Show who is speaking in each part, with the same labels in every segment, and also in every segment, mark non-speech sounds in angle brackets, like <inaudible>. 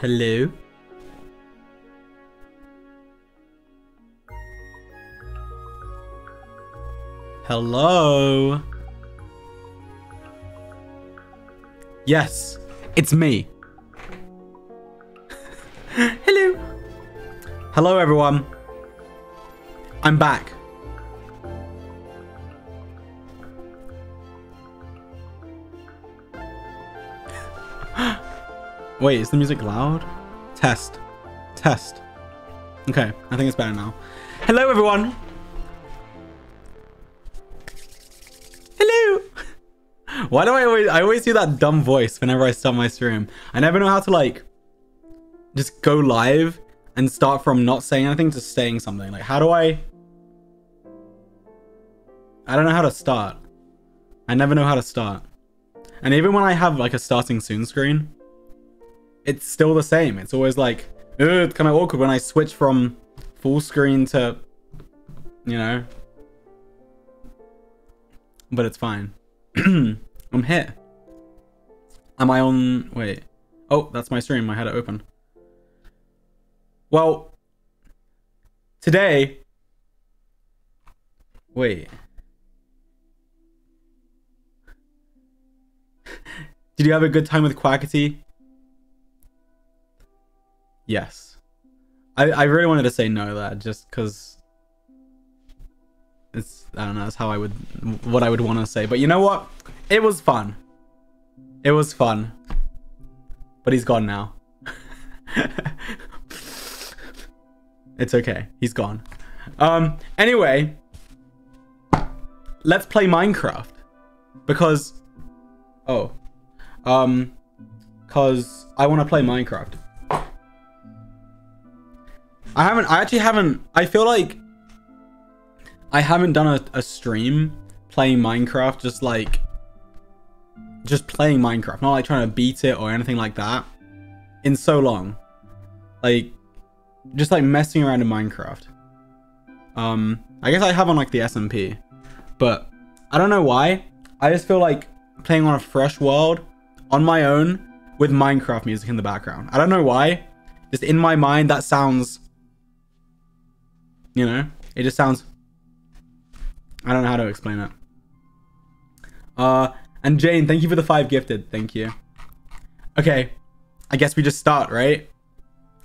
Speaker 1: Hello? Hello? Yes, it's me. <laughs> Hello. Hello, everyone. I'm back. Wait, is the music loud? Test. Test. Okay, I think it's better now. Hello, everyone. Hello. <laughs> Why do I always I always do that dumb voice whenever I start my stream? I never know how to like just go live and start from not saying anything to saying something. Like how do I I don't know how to start. I never know how to start. And even when I have like a starting soon screen, it's still the same. It's always like, it's kind of awkward when I switch from full screen to, you know. But it's fine. <clears throat> I'm here. Am I on? Wait. Oh, that's my stream. I had it open. Well, today. Wait. <laughs> Did you have a good time with Quackity? Yes. I, I really wanted to say no that just because it's I don't know, that's how I would what I would want to say. But you know what? It was fun. It was fun. But he's gone now. <laughs> it's okay. He's gone. Um anyway, let's play Minecraft. Because oh. Um cuz I want to play Minecraft. I haven't, I actually haven't, I feel like I haven't done a, a stream playing Minecraft, just like, just playing Minecraft, not like trying to beat it or anything like that in so long. Like, just like messing around in Minecraft. Um, I guess I have on like the SMP, but I don't know why. I just feel like playing on a fresh world on my own with Minecraft music in the background. I don't know why. Just in my mind, that sounds you know, it just sounds. I don't know how to explain it. Uh, and Jane, thank you for the five gifted. Thank you. Okay, I guess we just start, right?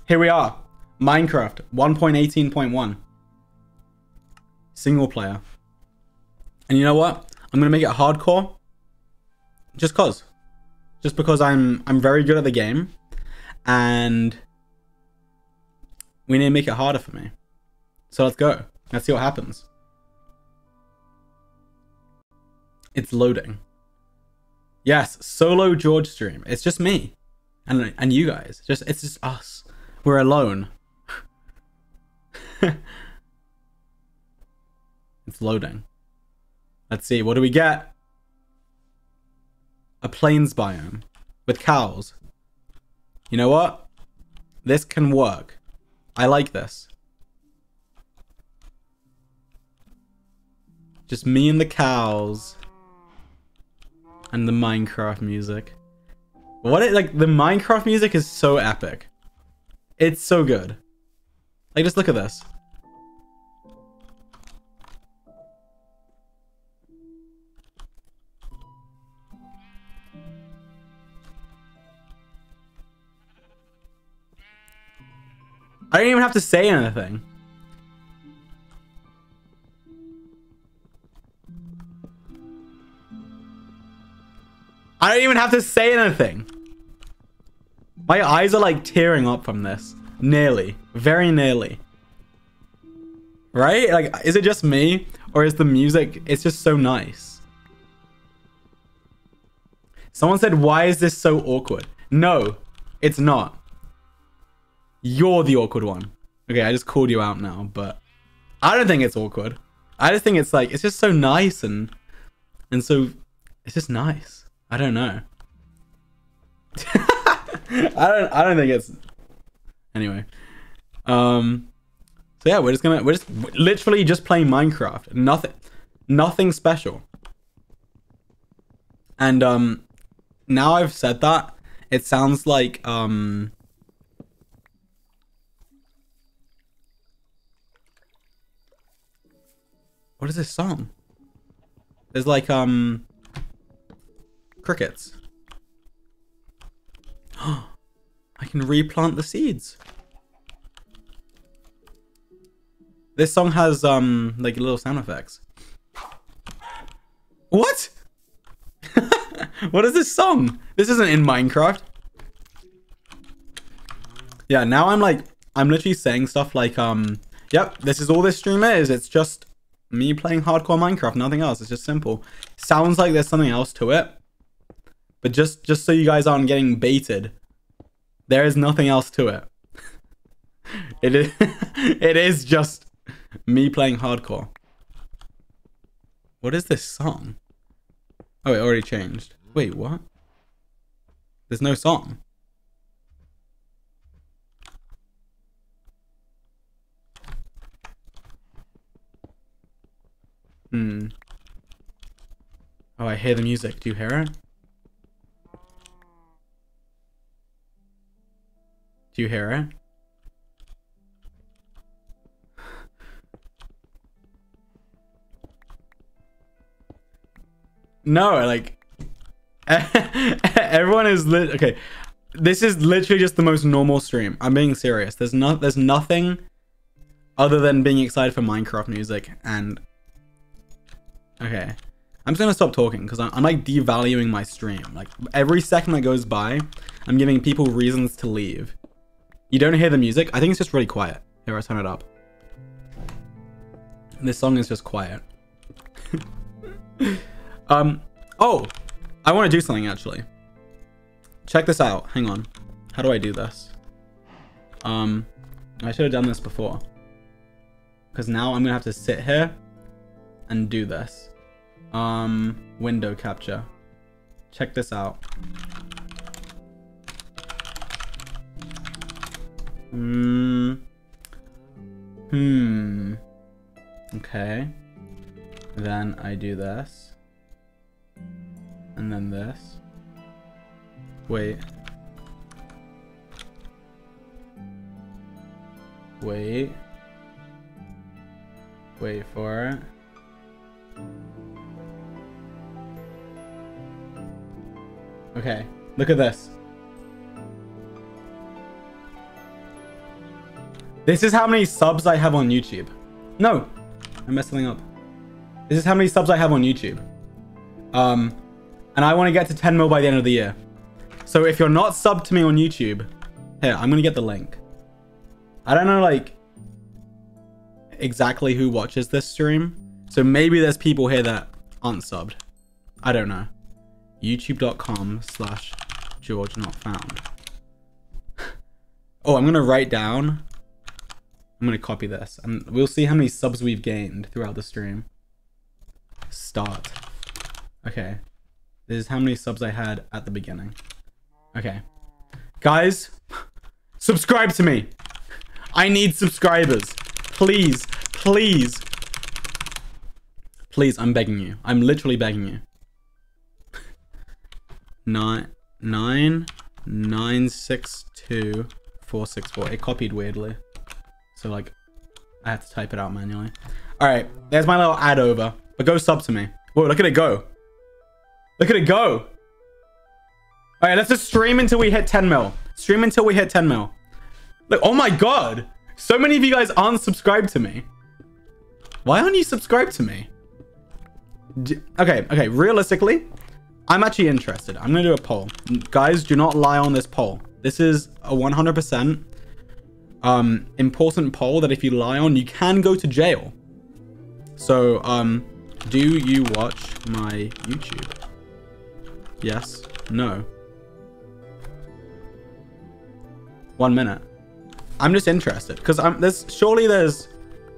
Speaker 1: Here we are. Minecraft 1.18.1. Single player. And you know what? I'm gonna make it hardcore. Just cause. Just because I'm I'm very good at the game. And we need to make it harder for me. So let's go. Let's see what happens. It's loading. Yes, solo George stream. It's just me. And and you guys. Just it's just us. We're alone. <laughs> it's loading. Let's see, what do we get? A plains biome with cows. You know what? This can work. I like this. Just me and the cows. And the Minecraft music. What it like the Minecraft music is so epic. It's so good. Like just look at this. I don't even have to say anything. I don't even have to say anything. My eyes are like tearing up from this. Nearly. Very nearly. Right? Like, is it just me? Or is the music, it's just so nice. Someone said, why is this so awkward? No, it's not. You're the awkward one. Okay, I just called you out now, but I don't think it's awkward. I just think it's like, it's just so nice and, and so, it's just nice. I don't know. <laughs> I don't. I don't think it's. Anyway, um, so yeah, we're just gonna we're just literally just playing Minecraft. Nothing, nothing special. And um, now I've said that, it sounds like um. What is this song? There's like um crickets. <gasps> I can replant the seeds. This song has, um, like little sound effects. What? <laughs> what is this song? This isn't in Minecraft. Yeah, now I'm like, I'm literally saying stuff like, um, yep, this is all this stream is. It's just me playing hardcore Minecraft, nothing else. It's just simple. Sounds like there's something else to it. But just, just so you guys aren't getting baited, there is nothing else to it. <laughs> it is, <laughs> it is just me playing hardcore. What is this song? Oh, it already changed. Wait, what? There's no song. Hmm. Oh, I hear the music. Do you hear it? Do you hear it? No, like <laughs> everyone is lit. Okay, this is literally just the most normal stream. I'm being serious. There's not. There's nothing other than being excited for Minecraft music and. Okay, I'm just gonna stop talking because I'm, I'm like devaluing my stream. Like every second that goes by, I'm giving people reasons to leave. You don't hear the music. I think it's just really quiet. Here, I turn it up. This song is just quiet. <laughs> Um, oh, I want to do something actually. Check this out. Hang on. How do I do this? Um, I should have done this before. Because now I'm going to have to sit here and do this. Um, window capture. Check this out. Hmm. Hmm. Okay. Then I do this. And then this. Wait. Wait. Wait for it. Okay, look at this. This is how many subs I have on YouTube. No, I messed something up. This is how many subs I have on YouTube. Um, and I want to get to 10 mil by the end of the year. So if you're not subbed to me on YouTube, here, I'm going to get the link. I don't know, like, exactly who watches this stream. So maybe there's people here that aren't subbed. I don't know. YouTube.com slash George not found. <sighs> oh, I'm going to write down. I'm going to copy this. And we'll see how many subs we've gained throughout the stream. Start. Okay. This is how many subs I had at the beginning. Okay. Guys, <laughs> subscribe to me. I need subscribers. Please, please. Please, I'm begging you. I'm literally begging you. <laughs> Nine, nine, nine, six, two, four, six, four. It copied weirdly. So like, I have to type it out manually. All right, there's my little ad over. But go sub to me. Whoa, look at it go. Look at it go. All right, let's just stream until we hit 10 mil. Stream until we hit 10 mil. Look, oh my god. So many of you guys aren't subscribed to me. Why aren't you subscribed to me? D okay, okay, realistically, I'm actually interested. I'm gonna do a poll. Guys, do not lie on this poll. This is a 100% um, important poll that if you lie on, you can go to jail. So, um, do you watch my YouTube? Yes. No. One minute. I'm just interested because I'm there's surely there's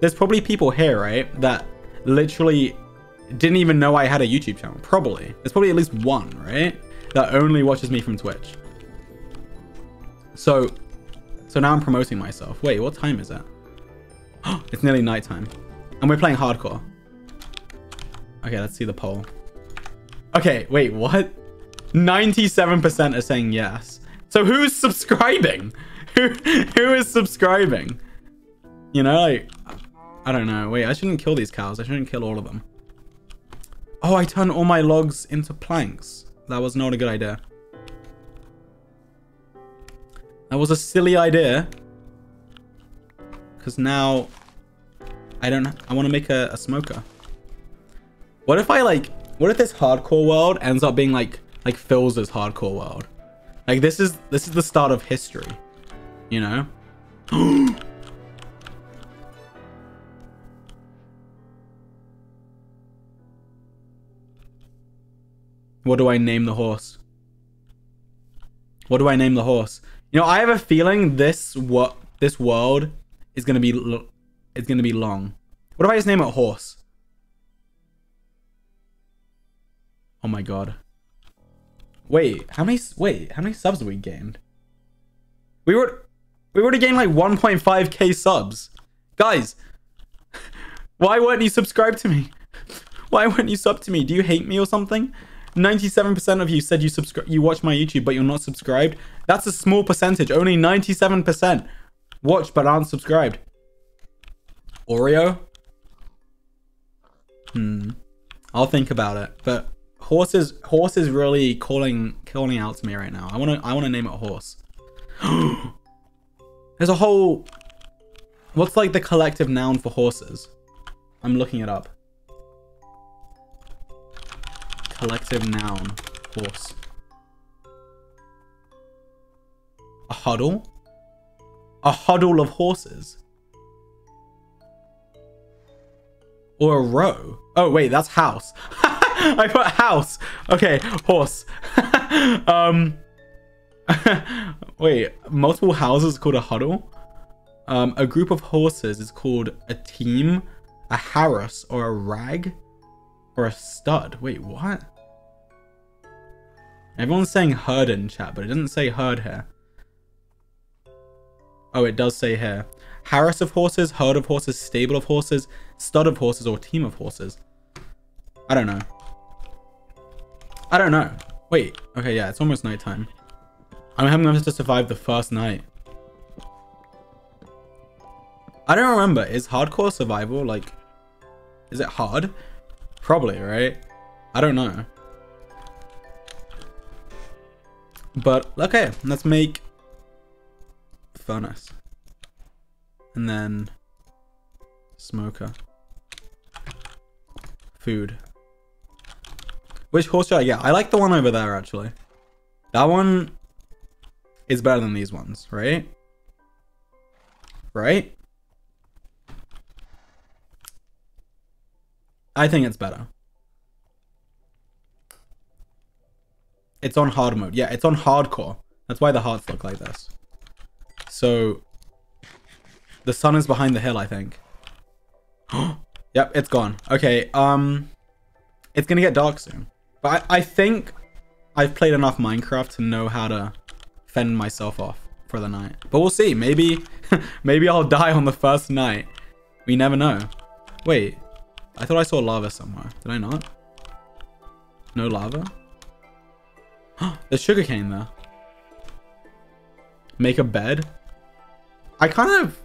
Speaker 1: there's probably people here, right, that literally didn't even know I had a YouTube channel. Probably. There's probably at least one, right? That only watches me from Twitch. So so now I'm promoting myself. Wait, what time is it? <gasps> it's nearly nighttime. And we're playing hardcore. Okay, let's see the poll. Okay, wait, what? 97% are saying yes. So who's subscribing? <laughs> Who who is subscribing? You know, like I don't know. Wait, I shouldn't kill these cows. I shouldn't kill all of them. Oh, I turned all my logs into planks. That was not a good idea. That was a silly idea. Because now I don't I want to make a, a smoker. What if I like what if this hardcore world ends up being like like Phil's hardcore world? Like this is this is the start of history. You know? <gasps> what do I name the horse? What do I name the horse? You know, I have a feeling this what this world is gonna be it's gonna be long. What if I just name it horse? Oh my god. Wait, how many wait, how many subs have we gained? We were we already gained like 1.5k subs. Guys, <laughs> why weren't you subscribed to me? <laughs> Why weren't you sub to me? Do you hate me or something? 97% of you said you subscribe you watch my YouTube but you're not subscribed. That's a small percentage. Only 97% watch but aren't subscribed. Oreo? Hmm. I'll think about it. But horses horse is really calling calling out to me right now. I wanna I wanna name it horse. <gasps> There's a whole what's like the collective noun for horses? I'm looking it up. Collective noun. Horse. A huddle? A huddle of horses? Or a row? Oh, wait, that's house. <laughs> I put house. Okay, horse. <laughs> um, <laughs> wait, multiple houses called a huddle? Um, a group of horses is called a team, a harras, or a rag, or a stud. Wait, what? Everyone's saying herd in chat, but it doesn't say herd here. Oh, it does say here. Harras of horses, herd of horses, stable of horses, stud of horses, or team of horses. I don't know. I don't know. Wait. Okay, yeah, it's almost nighttime. I'm having to survive the first night. I don't remember. Is hardcore survival, like... Is it hard? Probably, right? I don't know. But, okay, let's make furnace. And then smoker. Food. Which horse should I get? I like the one over there, actually. That one is better than these ones, right? Right? I think it's better. It's on hard mode. Yeah, it's on hardcore. That's why the hearts look like this. So, the sun is behind the hill, I think. <gasps> yep, it's gone. Okay, um, it's gonna get dark soon. But I, I think I've played enough Minecraft to know how to fend myself off for the night. But we'll see. Maybe, <laughs> maybe I'll die on the first night. We never know. Wait, I thought I saw lava somewhere. Did I not? No lava? <gasps> There's sugarcane there. Make a bed? I kind of,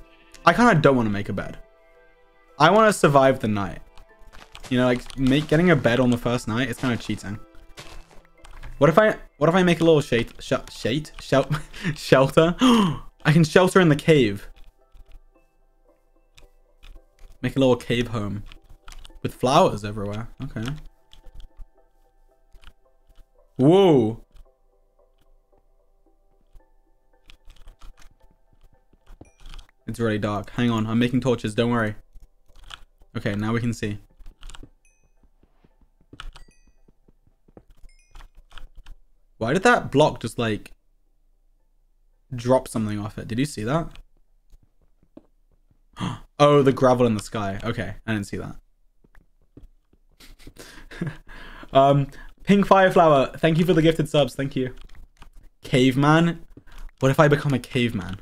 Speaker 1: I kind of don't want to make a bed. I want to survive the night. You know, like make getting a bed on the first night. It's kind of cheating. What if I, what if I make a little shade, sh shade, shel <laughs> shelter? <gasps> I can shelter in the cave. Make a little cave home with flowers everywhere. Okay. Whoa. It's really dark. Hang on, I'm making torches, don't worry. Okay, now we can see. Why did that block just like drop something off it? Did you see that? <gasps> Oh, the gravel in the sky. Okay, I didn't see that. <laughs> um, Pink Fireflower, thank you for the gifted subs. Thank you. Caveman? What if I become a caveman?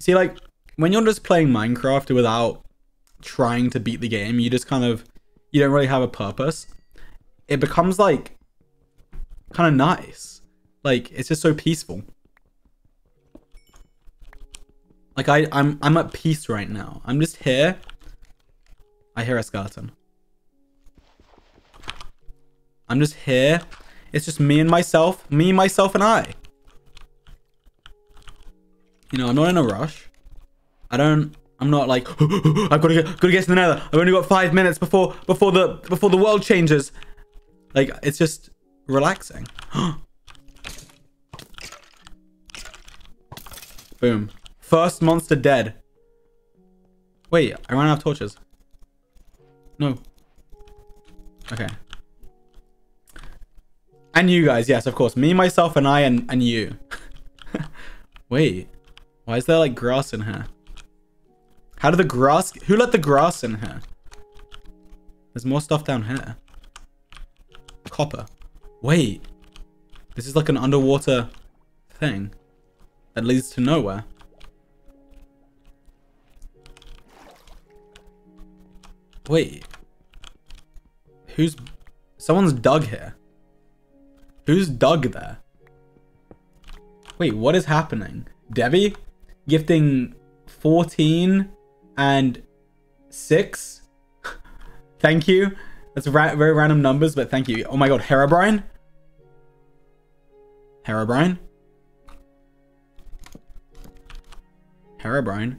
Speaker 1: See, like, when you're just playing Minecraft without trying to beat the game, you just kind of, you don't really have a purpose. It becomes, like, kind of nice. Like, it's just so peaceful. Like I, I'm I'm at peace right now. I'm just here. I hear a skeleton. I'm just here. It's just me and myself. Me, myself, and I. You know, I'm not in a rush. I don't I'm not like <gasps> I've got to get got to get to the nether. I've only got five minutes before before the before the world changes. Like it's just relaxing. <gasps> Boom. First monster dead. Wait, I ran out of torches. No. Okay. And you guys, yes, of course. Me, myself, and I, and, and you. <laughs> Wait. Why is there, like, grass in here? How did the grass... Who let the grass in here? There's more stuff down here. Copper. Wait. This is like an underwater thing that leads to nowhere. Wait. Who's... Someone's dug here. Who's dug there? Wait, what is happening? Debbie? Gifting 14 and 6? <laughs> thank you. That's ra very random numbers, but thank you. Oh my god, Herobrine? Herobrine? Herobrine?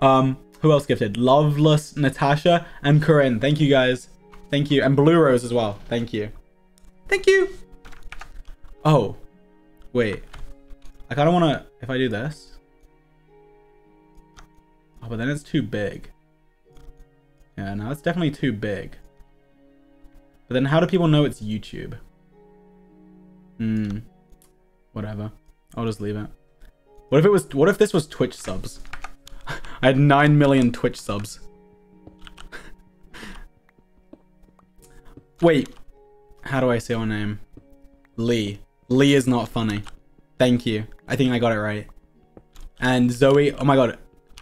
Speaker 1: Um, who else gifted? Loveless, Natasha, and Corinne. Thank you guys. Thank you. And Blue Rose as well. Thank you. Thank you. Oh, wait. I kind of want to, if I do this. Oh, but then it's too big. Yeah, no, it's definitely too big. But then how do people know it's YouTube? Hmm. Whatever. I'll just leave it. What if it was, what if this was Twitch subs? <laughs> I had 9 million Twitch subs. <laughs> Wait. How do I say your name? Lee. Lee is not funny. Thank you. I think I got it right. And Zoe. Oh my god.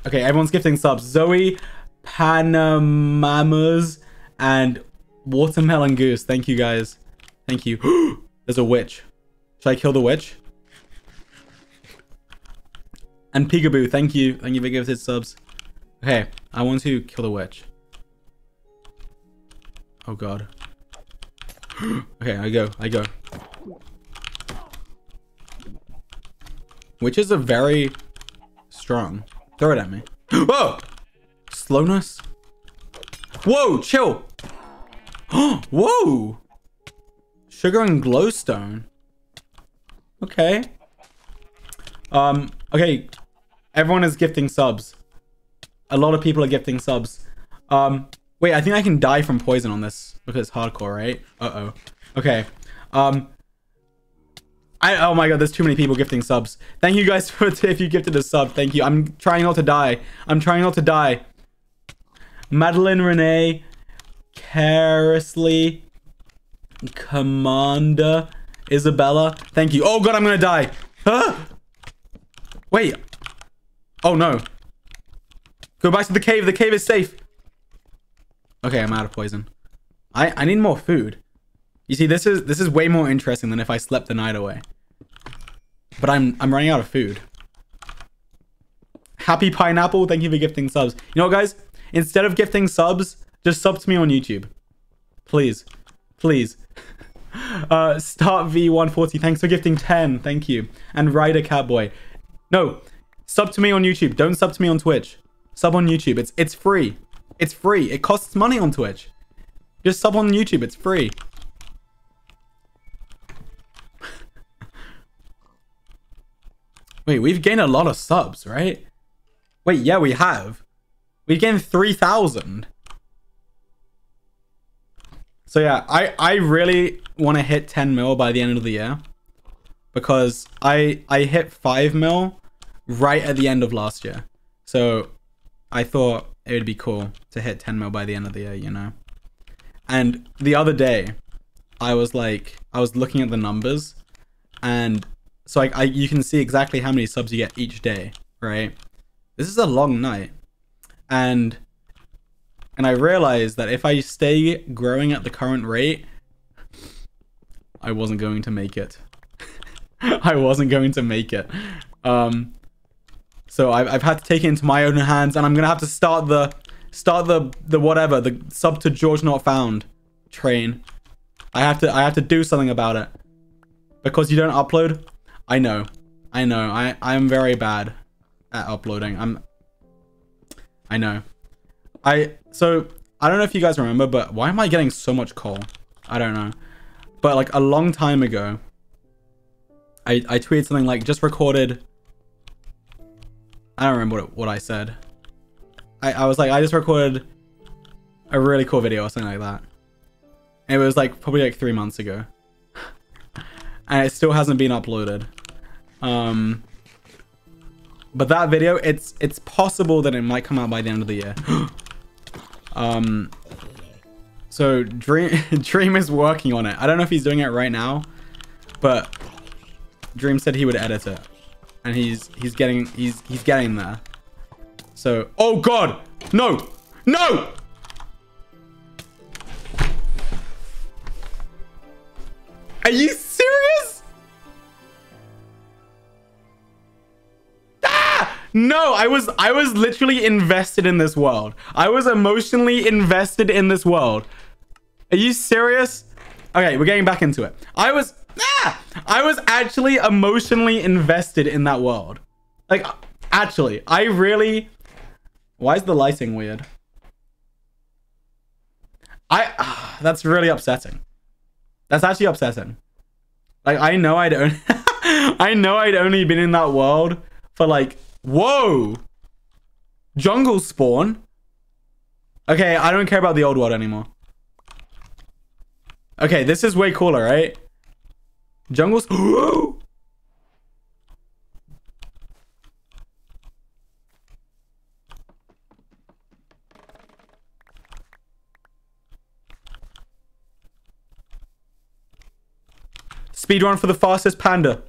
Speaker 1: Okay, everyone's gifting subs. Zoe, Panamamas, and Watermelon Goose. Thank you guys. Thank you. <gasps> There's a witch. Should I kill the witch? And Peekaboo, thank you. Thank you for giving gifted subs. Okay, I want to kill the witch. Oh god. <gasps> okay, I go. I go. Witches are very strong. Throw it at me. <gasps> Whoa! Slowness? Whoa, chill! <gasps> Whoa! Sugar and glowstone. Okay. Um, okay. Everyone is gifting subs. A lot of people are gifting subs. Um, wait, I think I can die from poison on this because it's hardcore, right? Uh-oh. Okay. Um, I, oh my god, there's too many people gifting subs. Thank you guys <laughs> for if you gifted a sub. Thank you. I'm trying not to die. I'm trying not to die. Madeline Renee, Carelessly, Commander, Isabella. Thank you. Oh god, I'm gonna die. Huh? Wait. Oh no. Go back to the cave. The cave is safe. Okay, I'm out of poison. I I need more food. You see, this is this is way more interesting than if I slept the night away. But I'm I'm running out of food. Happy pineapple, thank you for gifting subs. You know what, guys? Instead of gifting subs, just sub to me on YouTube. Please. Please. <laughs> Uh, Start V140, thanks for gifting 10, thank you. And Rider Catboy. No, sub to me on YouTube. Don't sub to me on Twitch. Sub on YouTube. It's it's free. It's free. It costs money on Twitch. Just sub on YouTube. It's free. <laughs> Wait, we've gained a lot of subs, right? Wait, yeah, we have. We've gained 3,000. So yeah, I, I really want to hit 10 mil by the end of the year. Because I, I hit 5 mil right at the end of last year. So I thought it would be cool to hit 10 mil by the end of the year, you know? And the other day, I was like, I was looking at the numbers and so I, I, you can see exactly how many subs you get each day, right? This is a long night, and and I realized that if I stay growing at the current rate, I wasn't going to make it. <laughs> I wasn't going to make it. Um, so I've, I've had to take it into my own hands, and I'm gonna have to start the start the the whatever the sub to George not found train. I have to I have to do something about it because you don't upload. I know, I know. I I'm very bad at uploading. I'm. I know. I so I don't know if you guys remember, but why am I getting so much coal? I don't know. But like a long time ago, I, I tweeted something like, just recorded... I don't remember what, what I said. I, I was like, I just recorded a really cool video or something like that. And it was like probably like three months ago. and it still hasn't been uploaded. Um, but that video, it's it's possible that it might come out by the end of the year. <gasps> um, so Dream <laughs> Dream is working on it. I don't know if he's doing it right now, but Dream said he would edit it, and he's he's getting he's he's getting there. So oh god, no, no. Are you serious? Ah! No, I was I was literally invested in this world. I was emotionally invested in this world. Are you serious? Okay, we're getting back into it. I was ah, I was actually emotionally invested in that world. Like actually, I really Why is the lighting weird? I ah, <sighs> that's really upsetting. That's actually upsetting. Like I know I'd <laughs> I know I'd only been in that world for like whoa. Jungle spawn. Okay, I don't care about the old world anymore. Okay, this is way cooler, right? Jungles. <gasps> Speed run for the fastest panda.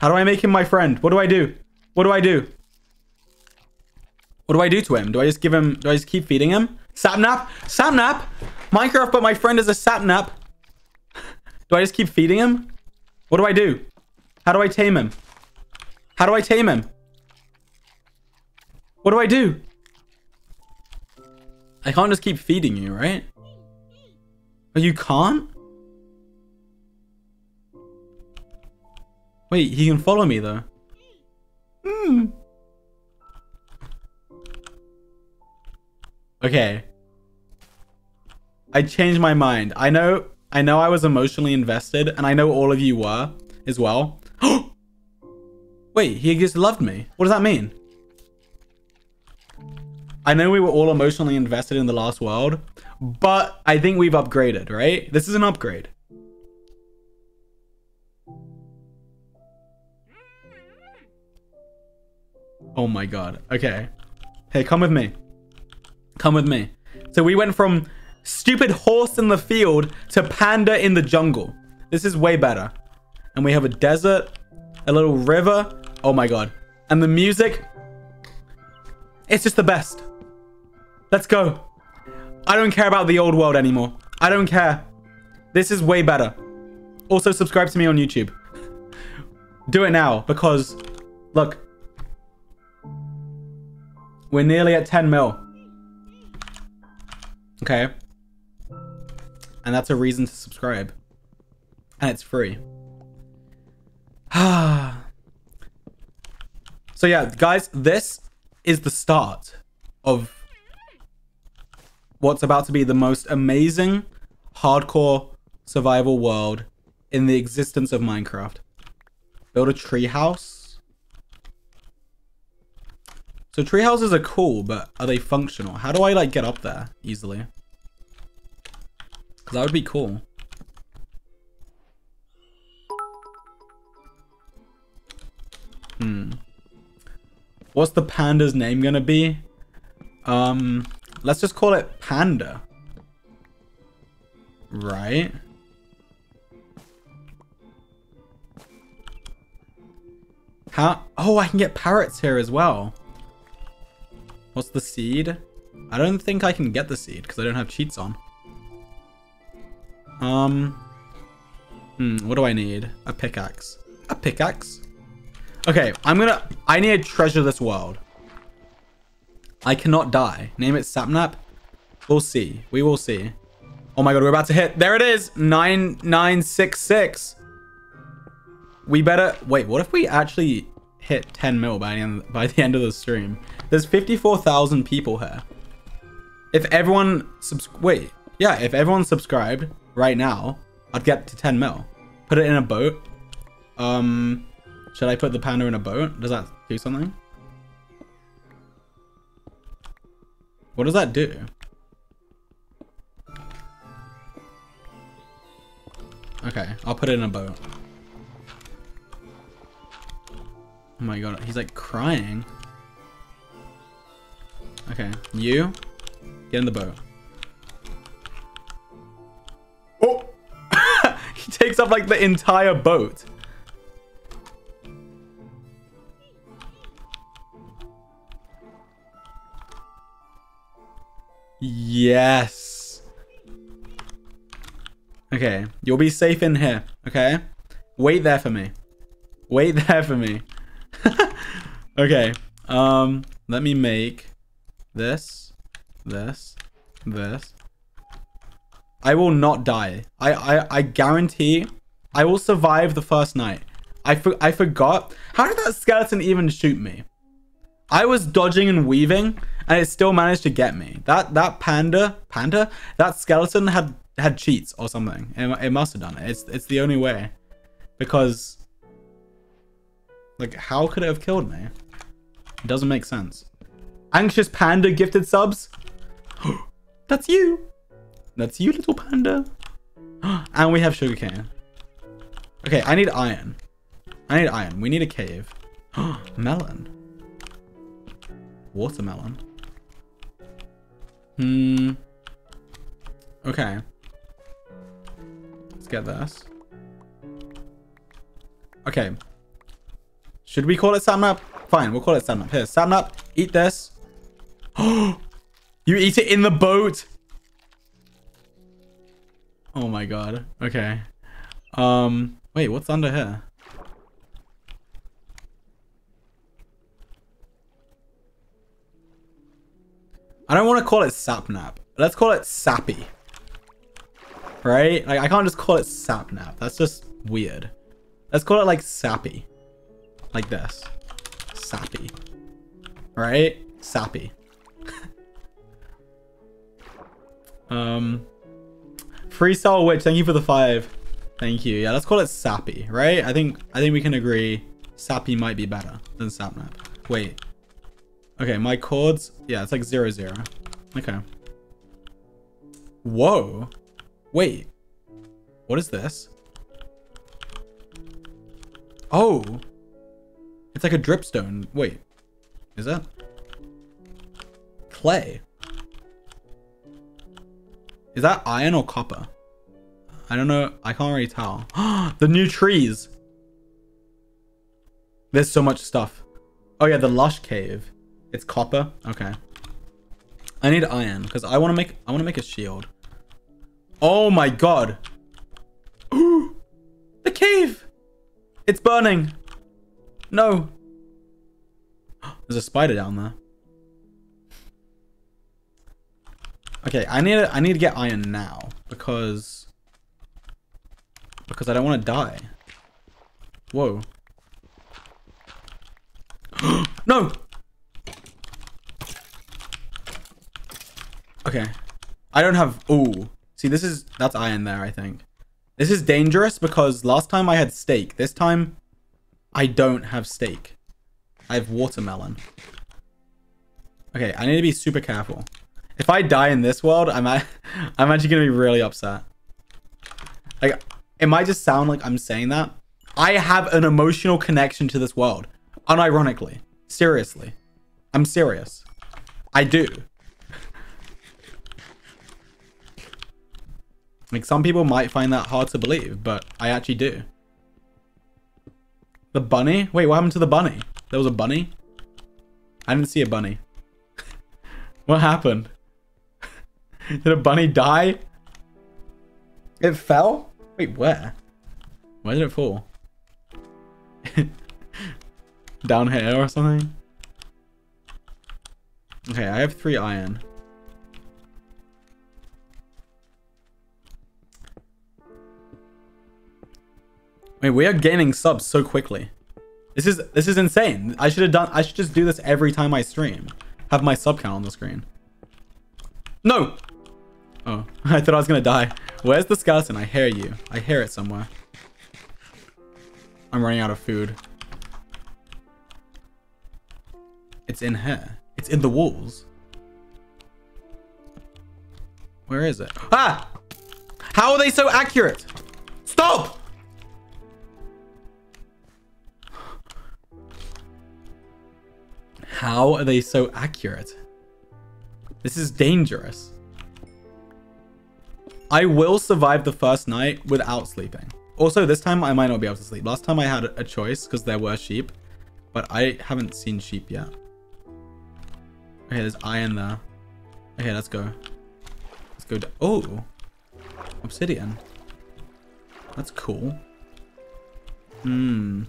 Speaker 1: How do I make him my friend? What do I do? What do I do? What do I do to him? Do I just give him... Do I just keep feeding him? Sapnap? Sapnap? Minecraft, but my friend is a sapnap. Do I just keep feeding him? What do I do? How do I tame him? How do I tame him? What do I do? I can't just keep feeding you, right? Oh, you can't? Wait, he can follow me though. Hmm. Okay. I changed my mind. I know I know I was emotionally invested and I know all of you were as well. <gasps> Wait, he just loved me. What does that mean? I know we were all emotionally invested in the last world, but I think we've upgraded, right? This is an upgrade. Oh my god. Okay. Hey, come with me. Come with me. So we went from stupid horse in the field to panda in the jungle. This is way better. And we have a desert, a little river. Oh my god. And the music. It's just the best. Let's go. I don't care about the old world anymore. I don't care. This is way better. Also, subscribe to me on YouTube. Do it now because, look, we're nearly at 10 mil. Okay. And that's a reason to subscribe. And it's free. <sighs> so yeah, guys, this is the start of what's about to be the most amazing hardcore survival world in the existence of Minecraft. Build a treehouse. So tree houses are cool, but are they functional? How do I like get up there easily? Because that would be cool. Hmm. What's the panda's name gonna be? Um, let's just call it Panda. Right? How? Oh, I can get parrots here as well. What's the seed? I don't think I can get the seed because I don't have cheats on. Um. Hmm, what do I need? A pickaxe. A pickaxe? Okay, I'm gonna... I need to treasure this world. I cannot die. Name it Sapnap. We'll see. We will see. Oh my god, we're about to hit. There it is. 9966. We better... Wait, what if we actually hit 10 mil by the end, by the end of the stream? There's 54,000 people here. If everyone... Wait. Yeah, if everyone subscribed right now, I'd get to 10 mil. Put it in a boat. Um... Should I put the panda in a boat? Does that do something? What does that do? Okay, I'll put it in a boat. Oh my god, he's like crying. Okay, you, get in the boat. Oh! <laughs> he takes up like the entire boat. Yes. Okay, you'll be safe in here, okay? Wait there for me. Wait <laughs> there for me. <laughs> okay, um, let me make this, this, this. I will not die. I, I, I guarantee I will survive the first night. I, for, I forgot. How did that skeleton even shoot me? I was dodging and weaving and it still managed to get me. That that panda, panda, that skeleton had had cheats or something. It, it must have done it. It's it's the only way, because like how could it have killed me? It doesn't make sense. Anxious panda gifted subs. <gasps> That's you. That's you, little panda. <gasps> and we have sugarcane. Okay, I need iron. I need iron. We need a cave. <gasps> Melon. Watermelon. Hmm. Okay. Let's get this. Okay. Should we call it Sapnap? Fine, we'll call it Sapnap. Here, Sapnap, eat this. Oh, <gasps> you eat it in the boat. Oh my god. Okay. Um, wait, what's under here? I don't want to call it sapnap. Let's call it sappy. Right? Like, I can't just call it sapnap. That's just weird. Let's call it like sappy. Like this. Sappy. Right? Sappy. <laughs> um, Freestyle Witch, thank you for the five. Thank you. Yeah, let's call it sappy, right? I think I think we can agree sappy might be better than sapnap. Wait, Okay, my chords. Yeah, it's like zero zero. Okay. Whoa. Wait. What is this? Oh. It's like a dripstone. Wait. Is that? Clay. Is that iron or copper? I don't know. I can't really tell. <gasps> the new trees. There's so much stuff. Oh yeah, the lush cave. It's copper? Okay. I need iron because I want to make I want to make a shield. Oh my god. <gasps> the cave. It's burning. No. <gasps> There's a spider down there. Okay, I need to, I need to get iron now because because I don't want to die. Whoa. <gasps> no. Okay. I don't have... Oh. See, this is... That's iron there, I think. This is dangerous because last time I had steak. This time, I don't have steak. I have watermelon. Okay, I need to be super careful. If I die in this world, I'm, <laughs> I'm actually going to be really upset. Like, it might just sound like I'm saying that. I have an emotional connection to this world. Unironically. Seriously. I'm serious. I do. Like, some people might find that hard to believe, but I actually do. The bunny? Wait, what happened to the bunny? There was a bunny? I didn't see a bunny. <laughs> what happened? <laughs> Did a bunny die? It fell? Wait, where? Where did it fall? <laughs> Down here or something? Okay, I have three iron. Wait, we are gaining subs so quickly. This is this is insane. I should have done I should just do this every time I stream. Have my sub count on the screen. No! Oh, <laughs> I thought I was gonna die. Where's the skeleton? I hear you. I hear it somewhere. I'm running out of food. It's in here. It's in the walls. Where is it? Ah! How are they so accurate? Stop! How are they so accurate? This is dangerous. I will survive the first night without sleeping. Also, this time I might not be able to sleep. Last time I had a choice because there were sheep, but I haven't seen sheep yet. Okay, there's iron there. Okay, let's go. Let's go. Oh, obsidian. That's cool. Hmm.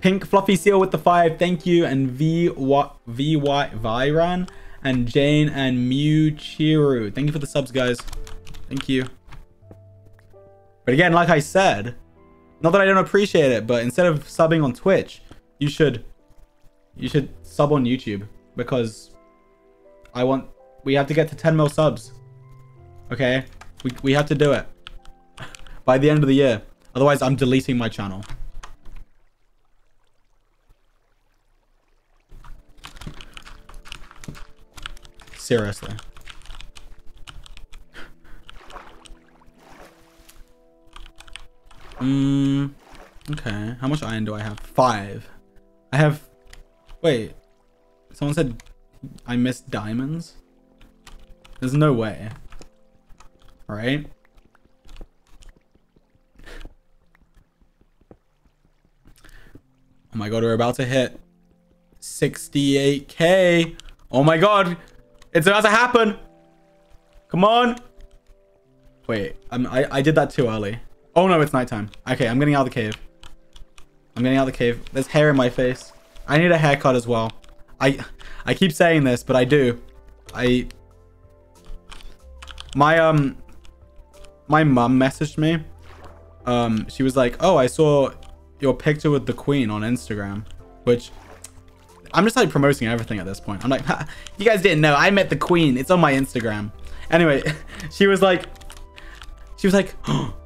Speaker 1: Pink Fluffy Seal with the five. Thank you. And V what V Y Viran and Jane and Mew Chiru. Thank you for the subs, guys. Thank you. But again, like I said, not that I don't appreciate it, but instead of subbing on Twitch, you should you should sub on YouTube because I want we have to get to 10 mil subs. Okay? We we have to do it <laughs> by the end of the year. Otherwise, I'm deleting my channel. Seriously. Hmm. okay. How much iron do I have? Five. I have... Wait. Someone said I missed diamonds? There's no way. Right? Oh my god, we're about to hit 68k. Oh my god. It's about to happen. Come on. Wait, I'm, I, I did that too early. Oh no, it's nighttime. Okay, I'm getting out of the cave. I'm getting out of the cave. There's hair in my face. I need a haircut as well. I I keep saying this, but I do. I my um my mum messaged me. Um she was like, "Oh, I saw your picture with the queen on Instagram," which I'm just like promoting everything at this point. I'm like, <laughs> you guys didn't know. I met the queen. It's on my Instagram. Anyway, <laughs> she was like, she was like, <gasps>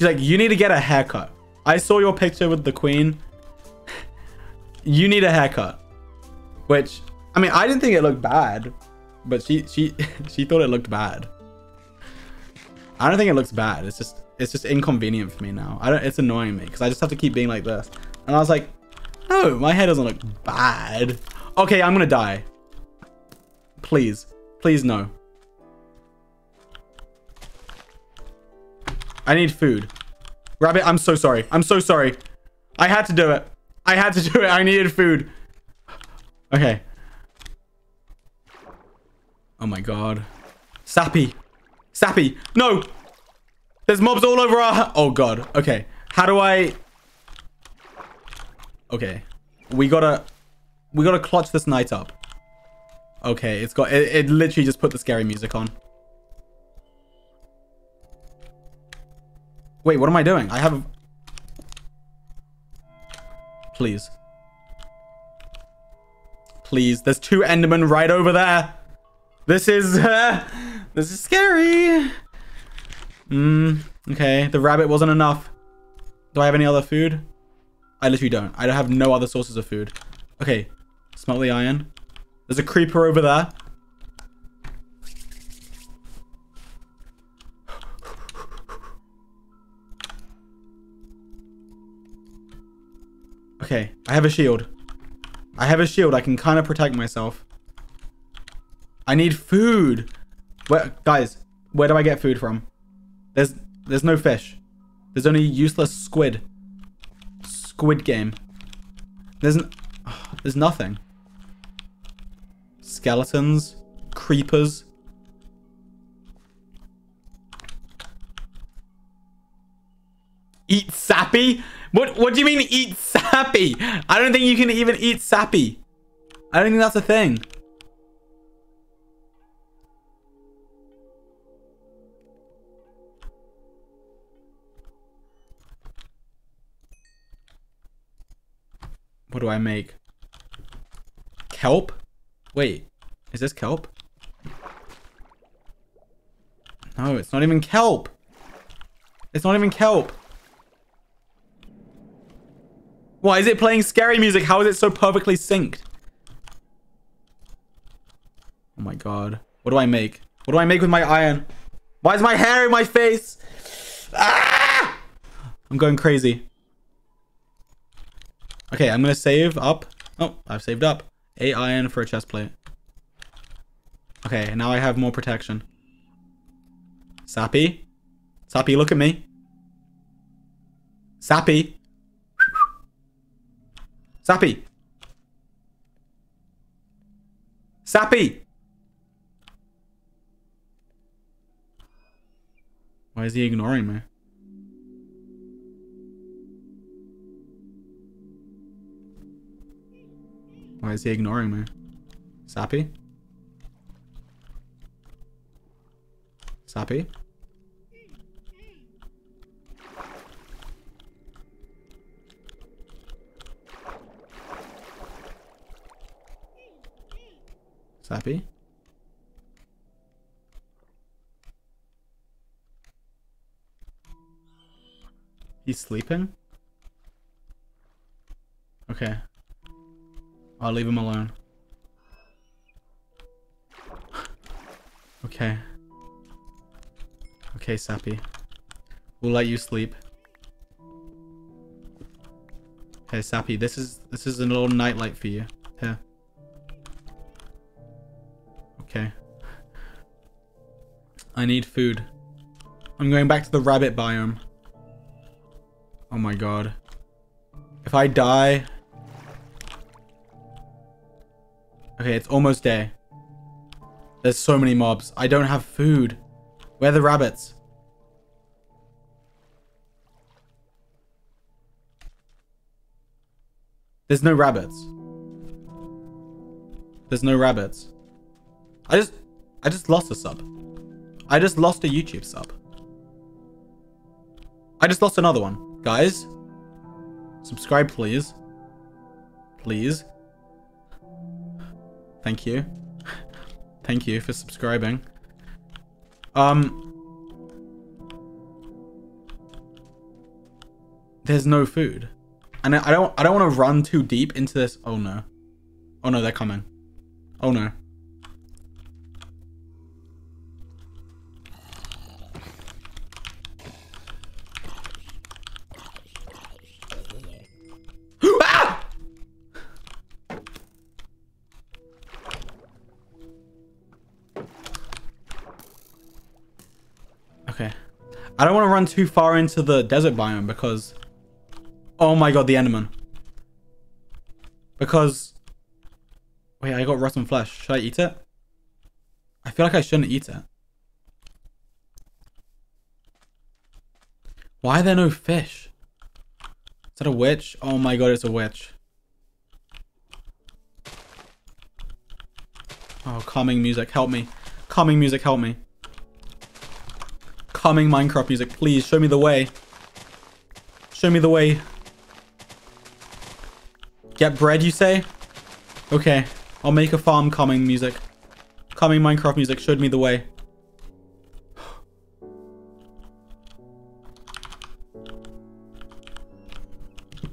Speaker 1: she's like, you need to get a haircut. I saw your picture with the queen. <laughs> You need a haircut. Which, I mean, I didn't think it looked bad, but she, she, <laughs> she thought it looked bad. I don't think it looks bad. It's just, it's just inconvenient for me now. I don't, it's annoying me because I just have to keep being like this. And I was like, no, my hair doesn't look bad. Okay, I'm gonna die. Please. Please, no. I need food. Rabbit, I'm so sorry. I'm so sorry. I had to do it. I had to <laughs> do it. I needed food. Okay. Oh my god. Sappy. Sappy. No. There's mobs all over our... Oh god. Okay. How do I... Okay. We gotta... We gotta clutch this night up. Okay, it's got... It, it literally just put the scary music on. Wait, what am I doing? I have... Please. Please. There's two Endermen right over there. This is... Uh, <laughs> this is scary. Hmm. Okay. The rabbit wasn't enough. Do I have any other food? I literally don't. I have no other sources of food. Okay. Smelt the iron. There's a creeper over there. Okay, I have a shield. I have a shield. I can kind of protect myself. I need food. Where, guys, where do I get food from? There's, there's no fish. There's only useless squid. Squid Game. There's, oh, <sighs> there's nothing. Skeletons. Creepers. Eat sappy? What what do you mean eat sappy? I don't think you can even eat sappy. I don't think that's a thing. What do I make? Kelp? Wait, is this kelp? No, it's not even kelp. It's not even kelp. Why is it playing scary music? How is it so perfectly synced? Oh my god. What do I make? What do I make with my iron? Why is my hair in my face? Ah! I'm going crazy. Okay, I'm gonna save up. Oh, I've saved up. Eight iron for a chest plate. Okay, now I have more protection. Sappy? Sappy, look at me. Sappy. Sappy. Sappy! Why is he ignoring me? Why is he ignoring me? Sappy? Sappy? Sappy? He's sleeping? Okay. I'll leave him alone. okay. Okay, Sappy. We'll let you sleep. Okay, Sappy, this is this is a little nightlight for you. Here. Okay. I need food. I'm going back to the rabbit biome. Oh my god. If I die... Okay, it's almost day. There's so many mobs. I don't have food. Where are the rabbits? There's no rabbits. There's no rabbits. I just, I just lost a sub. I just lost a YouTube sub. I just lost another one. Guys, subscribe please. Please. Thank you. Thank you for subscribing. Um. There's no food. And I don't I don't want to run too deep into this. Oh no. Oh no, they're coming. Oh no. I don't want to run too far into the desert biome because... Oh my god, the Enderman. Because... Wait, I got rotten flesh. Should I eat it? I feel like I shouldn't eat it. Why are there no fish? Is that a witch? Oh my god, it's a witch. Oh, calming music, help me. Calming music, help me calming Minecraft music. Please, show me the way. Show me the way. Get bread, you say? Okay. I'll make a farm calming music. Calming Minecraft music showed me the way.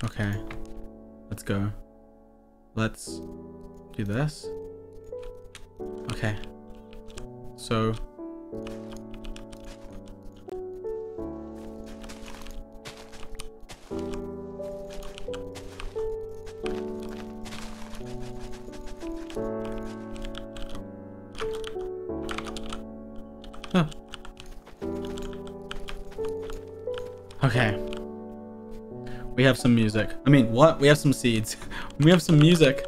Speaker 1: Okay. Let's go. Let's do this. Okay. So have some music. I mean, what? We have some seeds. <laughs> we have some music.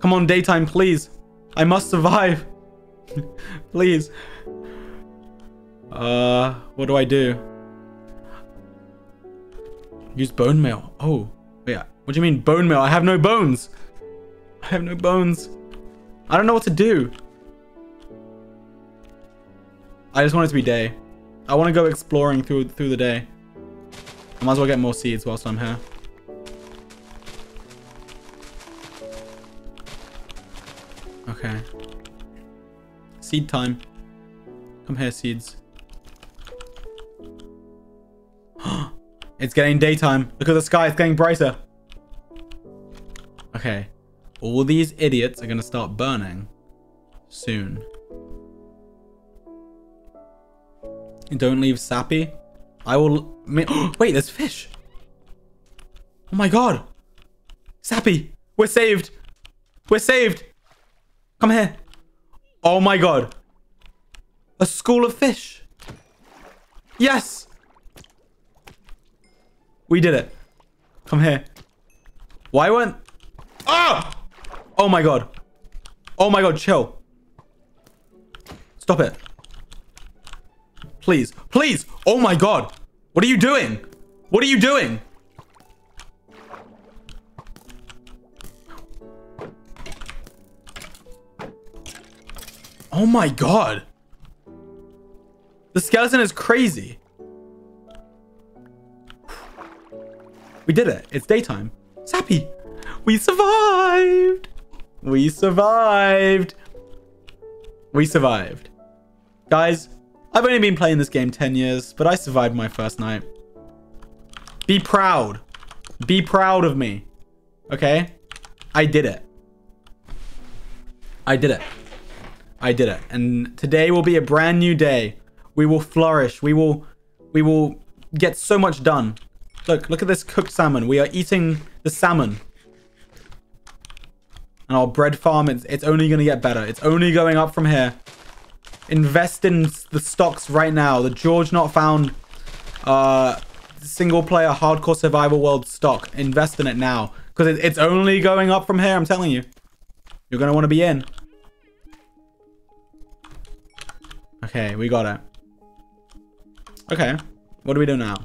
Speaker 1: Come on, daytime, please. I must survive. <laughs> please. Uh, what do I do? Use bone meal. Oh, yeah. What do you mean bone meal? I have no bones. I have no bones. I don't know what to do. I just want it to be day. I want to go exploring through through the day. I might as well get more seeds whilst I'm here. Okay. Seed time. Come here, seeds. <gasps> it's getting daytime. Look at the sky, it's getting brighter. Okay. All these idiots are going to start burning soon. Don't leave Sappy. I will... <gasps> Wait, there's fish. Oh my god. Sappy, we're saved. We're saved. Come here. Oh my god. A school of fish. Yes. We did it. Come here. Why weren't... Oh! Oh my god. Oh my god, chill. Stop it. Please. Please. Oh my god. What are you doing? What are you doing? Oh my god. The skeleton is crazy. We did it. It's daytime. Sappy. We survived. We survived. We survived. Guys, I've only been playing this game 10 years, but I survived my first night. Be proud. Be proud of me. Okay? I did it. I did it. I did it. And today will be a brand new day. We will flourish. We will we will get so much done. Look, look at this cooked salmon. We are eating the salmon. And our bread farm, it's, it's only going to get better. It's only going up from here. Invest in the stocks right now. The George Not Found uh, single player hardcore survival world stock. Invest in it now. Because it, it's only going up from here, I'm telling you. You're going to want to be in. Okay, we got it. Okay, what do we do now?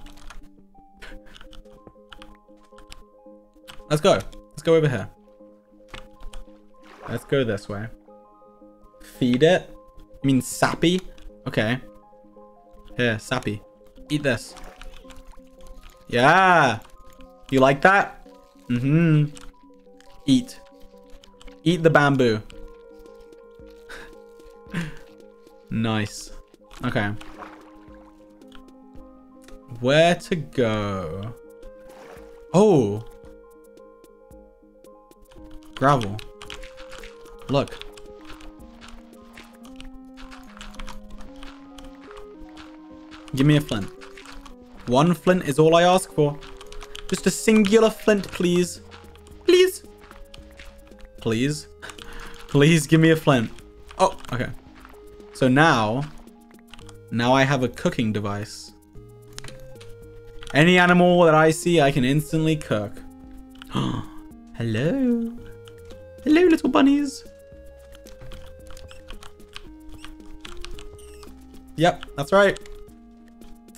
Speaker 1: Let's go. Let's go over here. Let's go this way. Feed it? You mean sappy? Okay. Here, sappy. Eat this. Yeah. You like that? Mm-hmm. Eat. Eat the bamboo. <laughs> nice. Okay. Where to go? Oh. Gravel. Look. Give me a flint. One flint is all I ask for. Just a singular flint, please. Please. Please. <laughs> Please give me a flint. Oh, okay. So now, now I have a cooking device. Any animal that I see, I can instantly cook. <gasps> Hello. Hello, little bunnies. Yep, that's right.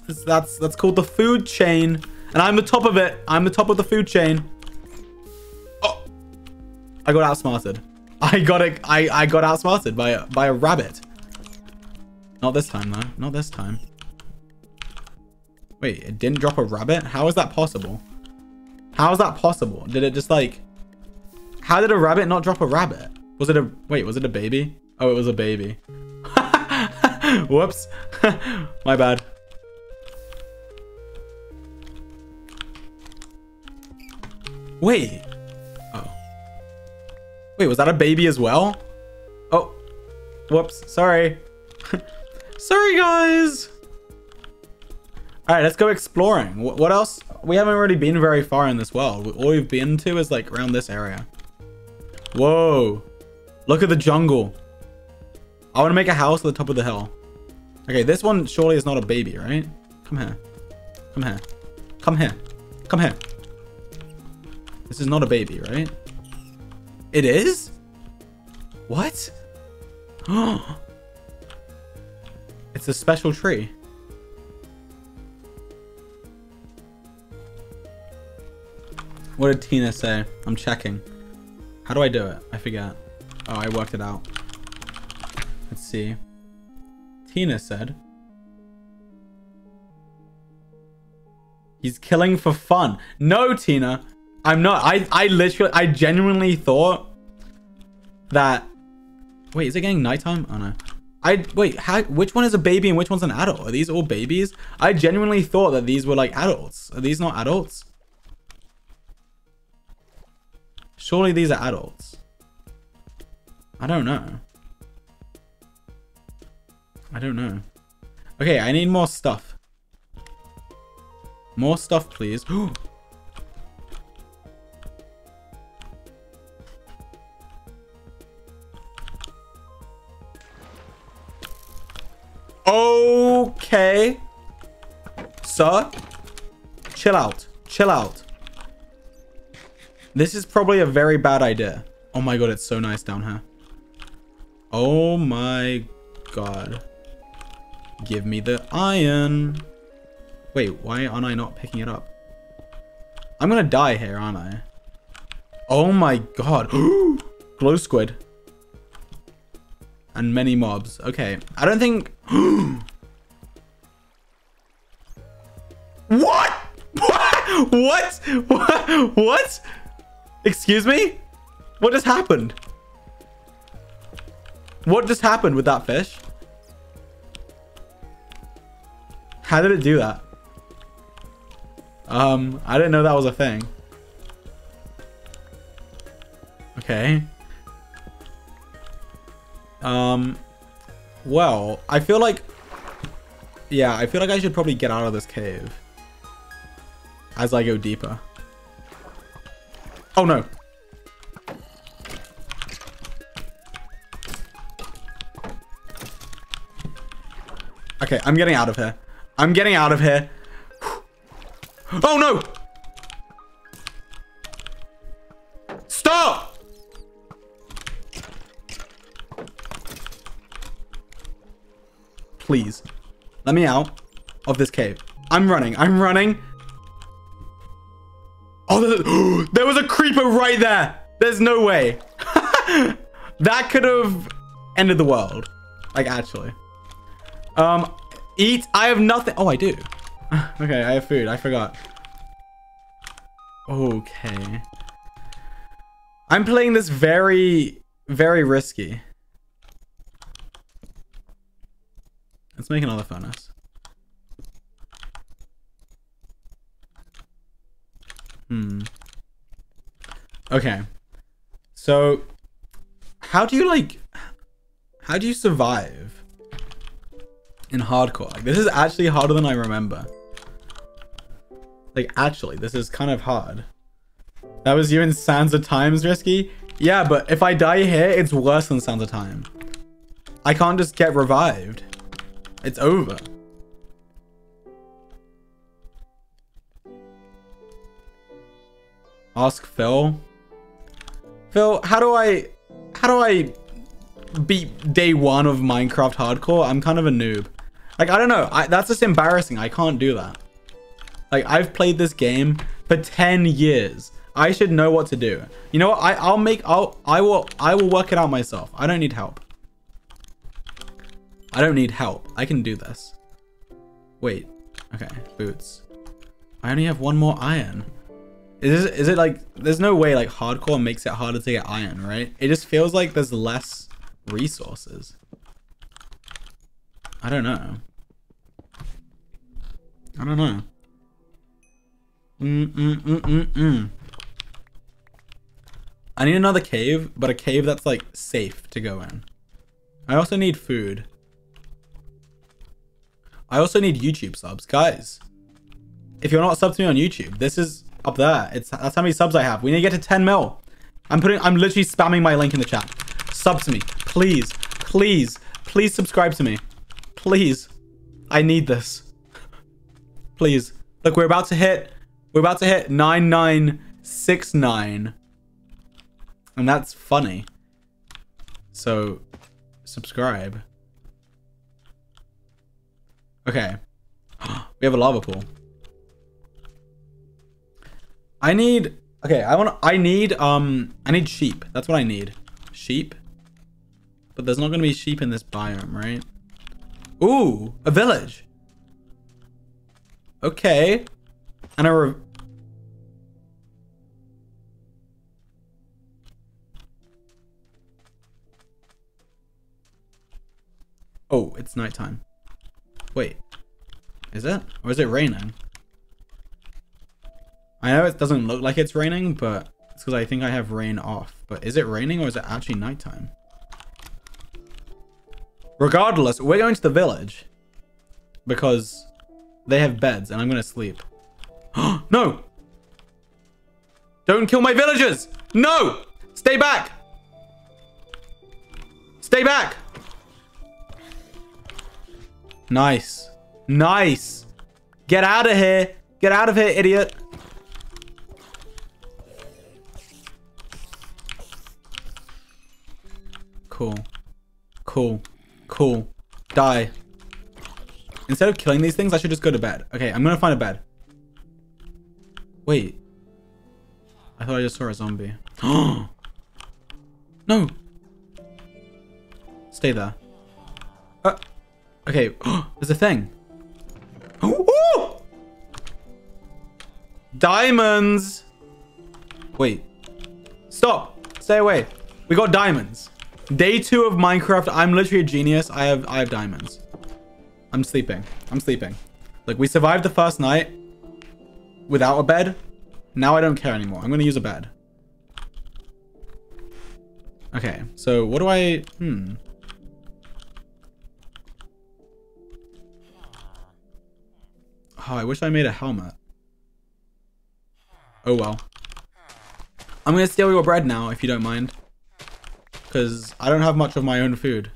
Speaker 1: That's, that's called the food chain. And I'm the top of it. I'm the top of the food chain. Oh. I got outsmarted. <laughs> I got it. I, I got outsmarted by a, by a rabbit. Not this time, though. Not this time. Wait, it didn't drop a rabbit? How is that possible? How is that possible? Did it just like... How did a rabbit not drop a rabbit? Was it a... Wait, was it a baby? Oh, it was a baby. <laughs> Whoops. <laughs> My bad. Wait. Oh. Wait, was that a baby as well? Oh. Whoops. Sorry. <laughs> Sorry, guys. All right, let's go exploring. What else? We haven't really been very far in this world. All we've been to is like around this area. Whoa. Look at the jungle. I want to make a house at the top of the hill. Okay, this one surely is not a baby, right? Come here. Come here. Come here. Come here. This is not a baby, right? It is? What? <gasps> it's a special tree. What did Tina say? I'm checking. How do I do it? I forget. Oh, I worked it out. Let's see. Tina said. He's killing for fun. No, Tina. I'm not. I, I literally, I genuinely thought that... Wait, is it getting nighttime? Oh, no. I wait, how, which one is a baby and which one's an adult? Are these all babies? I genuinely thought that these were like adults. Are these not adults? Surely these are adults. I don't know. I don't know. Okay, I need more stuff. More stuff, please. <gasps> Oh, Okay. Sir, chill out. Chill out. This is probably a very bad idea. Oh my god, it's so nice down here. Oh my god. Give me the iron. Wait, why aren't I not picking it up? I'm gonna die here, aren't I? Oh my god. <gasps> Glow squid and many mobs. Okay, I don't think... <gasps> what? <laughs> what? What? <laughs> What? Excuse me? What just happened? What just happened with that fish? How did it do that? Um, I didn't know that was a thing. Okay. Um, well, I feel like, yeah, I feel like I should probably get out of this cave as I go deeper. Oh no. Okay, I'm getting out of here. I'm getting out of here. <gasps> Oh no! Please. Let me out of this cave. I'm running. I'm running. Oh, <gasps> there was a creeper right there. There's no way. <laughs> that could have ended the world. Like, actually. Um, eat. I have nothing. Oh, I do. <laughs> okay, I have food. I forgot. Okay. I'm playing this very, very risky. Let's make another furnace. Hmm. Okay. So, how do you like, how do you survive in hardcore? Like, this is actually harder than I remember. Like, actually, this is kind of hard. That was you in Sands of Times, Risky? Yeah, but if I die here, it's worse than Sands of Time. I can't just get revived. It's over. Ask Phil. Phil, how do I... How do I beat day one of Minecraft Hardcore? I'm kind of a noob. Like, I don't know. I, that's just embarrassing. I can't do that. Like, I've played this game for 10 years. I should know what to do. You know what? I, I'll make... I'll... I will... I will work it out myself. I don't need help. I don't need help. I can do this. Wait. Okay, boots. I only have one more iron. Is it, is it like, there's no way like hardcore makes it harder to get iron, right? It just feels like there's less resources. I don't know. I don't know. Mm, mm, mm, mm, mm. I need another cave, but a cave that's like safe to go in. I also need food. I also need YouTube subs. Guys, if you're not subbed to me on YouTube, this is up there. It's That's how many subs I have. We need to get to 10 mil. I'm putting, I'm literally spamming my link in the chat. Sub to me. Please, please, please subscribe to me. Please. I need this. <laughs> please. Look, we're about to hit, we're about to hit 9969. And that's funny. So, subscribe. Okay. <gasps> we have a lava pool. I need Okay, I want. I need. Um, I need sheep. That's what I need. Sheep. But there's not gonna be sheep in this biome, right? Ooh, a village. Okay. And a. Oh, it's nighttime. Wait. Is it? Or is it raining? I know it doesn't look like it's raining, but it's because I think I have rain off. But is it raining or is it actually nighttime? Regardless, we're going to the village. Because they have beds and I'm going to sleep. <gasps> no! Don't kill my villagers! No! Stay back! Stay back! Nice. Nice. Get out of here. Get out of here, idiot. Cool. Cool. Cool. Die. Instead of killing these things, I should just go to bed. Okay, I'm gonna find a bed. Wait. I thought I just saw a zombie. <gasps> no! Stay there. Uh, okay, <gasps> there's a thing. Ooh! <gasps> Diamonds! Wait. Stop! Stay away. We got diamonds. Day two of Minecraft. I'm literally a genius. I have I have diamonds. I'm sleeping. I'm sleeping. Like we survived the first night without a bed. Now I don't care anymore. I'm gonna use a bed. Okay, so what do I hmm. Oh, I wish I made a helmet. Oh well. I'm gonna steal your bread now, if you don't mind because I don't have much of my own food.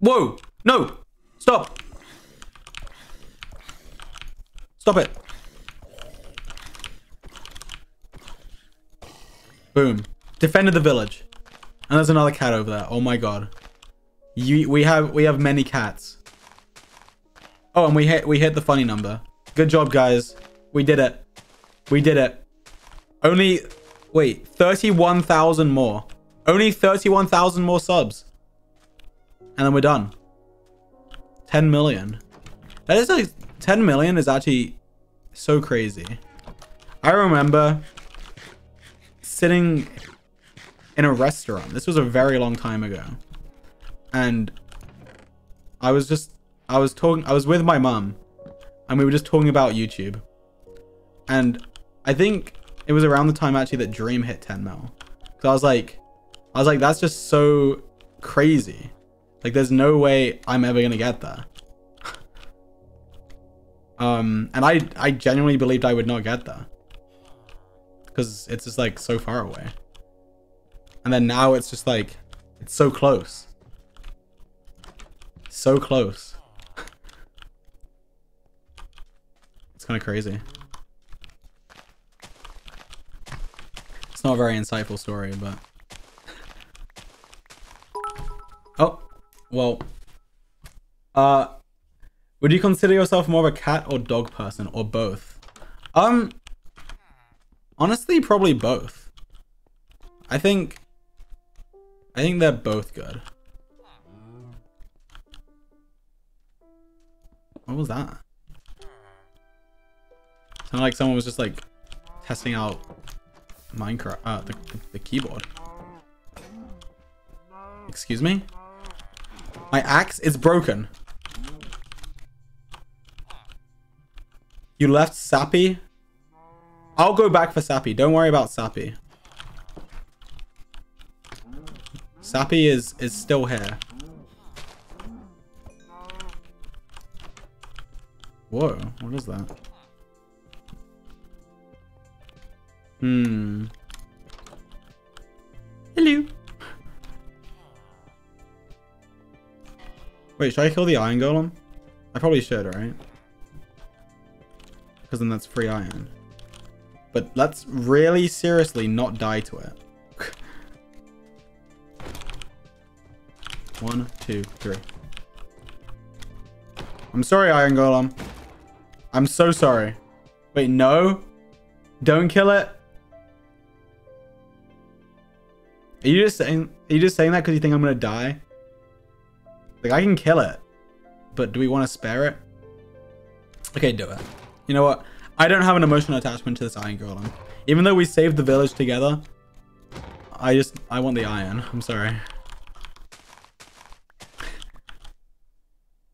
Speaker 1: Whoa! No! Stop! Stop it! Boom. Defended the village. And there's another cat over there. Oh my god. You, we have we have many cats. Oh, and we hit we hit the funny number. Good job, guys. We did it. We did it. Only Wait, 31,000 more. Only 31,000 more subs. And then we're done. 10 million. That is like, 10 million is actually so crazy. I remember sitting in a restaurant. This was a very long time ago. And I was just, I was talking, I was with my mum and we were just talking about YouTube. And I think it was around the time actually that Dream hit 10 mil. Cause I was like, I was like, that's just so crazy. Like, there's no way I'm ever gonna get there. <laughs> um, and I, I genuinely believed I would not get there. Because it's just like so far away. And then now it's just like, it's so close. So close. It's kind of crazy. It's not a very insightful story, but... <laughs> oh, well... Uh, would you consider yourself more of a cat or dog person, or both? Um, honestly, probably both. I think... I think they're both good. What was that? Like someone was just like testing out Minecraft, uh, the, the keyboard. Excuse me? My axe is broken. You left Sappy? I'll go back for Sappy. Don't worry about Sappy. Sappy is, is still here. Whoa, what is that? Hmm. Hello. Wait, should I kill the iron golem? I probably should, right? Because then that's free iron. But let's really seriously not die to it. <laughs> One, two, three. I'm sorry, Iron Golem. I'm so sorry. Wait, no? Don't kill it. Are you just saying? Are you just saying that because you think I'm gonna die? Like I can kill it, but do we want to spare it? Okay, do it. You know what? I don't have an emotional attachment to this iron golem. Even though we saved the village together, I just I want the iron. I'm sorry.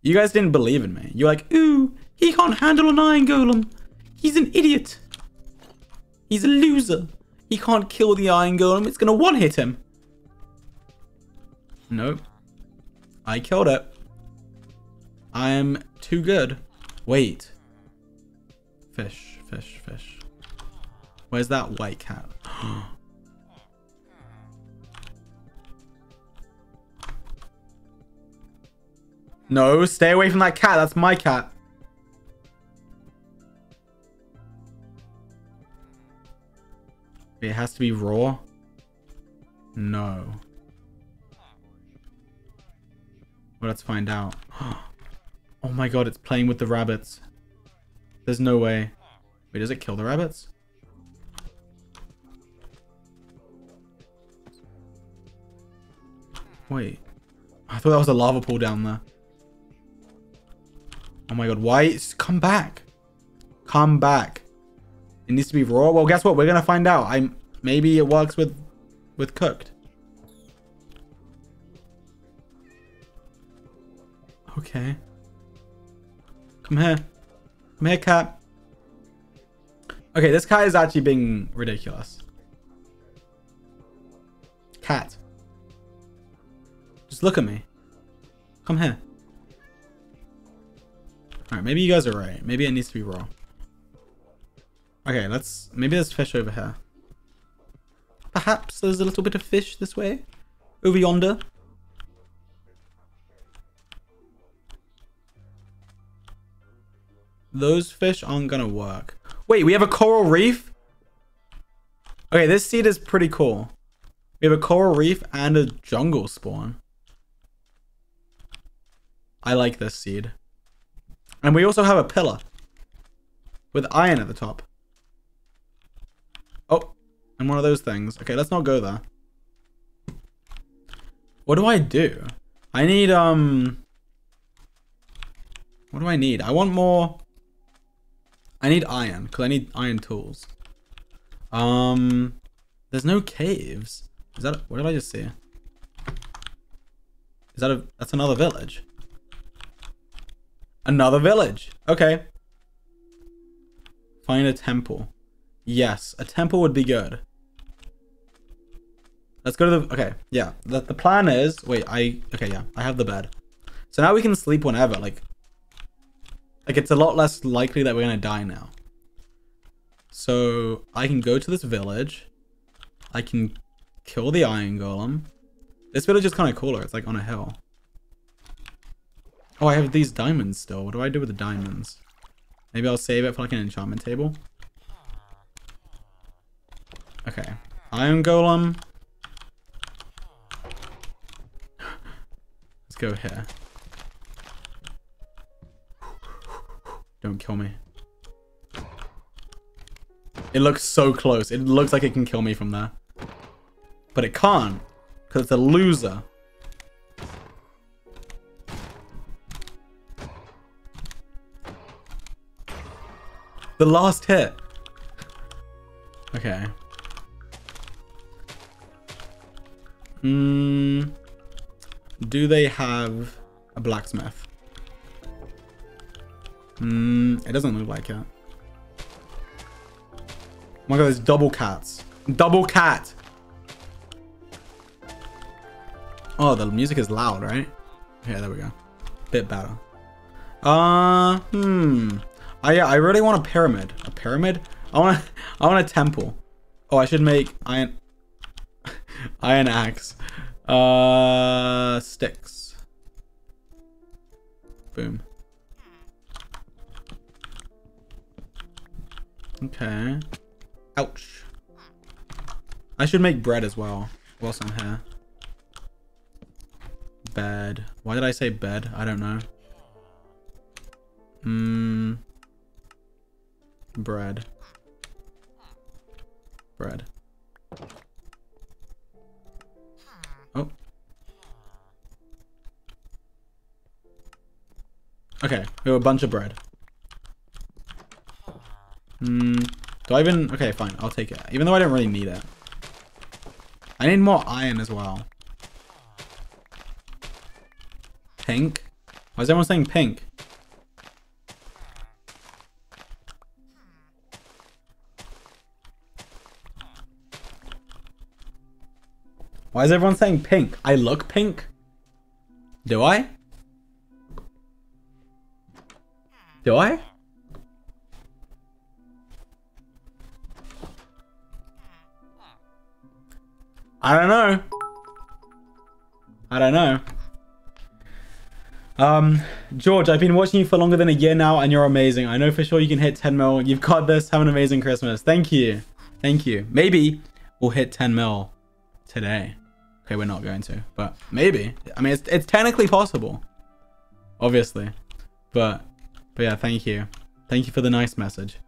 Speaker 1: You guys didn't believe in me. You're like, ooh, he can't handle an iron golem. He's an idiot. He's a loser. He can't kill the iron golem. It's gonna one hit him. Nope. I killed it. I am too good. Wait. Fish, fish, fish. Where's that white cat? <gasps> no, stay away from that cat. That's my cat. It has to be raw? No. Well, let's find out. <gasps> Oh my god, it's playing with the rabbits. There's no way. Wait, does it kill the rabbits? Wait. I thought that was a lava pool down there. Oh my god, why? Come back. Come back. It needs to be raw. Well, guess what? We're gonna find out. I maybe it works with with cooked. Okay. Come here. Come here, cat. Okay, this cat is actually being ridiculous. Cat. Just look at me. Come here. Alright, maybe you guys are right. Maybe it needs to be raw. Okay, let's... Maybe there's fish over here. Perhaps there's a little bit of fish this way? Over yonder? Those fish aren't gonna work. Wait, we have a coral reef? Okay, this seed is pretty cool. We have a coral reef and a jungle spawn. I like this seed. And we also have a pillar. With iron at the top. Oh, and one of those things. Okay, let's not go there. What do I do? I need, um... What do I need? I want more... I need iron, because I need iron tools. Um... There's no caves. Is that... What did I just see? Is that a... That's another village. Another village. Okay. Find a temple. Yes, a temple would be good. Let's go to the... Okay, yeah. The, the plan is... Wait, I... Okay, yeah. I have the bed. So now we can sleep whenever. Like, like it's a lot less likely that we're going to die now. So I can go to this village. I can kill the iron golem. This village is kind of cooler. It's like on a hill. Oh, I have these diamonds still. What do I do with the diamonds? Maybe I'll save it for like an enchantment table. Okay. Iron Golem. Let's go here. Don't kill me. It looks so close. It looks like it can kill me from there. But it can't. Because it's a loser. The last hit. Okay. Hmm. Do they have a blacksmith? Hmm. It doesn't look like it. Oh my god, there's double cats. Double cat! Oh, the music is loud, right? Yeah, there we go. Bit better. Uh, hmm. I I really want a pyramid. A pyramid? I want a, <laughs> I want a temple. Oh, I should make iron <laughs> iron axe. Uh, sticks. Boom. Okay. Ouch. I should make bread as well whilst I'm here. Bed. Why did I say bed? I don't know. Hmm. Bread. bread. Okay, we have a bunch of bread. Hmm. Do I even... Okay, fine. I'll take it. Even though I don't really need it. I need more iron as well. Pink? Why is everyone saying pink? Why is everyone saying pink? I look pink? Do I? Do I? I don't know. I don't know. Um, George, I've been watching you for longer than a year now, and you're amazing. I know for sure you can hit 10 mil. You've got this. Have an amazing Christmas. Thank you. Thank you. Maybe we'll hit 10 mil today. Okay, we're not going to, but maybe. I mean, it's, it's technically possible. Obviously. But, but yeah, thank you. Thank you for the nice message.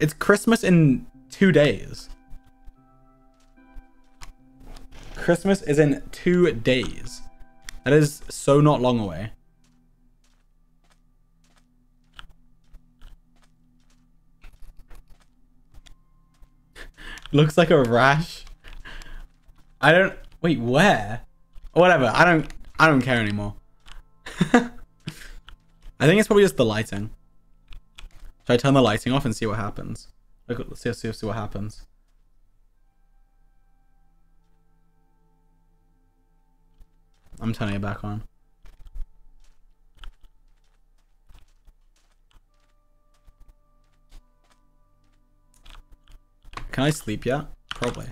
Speaker 1: It's Christmas in two days. Christmas is in two days. That is so not long away. <laughs> Looks like a rash. I don't wait, where? Whatever. I don't I don't care anymore. <laughs> I think it's probably just the lighting. Should I turn the lighting off and see what happens? Let's see, see, see what happens. I'm turning it back on. Can I sleep yet? Probably.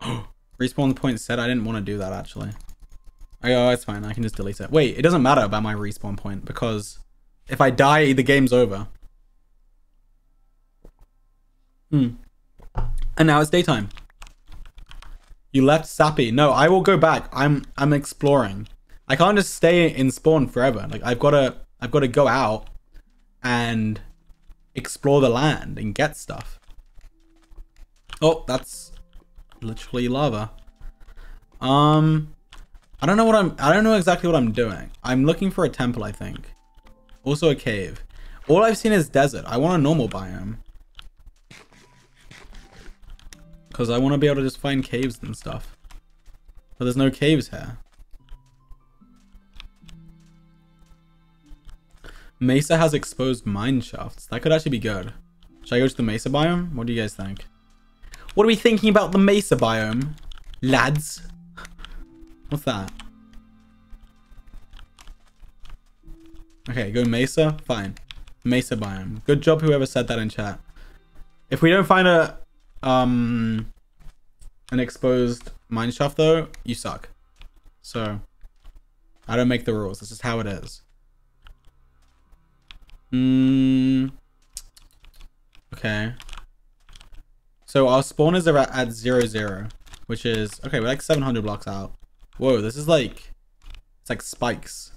Speaker 1: <gasps> Respawn point set. I didn't want to do that actually. Oh, it's fine. I can just delete it. Wait, it doesn't matter about my respawn point because if I die, the game's over. Hmm. And now it's daytime. You left Sappy. No, I will go back. I'm I'm exploring. I can't just stay in spawn forever. Like I've gotta I've gotta go out and explore the land and get stuff. Oh, that's literally lava. Um I don't know what I'm I don't know exactly what I'm doing. I'm looking for a temple, I think. Also a cave. All I've seen is desert. I want a normal biome. Because I want to be able to just find caves and stuff. But there's no caves here. Mesa has exposed mine shafts. That could actually be good. Should I go to the Mesa biome? What do you guys think? What are we thinking about the Mesa biome? Lads? What's that? Okay, go Mesa? Fine. Mesa biome. Good job whoever said that in chat. If we don't find a um an exposed mineshaft though, you suck. So I don't make the rules. This is how it is. Hmm. Okay. So our spawners are at, at zero zero, which is okay. We're like 700 blocks out. Whoa, this is like it's like spikes.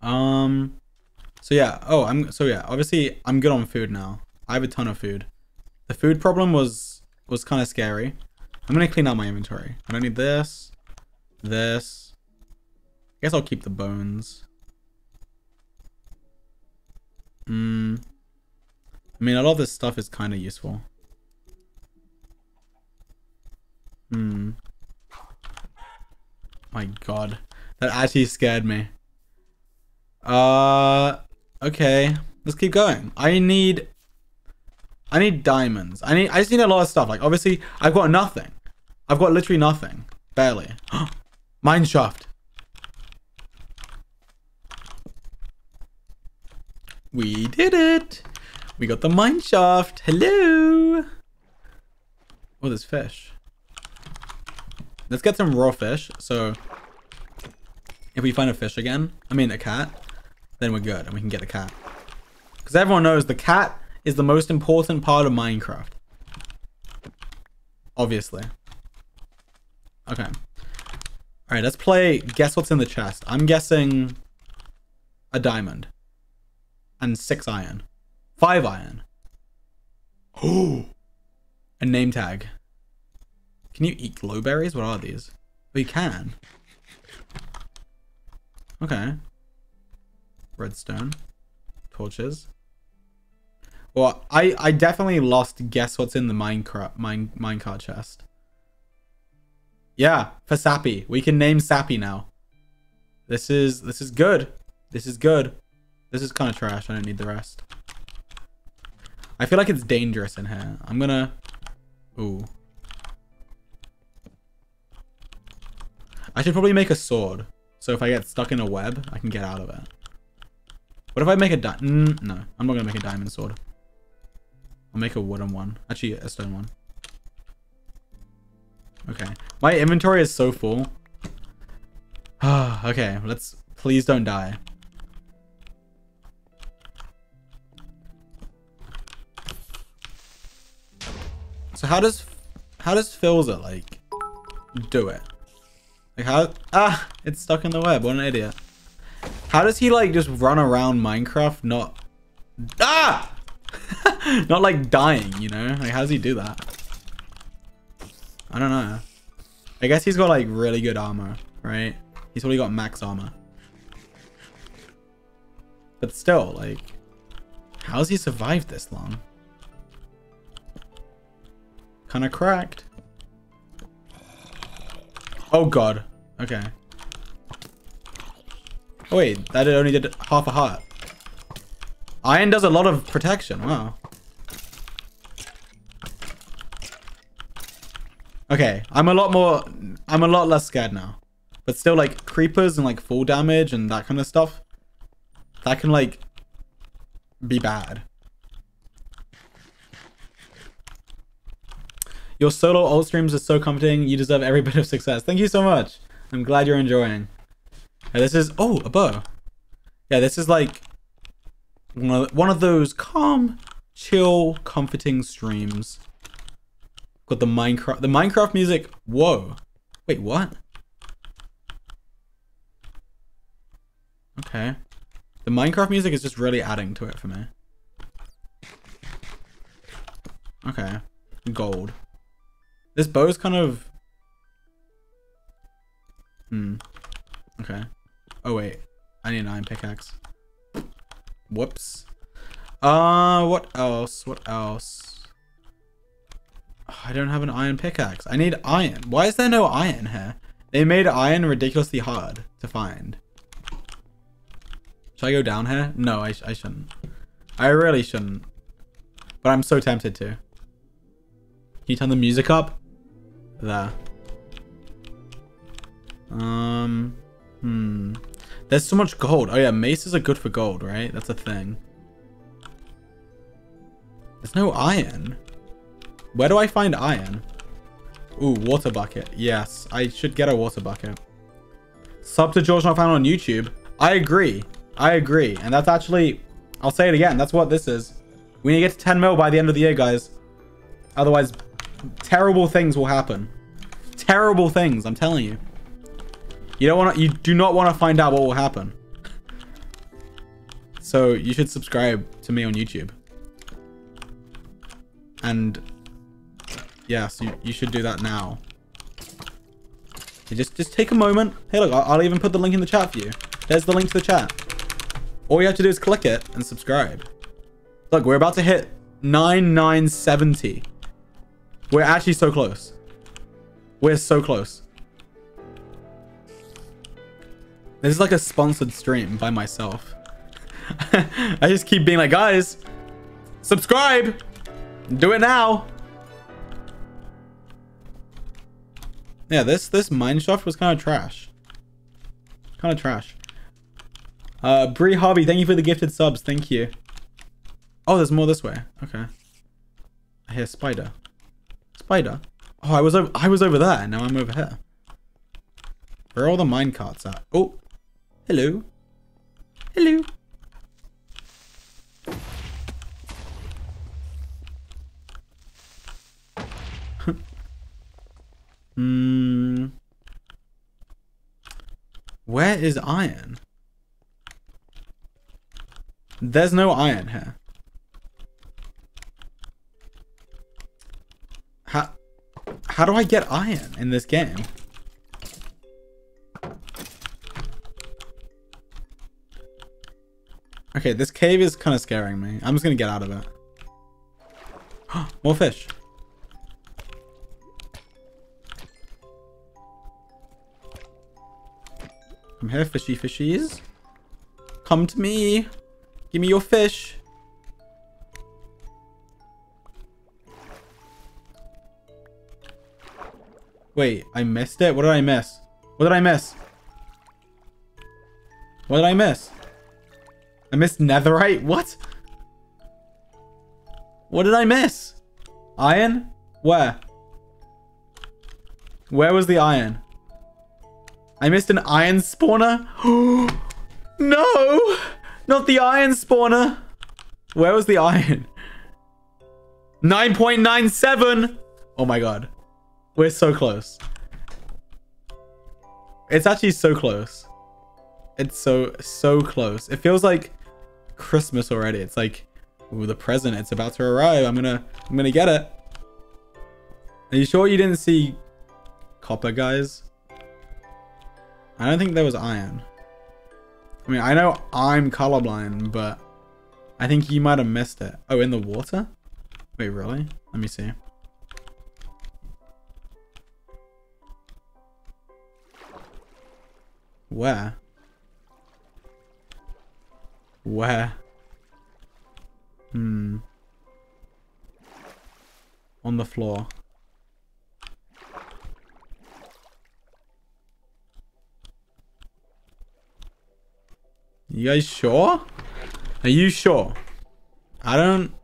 Speaker 1: Um, so yeah. Oh, I'm so yeah. Obviously, I'm good on food now. I have a ton of food. The food problem was was kind of scary. I'm gonna clean out my inventory. I don't need this, this. I guess I'll keep the bones. Hmm. I mean, a lot of this stuff is kind of useful. Hmm. My god. That actually scared me. Uh, okay. Let's keep going. I need, I need diamonds. I need, I just need a lot of stuff. Like, obviously, I've got nothing. I've got literally nothing. Barely. <gasps> Mineshaft. We did it. We got the mineshaft. Hello. Oh, there's fish. Let's get some raw fish. So, if we find a fish again, I mean a cat, then we're good and we can get the cat. Because everyone knows the cat is the most important part of Minecraft. Obviously. Okay. Alright, let's play guess what's in the chest. I'm guessing a diamond. And six iron. Five iron. <gasps> Oh! A name tag. Can you eat glowberries? What are these? Oh, you can. Okay. Redstone. Torches. Well, I, I definitely lost guess what's in the Minecraft mine minecart chest. Yeah, for Sappy. We can name Sappy now. This is this is good. This is good. This is kind of trash. I don't need the rest. I feel like it's dangerous in here. I'm gonna... Ooh. I should probably make a sword. So if I get stuck in a web, I can get out of it. What if I make a di- mm, No, I'm not gonna make a diamond sword. I'll make a wooden one. Actually, a stone one. Okay. My inventory is so full. <sighs> okay, let's... Please don't die. So how does... How does Philza, like, do it? Like how... Ah! It's stuck in the web. What an idiot. How does he, like, just run around Minecraft not... Ah! <laughs> not, like, dying, you know? Like, how does he do that? I don't know. I guess he's got like really good armor, right? He's probably got max armor. But still, like, how's he survived this long? Kind of cracked. Oh god. Okay. Oh wait, that only did half a heart. Iron does a lot of protection. Wow. Okay, I'm a lot more, I'm a lot less scared now. But still, like, creepers and, like, full damage and that kind of stuff, that can, like, be bad. Your solo alt streams are so comforting. You deserve every <laughs> bit of success. Thank you so much. I'm glad you're enjoying. Yeah, this is, oh, a bow. Yeah, this is, like, one of, one of those calm, chill, comforting streams Got the Minecraft, the Minecraft music. Whoa. Wait, what? Okay. The Minecraft music is just really adding to it for me. Okay. Gold. This bow is kind of... Hmm. Okay. Oh, wait. I need an iron pickaxe. Whoops. Uh, what else? What else? I don't have an iron pickaxe. I need iron. Why is there no iron here? They made iron ridiculously hard to find. Should I go down here? No, I, sh I shouldn't. I really shouldn't. But I'm so tempted to. Can you turn the music up? There. Um, hmm. There's so much gold. Oh yeah, Mesas are good for gold, right? That's a thing. There's no iron. Where do I find iron? Ooh, water bucket. Yes, I should get a water bucket. Sub to George not found on YouTube. I agree. I agree. And that's actually, I'll say it again. That's what this is. We need to get to 10 mil by the end of the year, guys. Otherwise, terrible things will happen. Terrible things, I'm telling you. You don't want to, you do not want to find out what will happen. So you should subscribe to me on YouTube. And Yes, you, you should do that now. just, just take a moment. Hey, look, I'll, I'll even put the link in the chat for you. There's the link to the chat. All you have to do is click it and subscribe. Look, we're about to hit 9970. We're actually so close. We're so close. This is like a sponsored stream by myself. <laughs> I just keep being like, guys, subscribe. Do it now. Yeah, this this mineshaft was kind of trash. Kind of trash. Uh, Bree Hobby, thank you for the gifted subs. Thank you. Oh, there's more this way. Okay. I hear spider. Spider. Oh, I was over. I was over there. Now I'm over here. Where are all the minecarts at? Oh, hello. Hello. <laughs> Hmm. Where is iron? There's no iron here. How, how do I get iron in this game? Okay, this cave is kind of scaring me. I'm just gonna get out of it. <gasps> More fish. Come here, fishy fishies. Come to me. Give me your fish. Wait, I missed it? What did I miss? What did I miss? What did I miss? I missed netherite? What? What did I miss? Iron? Where? Where was the iron? I missed an iron spawner? <gasps> no! Not the iron spawner! Where was the iron? <laughs> 9.97! Oh my god. We're so close. It's actually so close. It's so, so close. It feels like Christmas already. It's like, ooh, the present, it's about to arrive. I'm gonna, I'm gonna get it. Are you sure you didn't see copper, guys? I don't think there was iron. I mean, I know I'm colorblind, but I think you might have missed it. Oh, in the water? Wait, really? Let me see. Where? Where? Hmm. On the floor. You guys sure? Are you sure? I don't...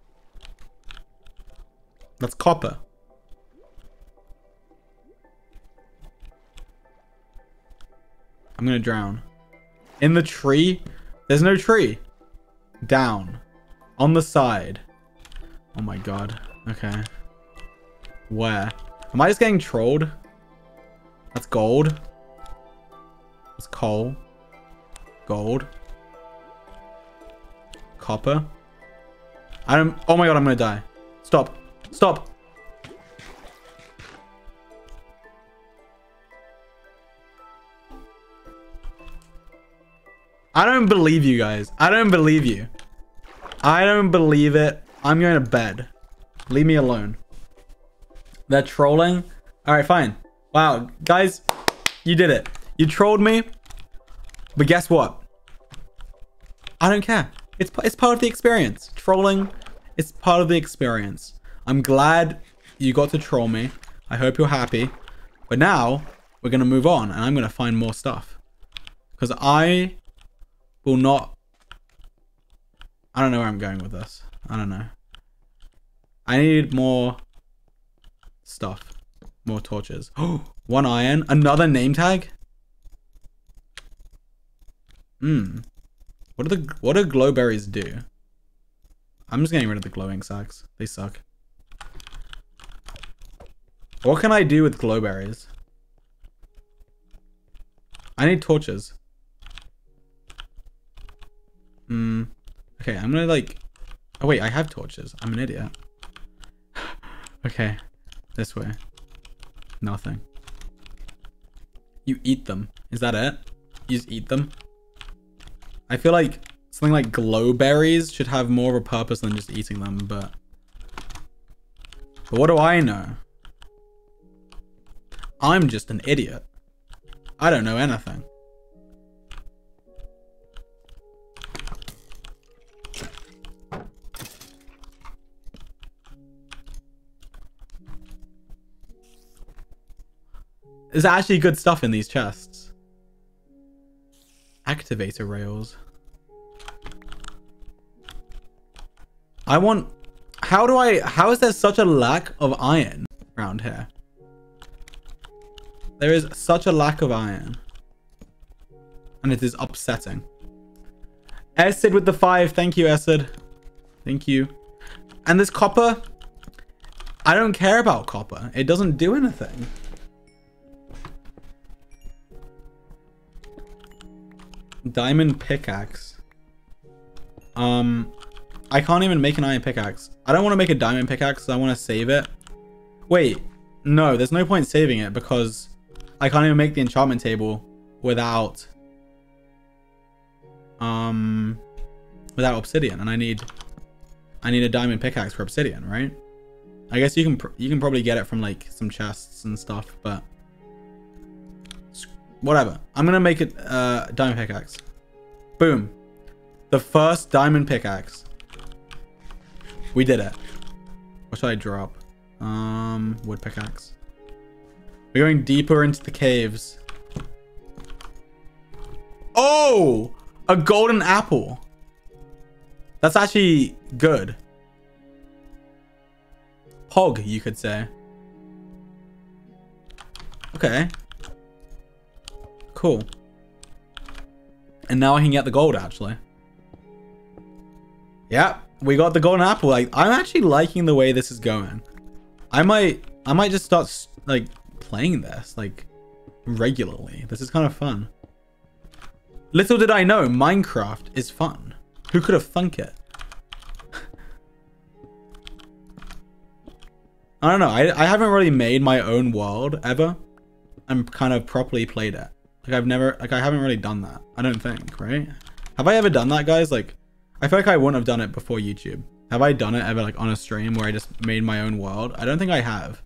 Speaker 1: That's copper. I'm gonna drown. In the tree? There's no tree. Down. On the side. Oh my god. Okay. Where? Am I just getting trolled? That's gold. That's coal. Gold. Copper. I don't... Oh my god, I'm gonna die. Stop. Stop. I don't believe you guys. I don't believe you. I don't believe it. I'm going to bed. Leave me alone. They're trolling. All right, fine. Wow, guys, you did it. You trolled me. But guess what? I don't care. It's, it's part of the experience. Trolling, it's part of the experience. I'm glad you got to troll me. I hope you're happy. But now, we're going to move on and I'm going to find more stuff. Because I will not... I don't know where I'm going with this. I don't know. I need more stuff. More torches. Oh, <gasps> one iron. Another name tag? Hmm. What do the what do glow berries do? I'm just getting rid of the glowing sacks. They suck. What can I do with glow berries? I need torches. Hmm. Okay, I'm gonna like... Oh wait, I have torches. I'm an idiot. <sighs> okay. This way. Nothing. You eat them. Is that it? You just eat them? I feel like something like glow berries should have more of a purpose than just eating them, but... But what do I know? I'm just an idiot. I don't know anything. There's actually good stuff in these chests. Activator rails. I want... How do I... How is there such a lack of iron around here? There is such a lack of iron. And it is upsetting. Acid with the five. Thank you, Acid. Thank you. And this copper... I don't care about copper. It doesn't do anything. Diamond pickaxe. Um, I can't even make an iron pickaxe. I don't want to make a diamond pickaxe. I want to save it. Wait, no, there's no point saving it because I can't even make the enchantment table without um without obsidian and I need I need a diamond pickaxe for obsidian, right? I guess you can you can probably get it from like some chests and stuff, but whatever. I'm gonna make it uh diamond pickaxe. Boom. The first diamond pickaxe. We did it. What should I drop? Um, wood pickaxe. We're going deeper into the caves. Oh! A golden apple. That's actually good. Hog, you could say. Okay. Cool. And now I can get the gold, actually. Yeah, we got the golden apple. Like, I'm actually liking the way this is going. I might, I might just start, like, playing this, like, regularly. This is kind of fun. Little did I know, Minecraft is fun. Who could have thunk it? <laughs> I don't know. I, I haven't really made my own world ever and kind of properly played it. Like I've never, like I haven't really done that. I don't think, right? Have I ever done that, guys? Like, I feel like I wouldn't have done it before YouTube. Have I done it ever like on a stream where I just made my own world? I don't think I have.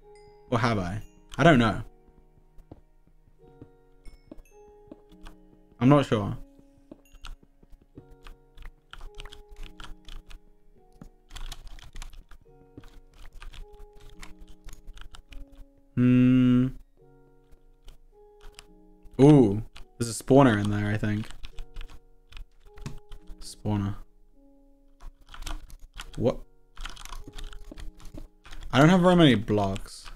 Speaker 1: Or have I? I don't know. I'm not sure. Hmm. Ooh, there's a spawner in there, I think. Spawner. What? I don't have very many blocks.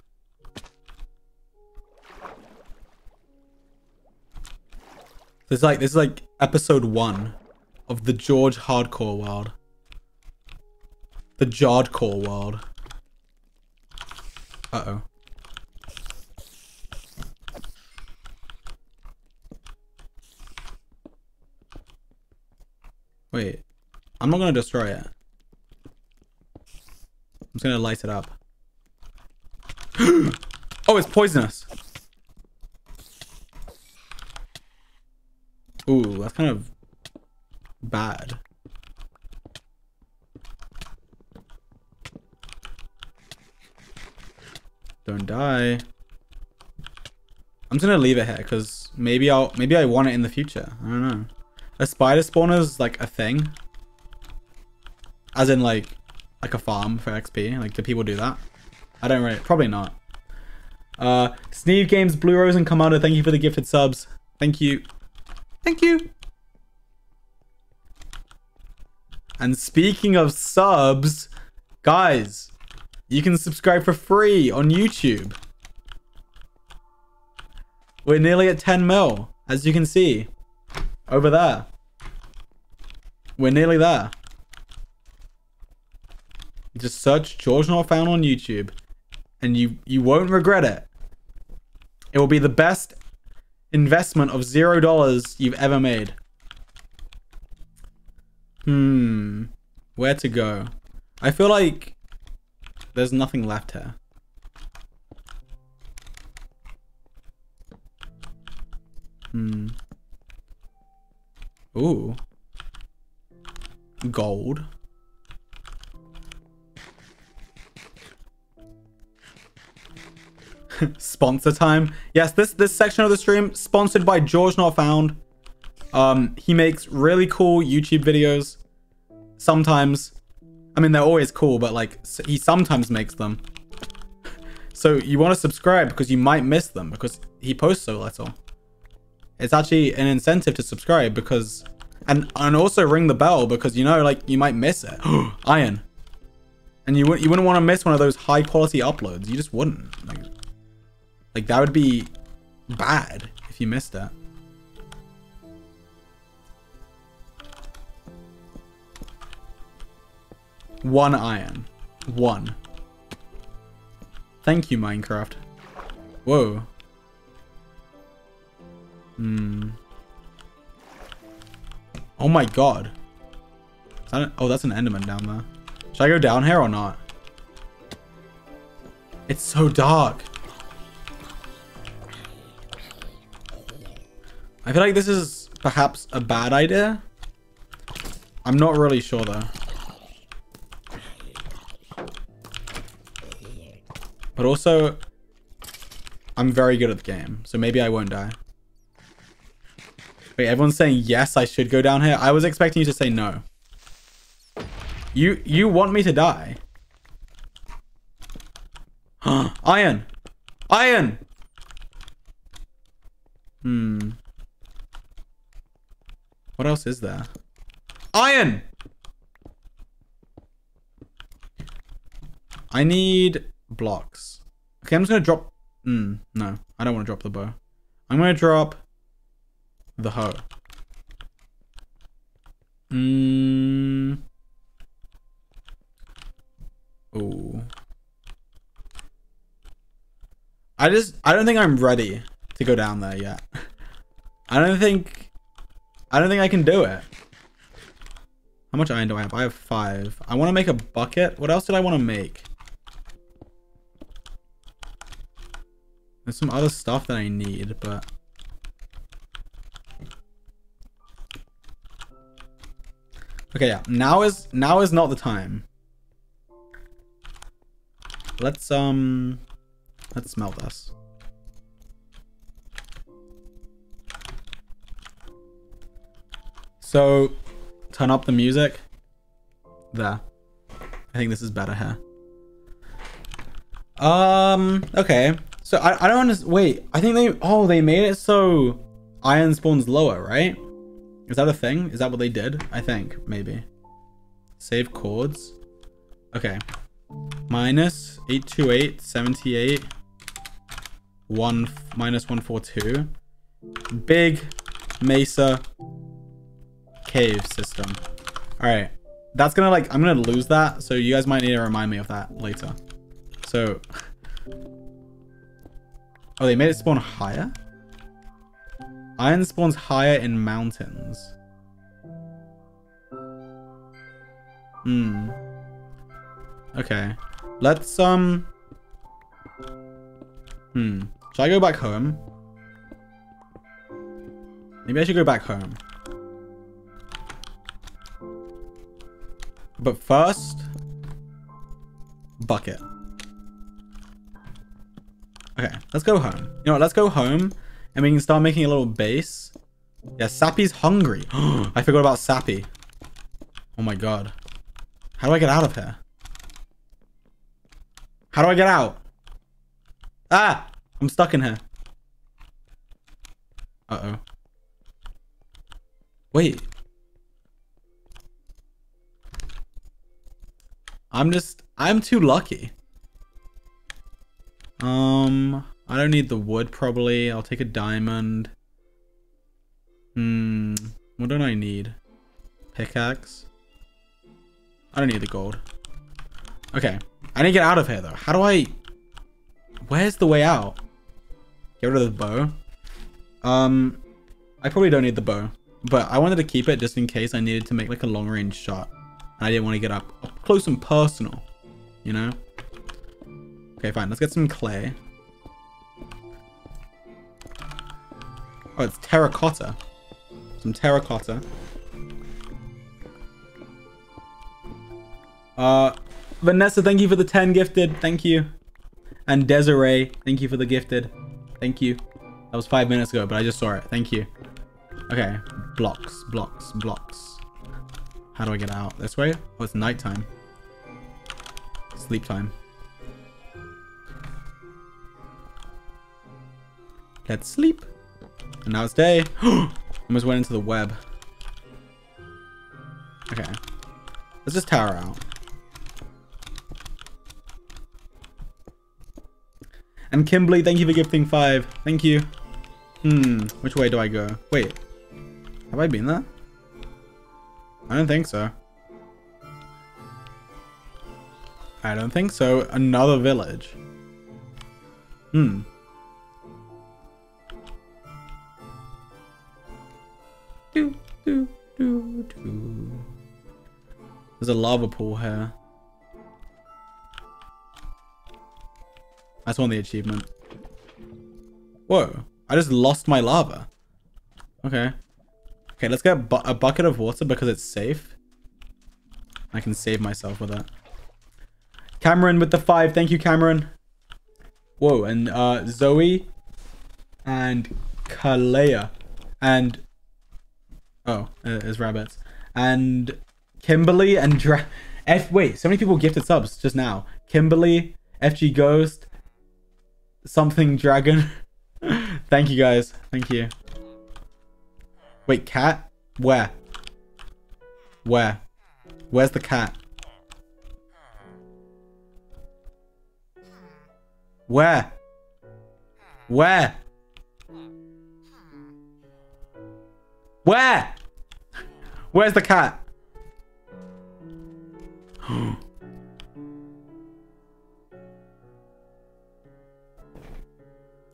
Speaker 1: This is like this is like episode one of the George Hardcore world. The Jardcore world. Uh oh. Wait. I'm not gonna destroy it. I'm just gonna light it up. <gasps> oh, it's poisonous. Ooh, that's kind of bad. Don't die. I'm just gonna leave it here because maybe I'll maybe I want it in the future. I don't know. A spider spawner is like a thing. As in like like a farm for XP. Like do people do that? I don't really probably not. Uh Sneeve Games, Blue Rose and Commander, thank you for the gifted subs. Thank you. Thank you. And speaking of subs, guys, you can subscribe for free on YouTube. We're nearly at 10 mil, as you can see. Over there. We're nearly there. Just search George Not Found on YouTube. And you, you won't regret it. It will be the best investment of zero dollars you've ever made. Hmm. Where to go? I feel like there's nothing left here. Hmm. Ooh. Gold. <laughs> Sponsor time. Yes, this this section of the stream sponsored by George Not Found. Um, he makes really cool YouTube videos. Sometimes, I mean, they're always cool, but like he sometimes makes them. <laughs> so you want to subscribe because you might miss them because he posts so little. It's actually an incentive to subscribe because and and also ring the bell because you know like you might miss it. <gasps> Iron. And you wouldn't you wouldn't want to miss one of those high quality uploads. You just wouldn't. Like, like that would be bad if you missed it. One iron. One. Thank you, Minecraft. Whoa. Hmm. Oh my god. That oh, that's an Enderman down there. Should I go down here or not? It's so dark. I feel like this is perhaps a bad idea. I'm not really sure though. But also, I'm very good at the game, so maybe I won't die. Wait, everyone's saying yes, I should go down here. I was expecting you to say no. You you want me to die? <gasps> Iron! Iron! Hmm. What else is there? Iron! I need blocks. Okay, I'm just gonna drop... Hmm, no. I don't want to drop the bow. I'm gonna drop the hoe. Hmm. Oh. I just, I don't think I'm ready to go down there yet. I don't think, I don't think I can do it. How much iron do I have? I have five. I want to make a bucket. What else did I want to make? There's some other stuff that I need, but... Okay, yeah. Now is now is not the time. Let's um let's smell this. So turn up the music. There. I think this is better here. Um okay. So I, I don't understand. Wait, I think they, oh, they made it so iron spawns lower, right? Is that a thing? Is that what they did? I think, maybe. Save coords. Okay. Minus 828, 78, 1, minus 142. Big Mesa cave system. All right. That's gonna like, I'm gonna lose that. So you guys might need to remind me of that later. So <laughs> Oh, they made it spawn higher? Iron spawns higher in mountains. Hmm. Okay. Let's, um... Hmm. Should I go back home? Maybe I should go back home. But first... Bucket. Okay, let's go home. You know what? Let's go home and we can start making a little base. Yeah, Sappy's hungry. <gasps> I forgot about Sappy. Oh my god. How do I get out of here? How do I get out? Ah! I'm stuck in here. Uh-oh. Wait. I'm just... I'm too lucky. Um, I don't need the wood probably. I'll take a diamond. Hmm, what don't I need? Pickaxe. I don't need the gold. Okay, I need to get out of here though. How do I... Where's the way out? Get rid of the bow. Um, I probably don't need the bow. But I wanted to keep it just in case I needed to make like a long range shot. I didn't want to get up, up close and personal, you know? Okay, fine. Let's get some clay. Oh, it's terracotta. Some terracotta. Uh, Vanessa, thank you for the 10 gifted. Thank you. And Desiree, thank you for the gifted. Thank you. That was five minutes ago, but I just saw it. Thank you. Okay. Blocks, blocks, blocks. How do I get out? This way? Oh, it's nighttime. Sleep time. Let's sleep. And now it's day. <gasps> Almost went into the web. Okay. Let's just tower out. And Kimberly, thank you for gifting five. Thank you. Hmm, which way do I go? Wait, have I been there? I don't think so. I don't think so. Another village. Hmm. Do, do, Do, do. There's a lava pool here. That's one of the achievement. Whoa. I just lost my lava. Okay. Okay, let's get bu a bucket of water because it's safe. I can save myself with that. Cameron with the five. Thank you, Cameron. Whoa, and uh, Zoe and Kalea and oh, uh, there's rabbits and Kimberly and Dra F. Wait, so many people gifted subs just now. Kimberly, FG Ghost, something Dragon. <laughs> Thank you guys. Thank you. Wait, cat? Where? Where? Where's the cat? Where? Where? Where? Where's the cat? <gasps>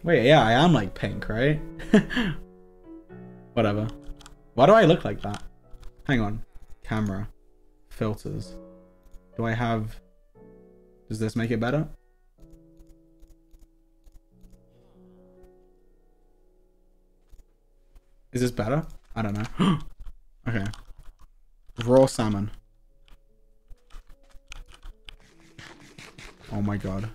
Speaker 1: Wait, yeah, I am like pink, right? <laughs> Whatever. Why do I look like that? Hang on. Camera. Filters. Do I have... Does this make it better? Is this better? I don't know. <gasps> okay. Raw salmon. Oh my god.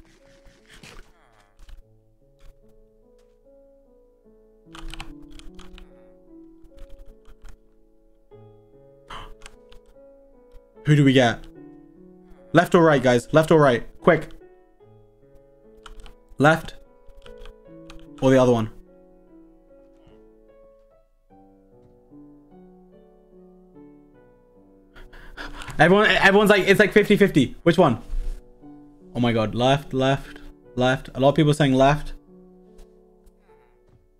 Speaker 1: <gasps> Who do we get? Left or right, guys? Left or right? Quick. Left. Or the other one? Everyone, everyone's like, it's like 50-50. Which one? Oh my god. Left, left, left. A lot of people saying left.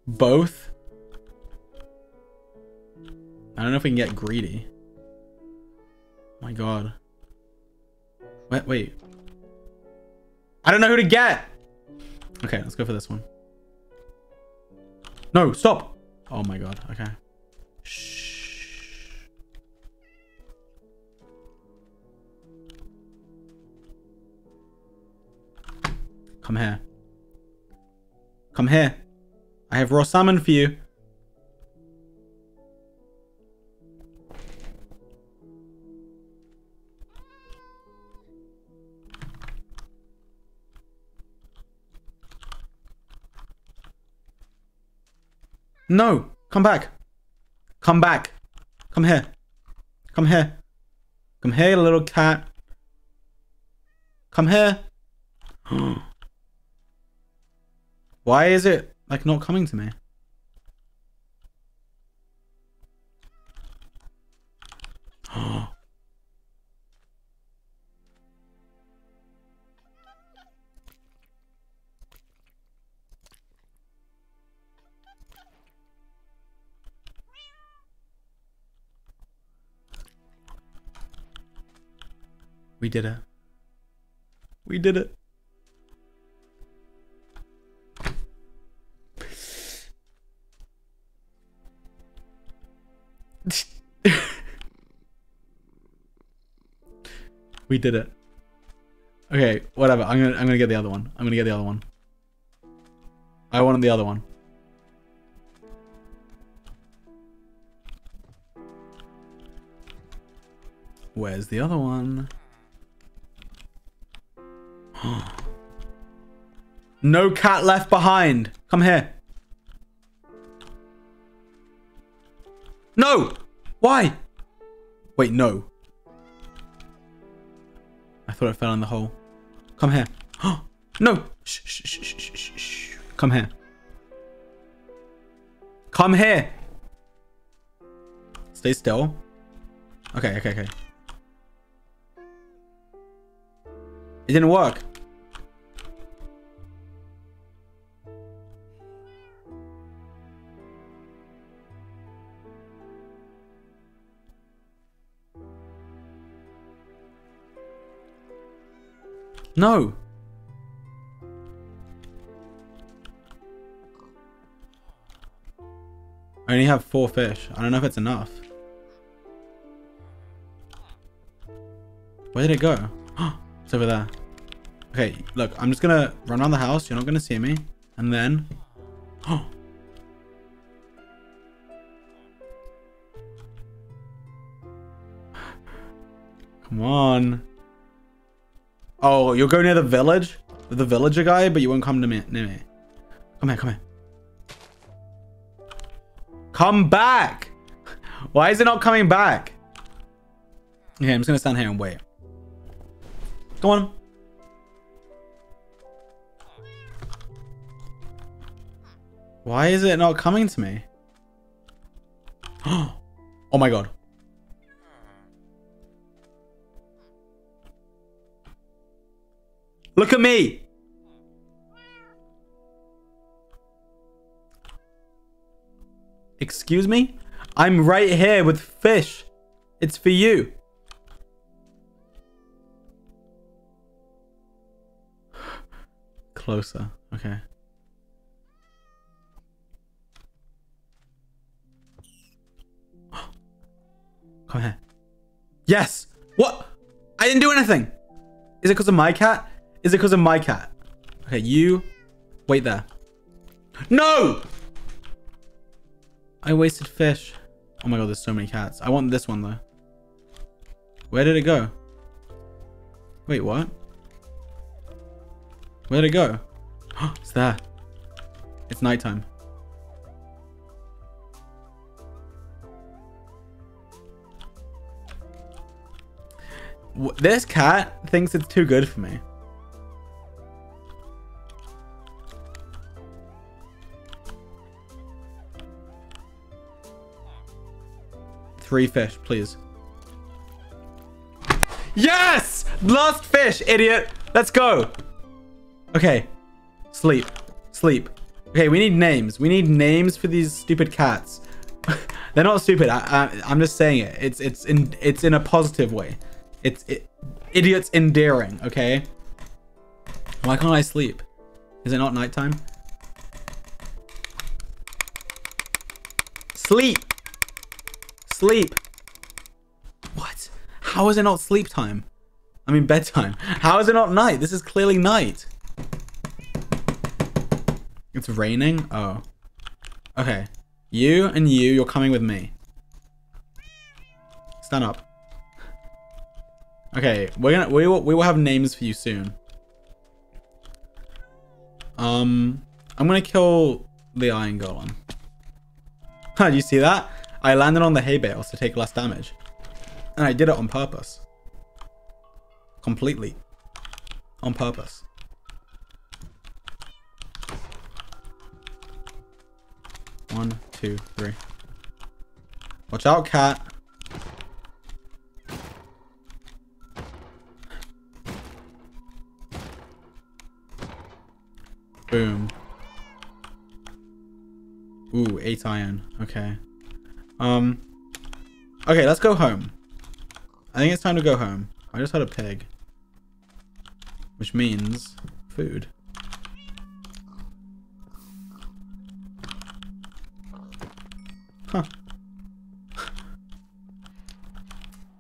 Speaker 1: Both. I don't know if we can get greedy. Oh my god. Wait, wait. I don't know who to get. Okay, let's go for this one. No, stop. Oh my god. Okay. Shh. Come here. Come here. I have raw salmon for you. No! Come back! Come back! Come here! Come here! Come here, little cat! Come here! <gasps> <gasps> Why is it like not coming to me? <gasps> we did it. We did it. <laughs> we did it. Okay, whatever. I'm gonna I'm gonna get the other one. I'm gonna get the other one. I wanted the other one. Where's the other one? <gasps> no cat left behind. Come here. No! Why? Wait, no. I thought I fell in the hole. Come here. <gasps> no! Shh, shh, shh. Come here. Come here! Stay still. Okay, okay, okay. It didn't work. No! I only have four fish. I don't know if it's enough. Where did it go? <gasps> it's over there. Okay, look, I'm just gonna run around the house. You're not gonna see me. And then... Oh! <gasps> Come on. Oh, you'll go near the village? The villager guy, but you won't come to me near me. Come here, come here. Come back! Why is it not coming back? Okay, I'm just gonna stand here and wait. Come on. Why is it not coming to me? <gasps> oh my god. Look at me! Excuse me? I'm right here with fish. It's for you. Closer. Okay. Come here. Yes! What? I didn't do anything! Is it because of my cat? Is it because of my cat? Okay, you... Wait there. No! I wasted fish. Oh my god, there's so many cats. I want this one though. Where did it go? Wait, what? Where did it go? <gasps> it's there. It's nighttime. This cat thinks it's too good for me. Three fish, please. Yes! Last fish, idiot. Let's go. Okay. Sleep. Sleep. Okay, we need names. We need names for these stupid cats. <laughs> They're not stupid. I, am just saying it. It's it's in it's in a positive way. It's it, idiot's endearing. Okay. Why can't I sleep? Is it not nighttime? Sleep. Sleep. What? How is it not sleep time? I mean bedtime. How is it not night? This is clearly night. It's raining? Oh. Okay. You and you, you're coming with me. Stand up. Okay, we're gonna we will we will have names for you soon. Um I'm gonna kill the iron golem. Huh, <laughs> do you see that? I landed on the hay bales to take less damage. And I did it on purpose. Completely. On purpose. One, two, three. Watch out, cat. Boom. Ooh, eight iron. Okay. Um, okay, let's go home. I think it's time to go home. I just had a pig. Which means food. Huh.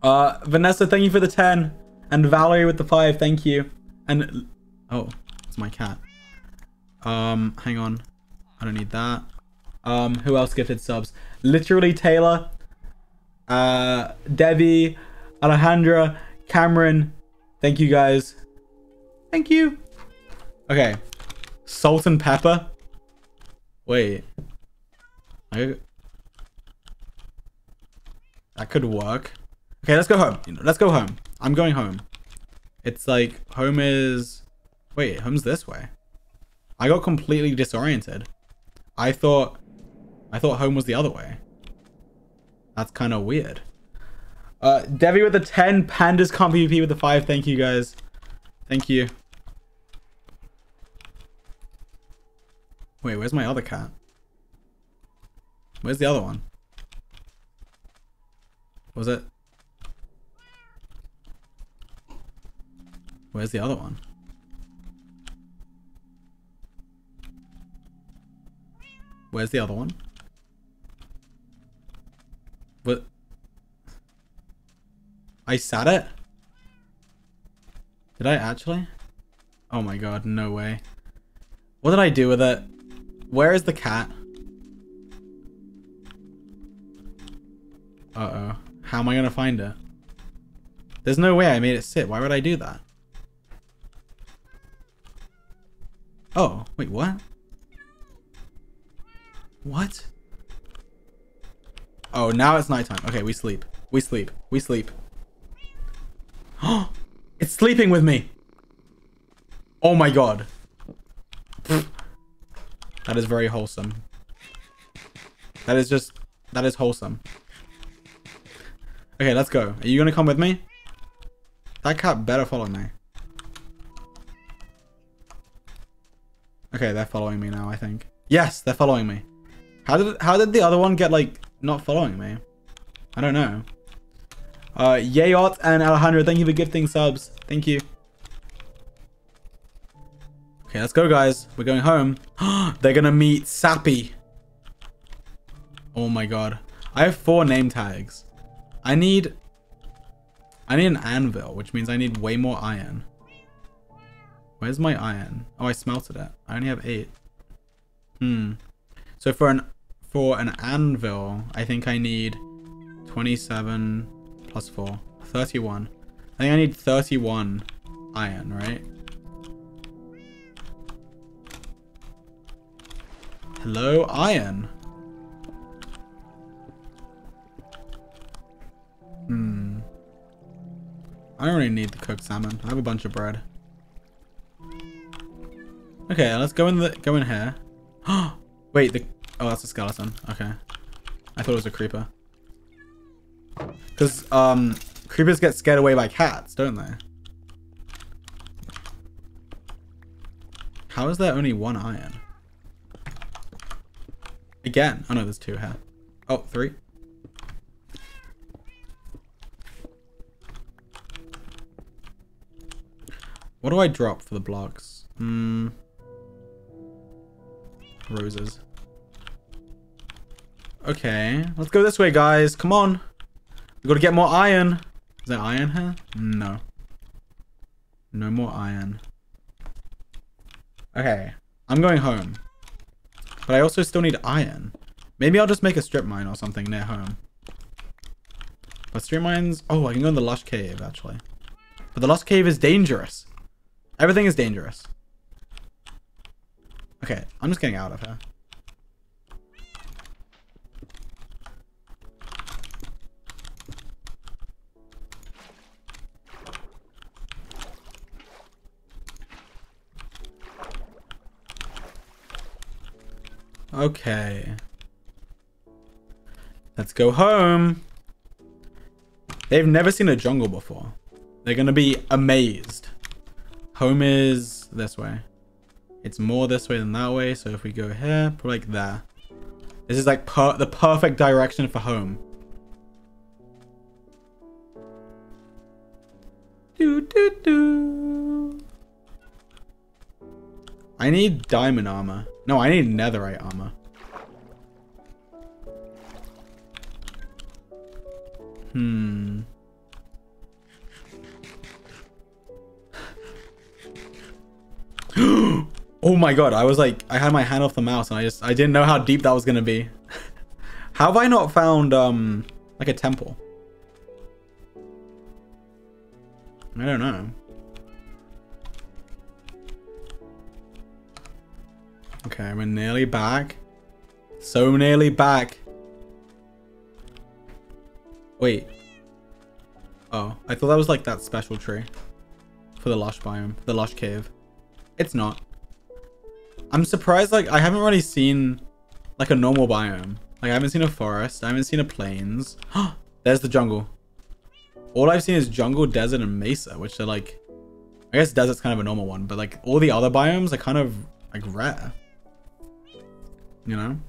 Speaker 1: Uh, Vanessa, thank you for the 10. And Valerie with the 5, thank you. And, oh, it's my cat. Um, hang on. I don't need that. Um, who else gifted subs? Literally Taylor, uh, Debbie, Alejandra, Cameron. Thank you guys. Thank you. Okay. Salt and pepper. Wait. I... That could work. Okay, let's go home. Let's go home. I'm going home. It's like, home is... Wait, home's this way. I got completely disoriented. I thought I thought home was the other way. That's kind of weird. Uh, Devi with the 10, Pandas can't PvP with the 5. Thank you, guys. Thank you. Wait, where's my other cat? Where's the other one? Was it? Where's the other one? Where's the other one? But I sat it? Did I actually? Oh my god, no way. What did I do with it? Where is the cat? Uh-oh. How am I gonna find it? There's no way I made it sit. Why would I do that? Oh, wait, what? What? Oh, now it's nighttime. Okay, we sleep. We sleep. We sleep. Oh, <gasps> it's sleeping with me. Oh my god. That is very wholesome. That is just, that is wholesome. Okay, let's go. Are you gonna come with me? That cat better follow me. Okay, they're following me now, I think. Yes, they're following me. How did how did the other one get like not following me? I don't know. Uh Yayot and Alejandro, thank you for gifting subs. Thank you. Okay, let's go guys. We're going home. <gasps> they're gonna meet Sappy. Oh my god. I have four name tags. I need I need an anvil, which means I need way more iron. Where's my iron? Oh, I smelted it. I only have eight. Hmm. So for an for an anvil, I think I need 27 plus 4. 31. I think I need 31 iron, right? Hello, iron. Hmm. I don't really need the cooked salmon. I have a bunch of bread. Okay, let's go in the go in here. <gasps> Wait, the oh that's a skeleton. Okay. I thought it was a creeper. Because um creepers get scared away by cats, don't they? How is there only one iron? Again. Oh no, there's two here. Oh, three. What do I drop for the blocks? Hmm. Roses. Okay, let's go this way, guys. Come on. We gotta get more iron. Is there iron here? No. No more iron. Okay, I'm going home. But I also still need iron. Maybe I'll just make a strip mine or something near home. But strip mines... Oh, I can go in the Lush Cave, actually. But the Lush Cave is dangerous. Everything is dangerous. Okay, I'm just getting out of here. Okay. Let's go home. They've never seen a jungle before. They're gonna be amazed. Home is this way. It's more this way than that way. So if we go here, put like there. This is like per the perfect direction for home. Do, do, do. I need diamond armor. No, I need netherite armor. Hmm. <gasps> oh my god, I was like, I had my hand off the mouse and I just, I didn't know how deep that was gonna be. how <laughs> have I not found, um, like a temple? I don't know. Okay, we're nearly back. So nearly back. Wait. Oh, I thought that was like that special tree. For the lush biome. The lush cave. It's not. I'm surprised, like, I haven't really seen, like, a normal biome. Like, I haven't seen a forest. I haven't seen a plains. <gasps> There's the jungle. All I've seen is jungle, desert, and mesa, which are, like... I guess desert's kind of a normal one, but, like, all the other biomes are kind of, like, rare you know?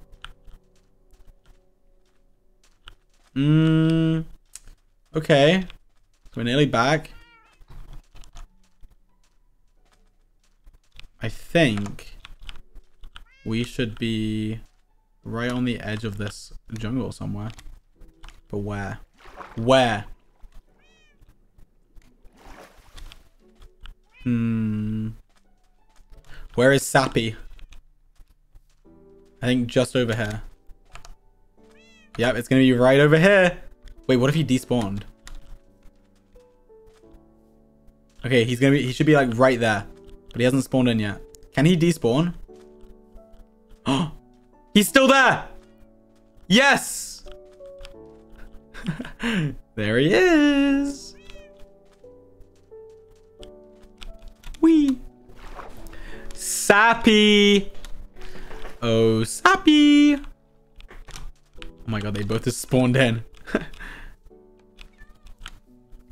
Speaker 1: Mmm. Okay. We're nearly back. I think we should be right on the edge of this jungle somewhere. But where? Where? Hmm. Where is Sappy? I think just over here. Yep, it's gonna be right over here. Wait, what if he despawned? Okay, he's gonna be, he should be like right there. But he hasn't spawned in yet. Can he despawn? Oh, <gasps> he's still there! Yes! <laughs> there he is! Wee! Sappy! Oh, Sappy! Oh my god, they both just spawned in. <laughs>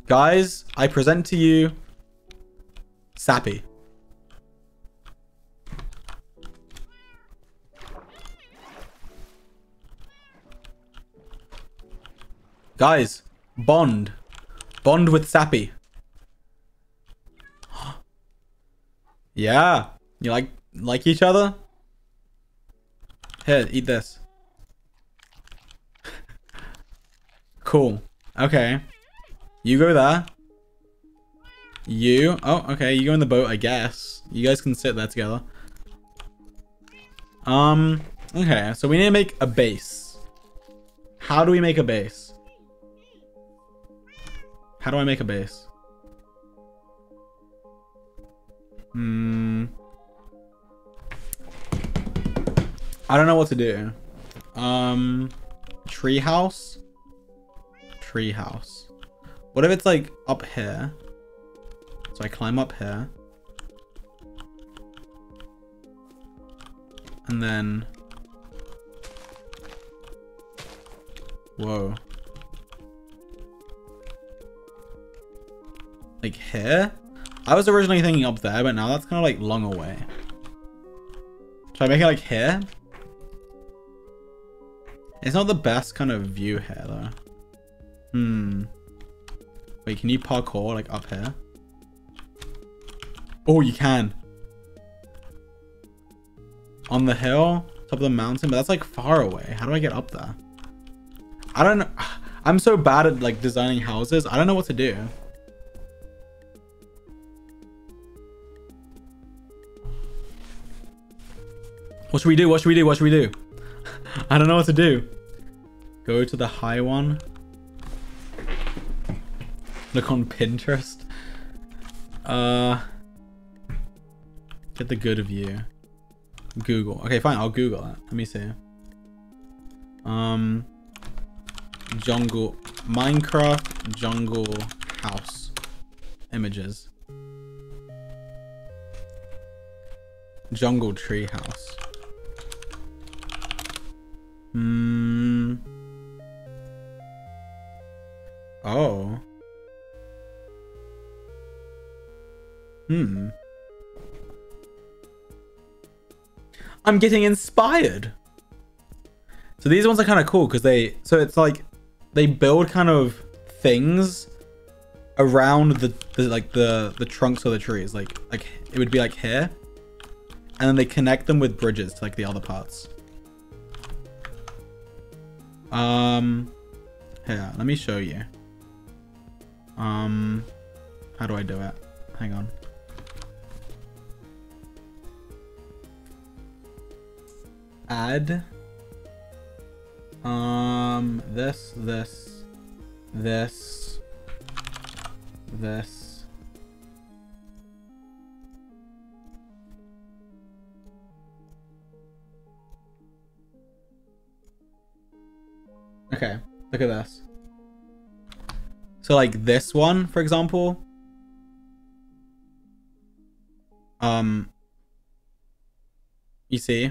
Speaker 1: Guys, I present to you Sappy. Guys, bond. Bond with Sappy. <gasps> yeah. You like like each other? Here, eat this. cool. Okay. You go there. You. Oh, okay. You go in the boat, I guess. You guys can sit there together. Um, okay. So we need to make a base. How do we make a base? How do I make a base? Hmm. I don't know what to do. Um, treehouse? Treehouse. What if it's like up here? So I climb up here. And then... Whoa. Like here? I was originally thinking up there, but now that's kind of like long away. Should I make it like here? It's not the best kind of view here though. Hmm. Wait, can you parkour like up here? Oh, you can. On the hill, top of the mountain, but that's like far away. How do I get up there? I don't know. <sighs> I'm so bad at like designing houses. I don't know what to do. What should we do? What should we do? What should we do? <laughs> I don't know what to do. Go to the high one. Look on Pinterest. Uh, get the good of you. Google. Okay, fine. I'll Google it. Let me see. Um, jungle, Minecraft jungle house images. Jungle tree house. Hmm. Oh. Hmm. I'm getting inspired. So these ones are kind of cool because they, so it's like, they build kind of things around the, the, like the the trunks of the trees like like it would be like here and then they connect them with bridges to like the other parts um, here, let me show you. Um, how do I do it? Hang on. Add. Um, this, this, this, this, Okay, look at this. So like this one, for example. Um, you see?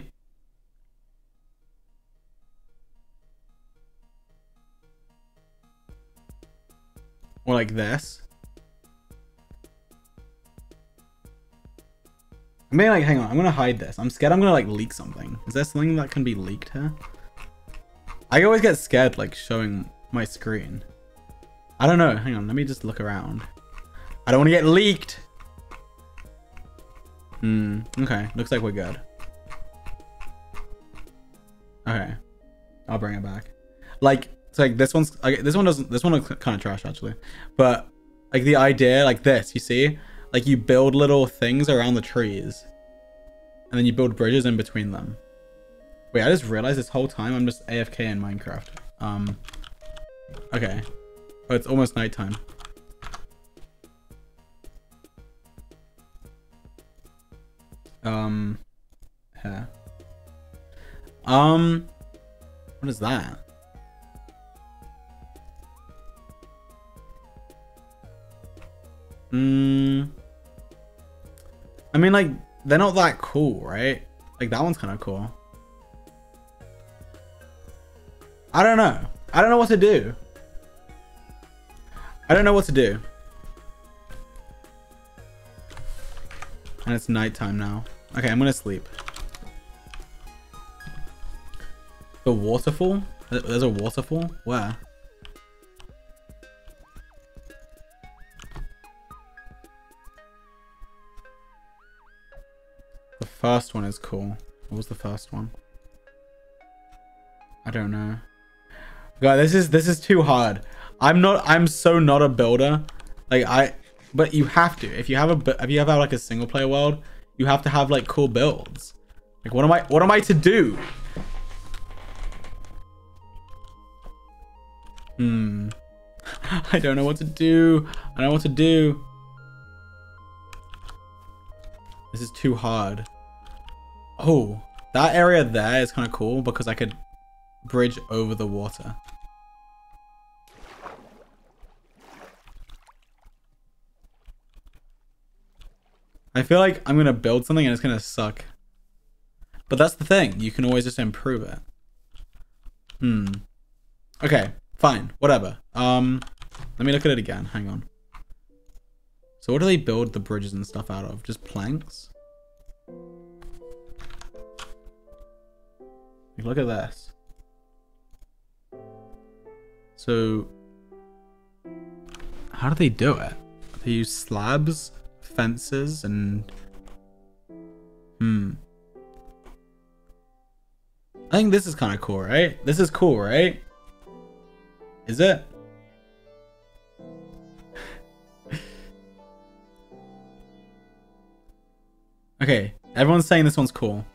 Speaker 1: Or like this. I mean, like, hang on. I'm gonna hide this. I'm scared I'm gonna, like, leak something. Is there something that can be leaked here? I always get scared like showing my screen. I don't know. Hang on. Let me just look around. I don't want to get leaked. Hmm. Okay. Looks like we're good. Okay. I'll bring it back. Like, it's like this one's like this one doesn't this one looks kind of trash actually. But like the idea like this, you see? like you build little things around the trees. And then you build bridges in between them. Wait, I just realized this whole time I'm just AFK in Minecraft. Um, okay. Oh, it's almost nighttime. Um, yeah. Um, what is that? Hmm. I mean, like, they're not that cool, right? Like, that one's kind of cool. I don't know. I don't know what to do. I don't know what to do. And it's nighttime now. Okay, I'm gonna sleep. The waterfall? There's a waterfall? Where? The first one is cool. What was the first one? I don't know. God, this is this is too hard. I'm not. I'm so not a builder. Like I, but you have to. If you have a, if you have like a single player world, you have to have like cool builds. Like what am I? What am I to do? Hmm. <laughs> I don't know what to do. I don't know what to do. This is too hard. Oh, that area there is kind of cool because I could bridge over the water. I feel like I'm going to build something and it's going to suck. But that's the thing. You can always just improve it. Hmm. Okay, fine. Whatever. Um, let me look at it again. Hang on. So what do they build the bridges and stuff out of? Just planks? Look at this. So, how do they do it? They use slabs, fences, and... Hmm. I think this is kind of cool, right? This is cool, right? Is it? <laughs> okay, everyone's saying this one's cool.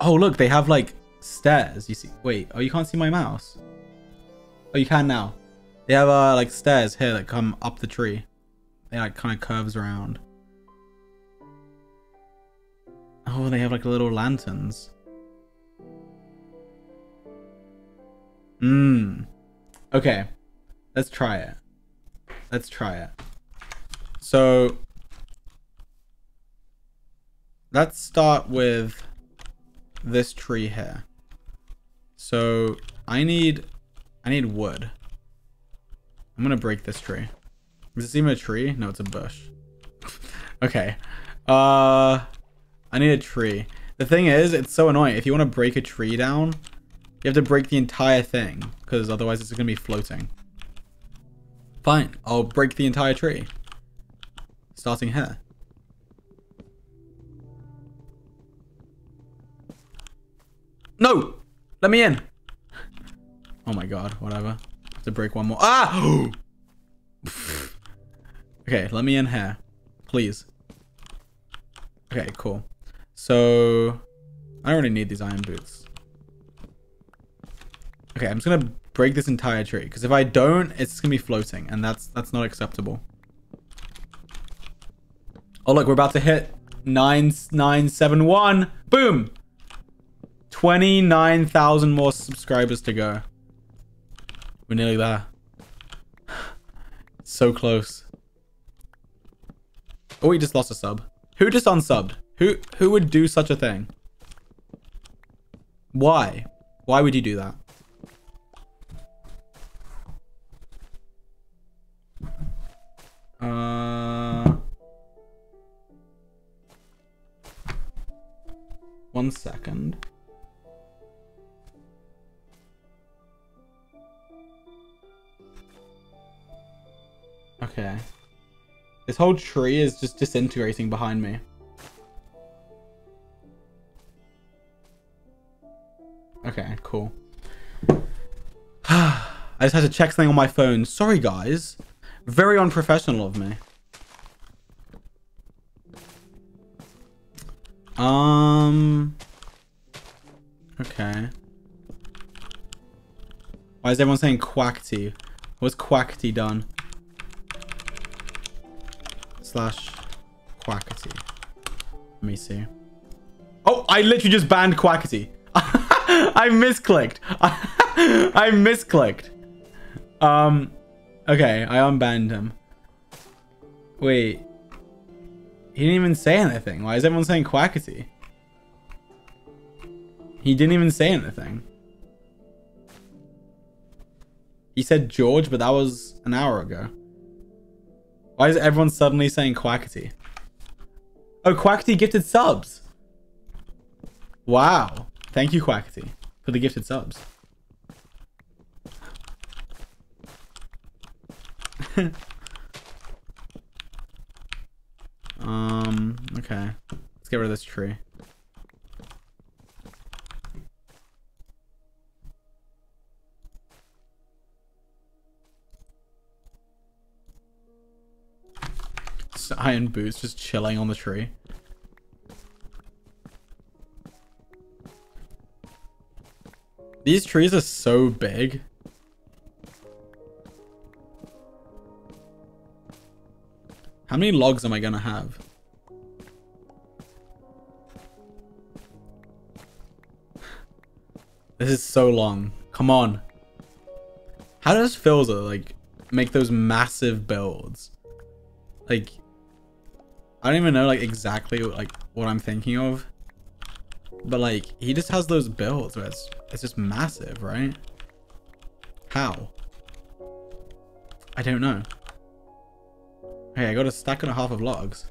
Speaker 1: Oh, look, they have like stairs. You see? Wait, oh, you can't see my mouse. Oh, you can now. They have uh, like stairs here that come up the tree. They like kind of curves around. Oh, they have like little lanterns. Mmm. Okay. Let's try it. Let's try it. So let's start with this tree here. So I need I need wood. I'm gonna break this tree. Is this even a tree? No, it's a bush. <laughs> okay. Uh, I need a tree. The thing is, it's so annoying. If you want to break a tree down, you have to break the entire thing. Because otherwise it's to be floating. Fine. I'll break the entire tree. Starting here. No! Let me in! Oh my god, whatever. To break one more. Ah! <gasps> okay, let me in here. Please. Okay, cool. So, I don't really need these iron boots. Okay, I'm just gonna break this entire tree because if I don't, it's gonna be floating, and that's that's not acceptable. Oh look, we're about to hit nine nine seven one. Boom. Twenty nine thousand more subscribers to go. We're nearly there. So close. Oh, we just lost a sub. Who just unsubbed? Who who would do such a thing? Why? Why would you do that? Uh, one second. Okay. This whole tree is just disintegrating behind me. Okay, cool. <sighs> I just had to check something on my phone. Sorry, guys. Very unprofessional of me. Um. Okay. Why is everyone saying Quackity? What's Quackity done? Slash Quackity. Let me see. Oh, I literally just banned Quackity. <laughs> I misclicked. <laughs> I misclicked. Um, okay, I unbanned him. Wait. He didn't even say anything. Why is everyone saying Quackity? He didn't even say anything. He said George, but that was an hour ago. Why is everyone suddenly saying Quackity? Oh, Quackity gifted subs. Wow. Thank you, Quackity, for the gifted subs. <laughs> um, okay. Let's get rid of this tree. Iron boots just chilling on the tree. These trees are so big. How many logs am I gonna have? This is so long. Come on. How does Philza, like, make those massive builds? Like, I don't even know, like, exactly, like, what I'm thinking of. But, like, he just has those builds where it's it's just massive, right? How? I don't know. Hey, I got a stack and a half of logs.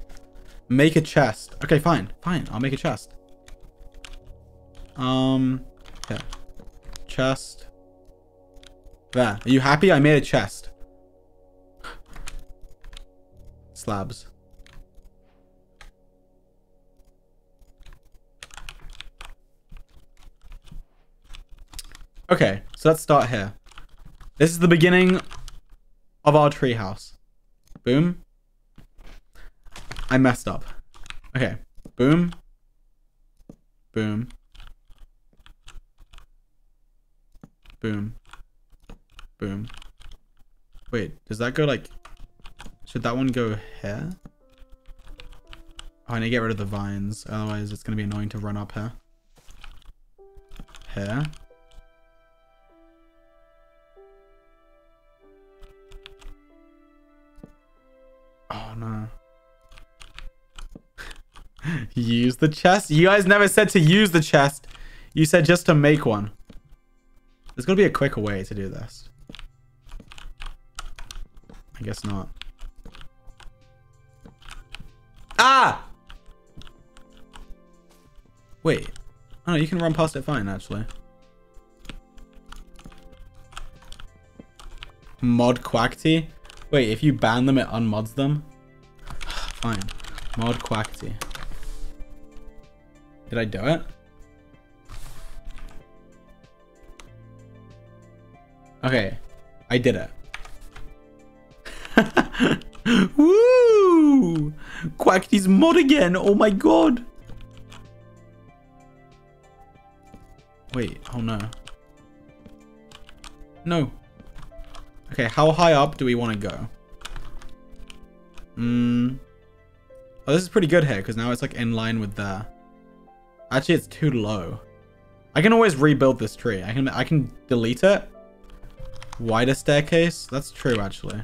Speaker 1: Make a chest. Okay, fine. Fine. I'll make a chest. Um, yeah. Chest. There. Are you happy? I made a chest. Slabs. Okay, so let's start here. This is the beginning of our treehouse. Boom. I messed up. Okay. Boom. Boom. Boom. Boom. Wait, does that go like... Should that one go here? Oh, I need to get rid of the vines. Otherwise, it's going to be annoying to run up here. Here. Oh no. <laughs> use the chest? You guys never said to use the chest. You said just to make one. There's gotta be a quicker way to do this. I guess not. Ah! Wait. Oh, you can run past it fine, actually. Mod Quackity? Wait, if you ban them, it unmods them? <sighs> Fine. Mod Quackity. Did I do it? Okay. I did it. <laughs> Woo! Quackity's mod again. Oh my god. Wait. Oh no. No. Okay, how high up do we want to go? Hmm. Oh, this is pretty good here, because now it's like in line with the... Actually, it's too low. I can always rebuild this tree. I can I can delete it. Wider staircase? That's true, actually.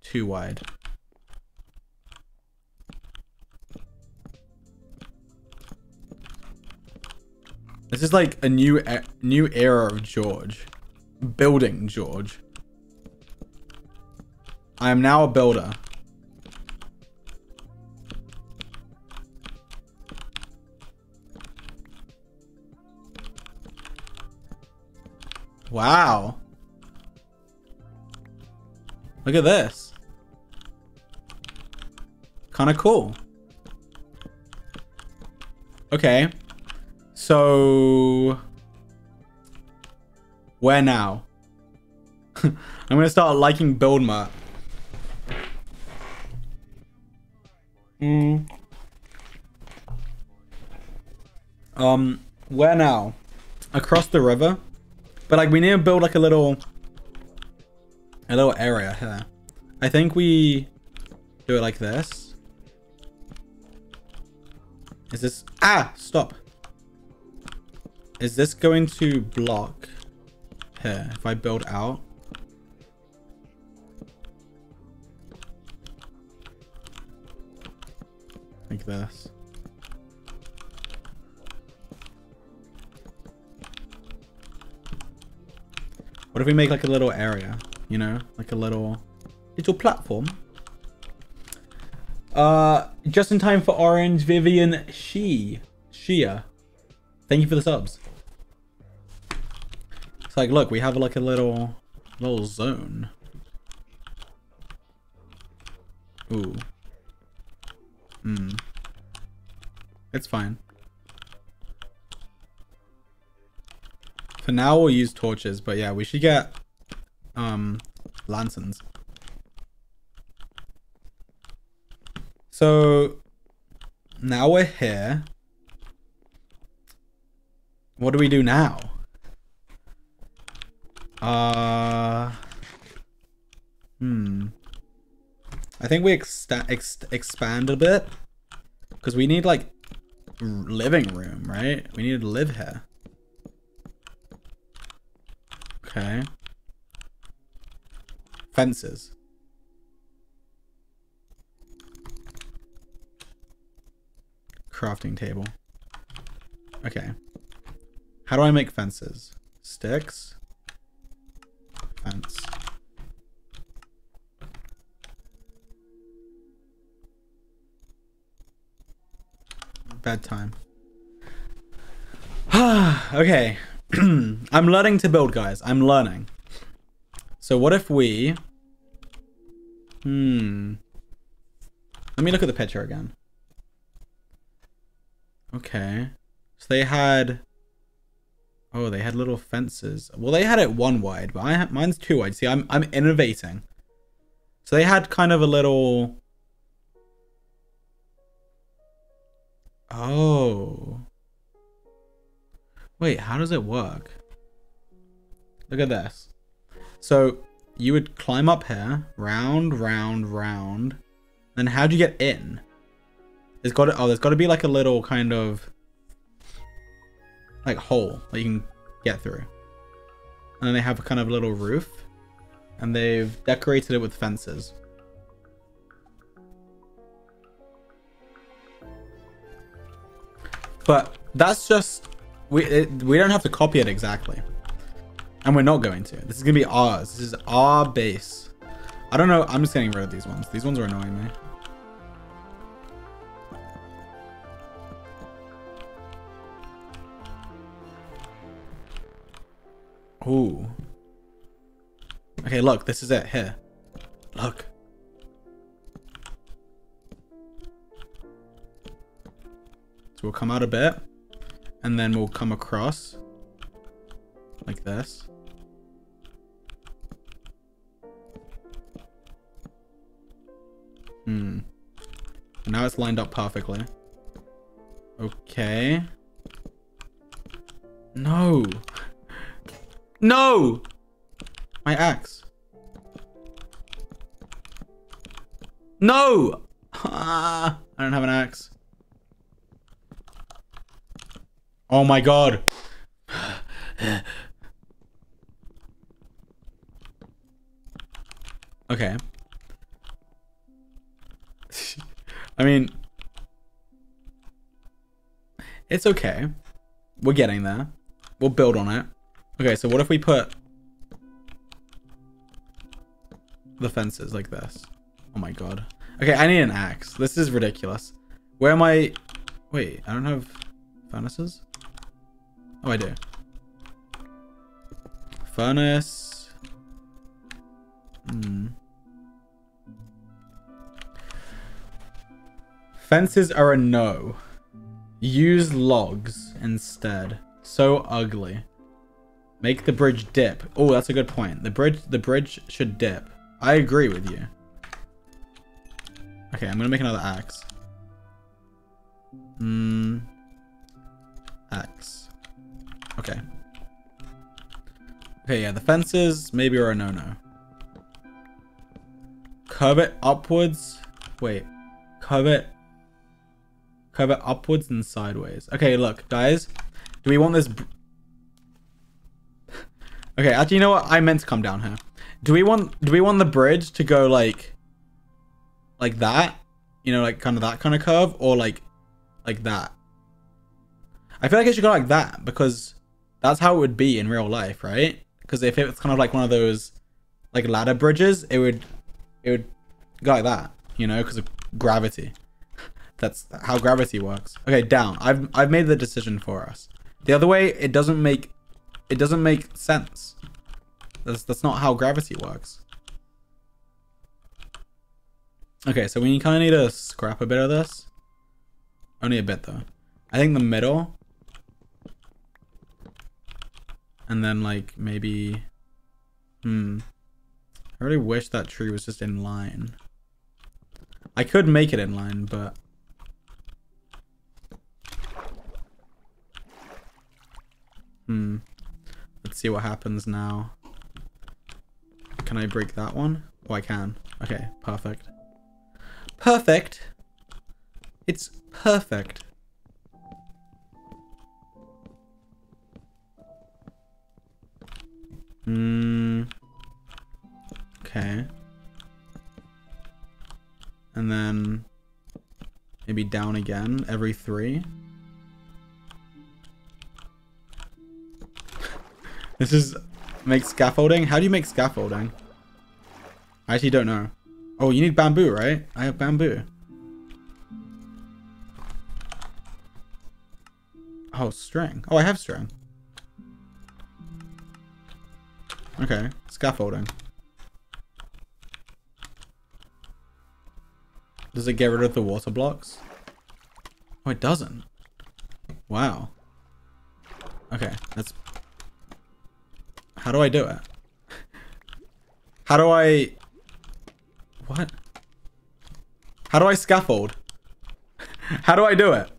Speaker 1: Too wide. This is like a new new era of George building, George. I am now a builder. Wow. Look at this. Kind of cool. Okay. So... Where now? <laughs> I'm gonna start liking build map. Mm. Um, where now? Across the river. But like we need to build like a little a little area here. I think we do it like this. Is this ah stop. Is this going to block here if I build out? Like this. What if we make like a little area, you know, like a little little platform? Uh, just in time for Orange Vivian She Shia. Thank you for the subs. Like, look, we have like a little little zone. Ooh. Hmm. It's fine. For now, we'll use torches, but yeah, we should get um, lanterns. So now we're here. What do we do now? Uh, hmm. I think we ex ex expand a bit because we need like living room, right? We need to live here. Okay. Fences. Crafting table. Okay. How do I make fences? Sticks. Fence. Bedtime. <sighs> okay. <clears throat> I'm learning to build, guys. I'm learning. So what if we... Hmm. Let me look at the picture again. Okay. So they had... Oh, they had little fences. Well, they had it one wide, but I ha mine's two wide. See, I'm I'm innovating. So they had kind of a little... Oh. Wait, how does it work? Look at this. So you would climb up here, round, round, round. Then how'd you get in? There's got to, oh, there's got to be like a little kind of like hole that you can get through. And then they have a kind of little roof and they've decorated it with fences. But that's just we it, we don't have to copy it exactly. And we're not going to. This is going to be ours. This is our base. I don't know. I'm just getting rid of these ones. These ones are annoying me. Ooh. Okay, look. This is it. Here. Look. So we'll come out a bit and then we'll come across like this. Hmm. Now it's lined up perfectly. Okay. No. No! My axe. No! Ah, I don't have an axe. Oh my god. okay. <laughs> I mean, it's okay. We're getting there. We'll build on it. Okay, so what if we put the fences like this? Oh my god. Okay, I need an axe. This is ridiculous. Where am I? Wait, I don't have furnaces? Oh, I do. Furnace. Hmm. Fences are a no. Use logs instead. So ugly. Make the bridge dip. Oh, that's a good point. The bridge the bridge should dip. I agree with you. Okay, I'm gonna make another axe. Hmm. Axe. Okay. Okay, yeah, the fences maybe are a no-no. Curve it upwards. Wait. Curve it. Curve it upwards and sideways. Okay, look, guys. Do we want this... okay, actually, you know what? I meant to come down here. Do we want... Do we want the bridge to go, like... Like that? You know, like, kind of that kind of curve? Or, like... Like that? I feel like it should go like that, because... That's how it would be in real life, right? Because if it's kind of like one of those like ladder bridges, it would it would go like that, you know, because of gravity. That's how gravity works. Okay, down. I've I've made the decision for us. The other way, it doesn't make it doesn't make sense. That's that's not how gravity works. Okay, so we kind of need to scrap a bit of this. Only a bit though. I think the middle And then like maybe, hmm. I really wish that tree was just in line. I could make it in line, but. Hmm. Let's see what happens now. Can I break that one? Oh, I can. Okay, perfect. Perfect! It's perfect. Hmm. Okay. And then maybe down again every three. This is make scaffolding. How do you make scaffolding? I actually don't know. Oh, you need bamboo, right? I have bamboo. Oh, string. Oh, I have string. Okay, scaffolding. Does it get rid of the water blocks? Oh, it doesn't. Wow. Okay, that's... How do I do it? How do I... What? How do I scaffold? How do I do it?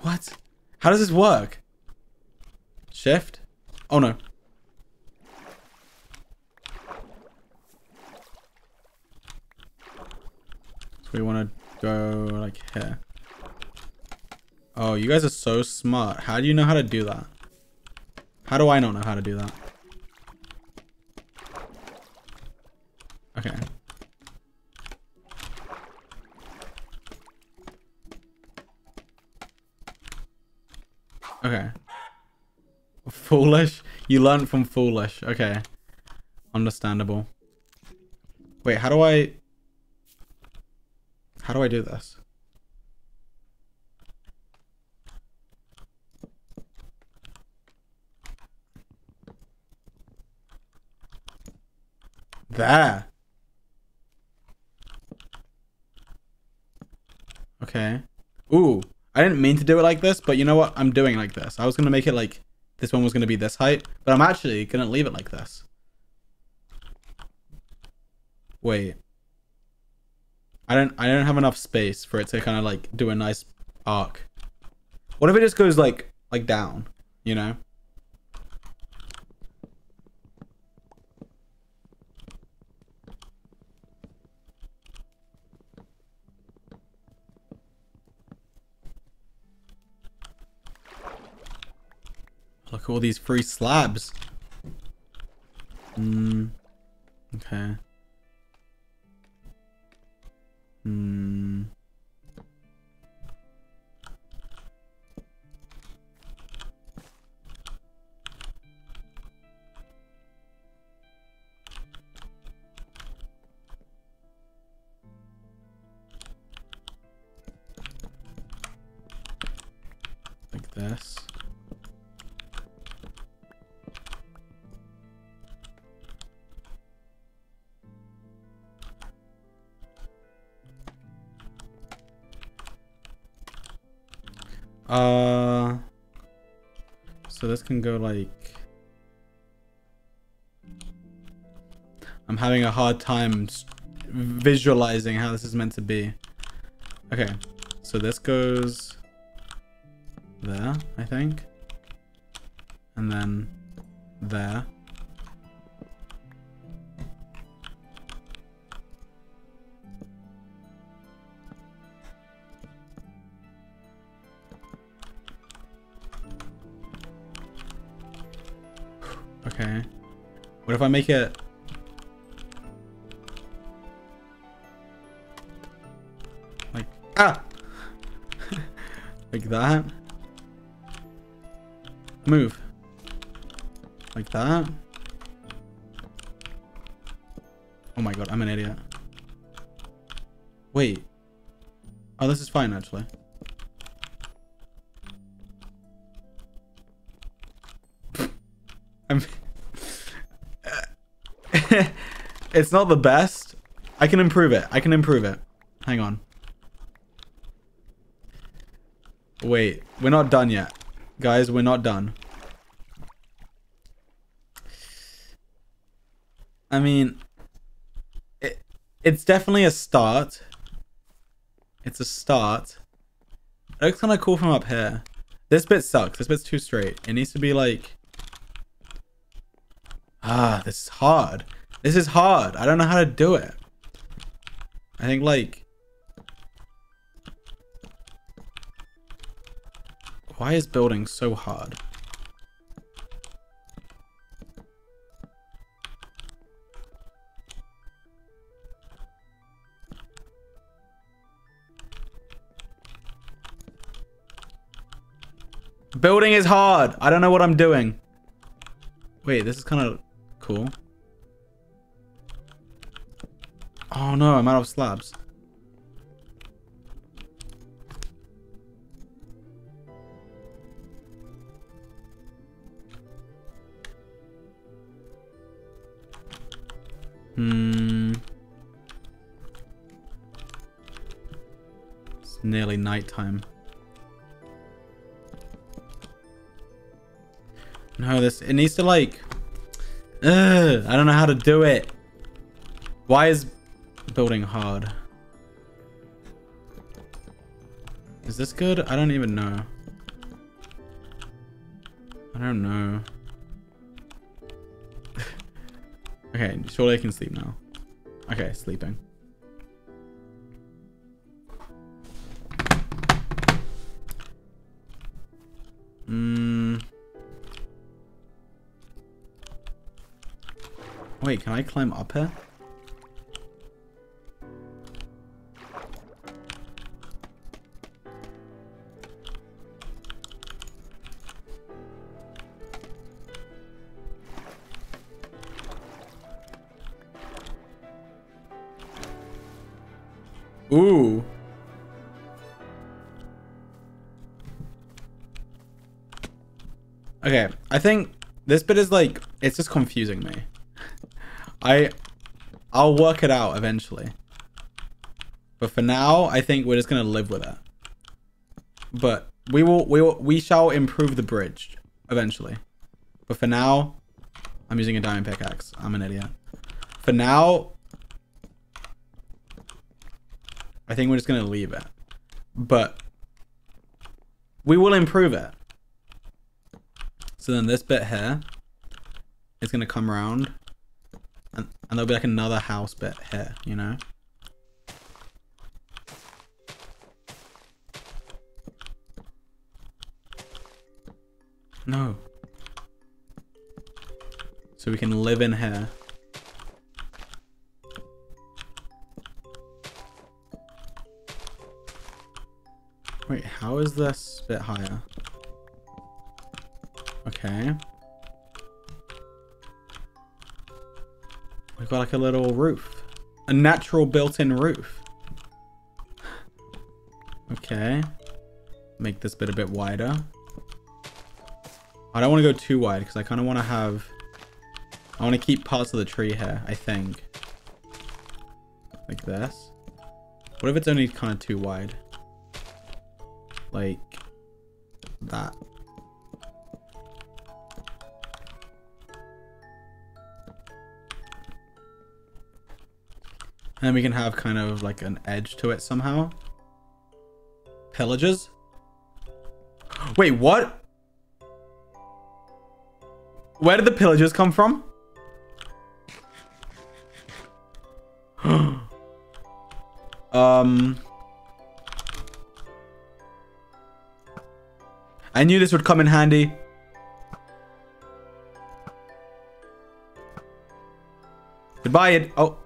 Speaker 1: What? How does this work? Shift? Oh no. So we want to go like here. Oh, you guys are so smart. How do you know how to do that? How do I not know how to do that? Okay. Okay. Foolish? You learned from foolish. Okay. Understandable. Wait, how do I... How do I do this? There. Okay. Ooh. I didn't mean to do it like this, but you know what? I'm doing like this. I was going to make it like this one was going to be this height, but I'm actually going to leave it like this. Wait. I don't I don't have enough space for it to kind of like do a nice arc. What if it just goes like like down, you know? All these free slabs. Hmm. Okay. Hmm. Like this. Uh, so this can go like. I'm having a hard time visualizing how this is meant to be. Okay, so this goes there, I think. And then there. What if I make it... Like... Ah! <laughs> like that? Move. Like that? Oh my god, I'm an idiot. Wait. Oh, this is fine, actually. <laughs> I'm... <laughs> it's not the best. I can improve it. I can improve it. Hang on. Wait, we're not done yet. Guys, we're not done. I mean, it, it's definitely a start. It's a start. It looks kind of cool from up here. This bit sucks. This bit's too straight. It needs to be like... Ah, this is hard. This is hard. I don't know how to do it. I think like... Why is building so hard? Building is hard. I don't know what I'm doing. Wait, this is kind of cool. Oh no, I'm out of slabs. Hmm. It's nearly nighttime. No, this it needs to like. Ugh, I don't know how to do it. Why is building hard? Is this good? I don't even know. I don't know. <laughs> okay, surely I can sleep now. Okay, sleeping. Wait, can I climb up here? Ooh. Okay, I think this bit is like, it's just confusing me. I, I'll work it out eventually. But for now, I think we're just gonna live with it. But we will, we will, we shall improve the bridge eventually. But for now, I'm using a diamond pickaxe. I'm an idiot. For now, I think we're just gonna leave it. But we will improve it. So then this bit here is gonna come around and, there'll be like another house bit here, you know? No. So we can live in here. Wait, how is this bit higher? Okay. We've got like a little roof. A natural built-in roof. Okay. Make this bit a bit wider. I don't want to go too wide because I kind of want to have... I want to keep parts of the tree here, I think. Like this. What if it's only kind of too wide? Like that. And we can have kind of like an edge to it somehow. Pillagers? Wait, what? Where did the pillagers come from? <gasps> um... I knew this would come in handy. Goodbye. It oh,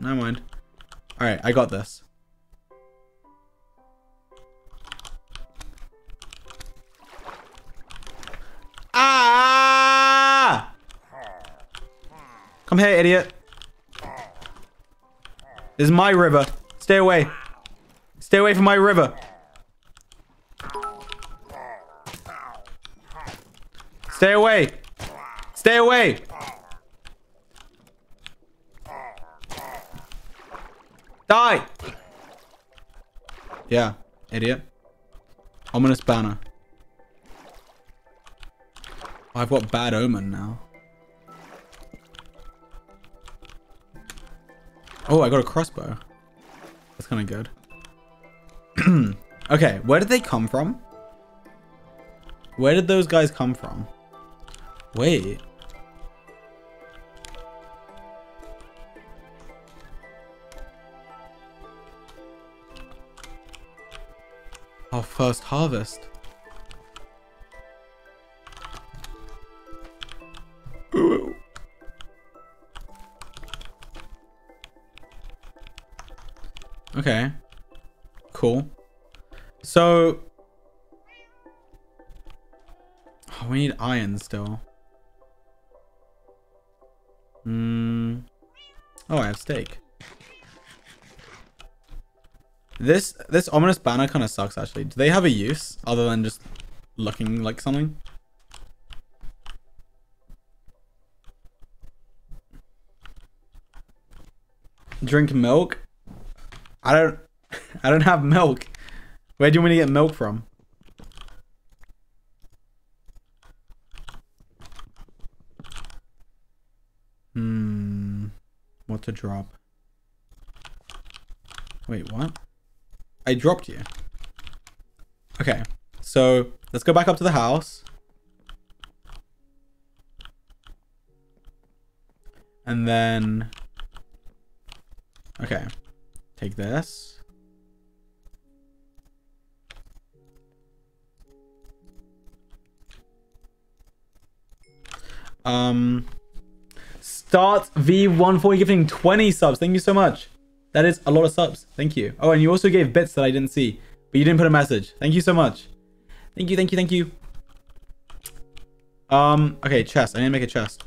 Speaker 1: never mind. All right, I got this. Ah! Come here, idiot. This is my river. Stay away. Stay away from my river. Stay away. Stay away. Die. Yeah, idiot. Ominous banner. I've got bad omen now. Oh, I got a crossbow. That's kind of good. <clears throat> okay, where did they come from? Where did those guys come from? Wait. First harvest. Okay. Cool. So... Oh, we need iron still. Hmm. Oh, I have steak. This this ominous banner kind of sucks actually. Do they have a use other than just looking like something? Drink milk? I don't <laughs> I don't have milk. Where do you want me to get milk from? Hmm. What to drop? Wait, what? I dropped you. Okay. So, let's go back up to the house. And then... Okay. Take this. Um... Start V140 gifting 20 subs. Thank you so much. That is a lot of subs. Thank you. Oh, and you also gave bits that I didn't see, but you didn't put a message. Thank you so much. Thank you, thank you, thank you. Um, okay, chest. I need to make a chest.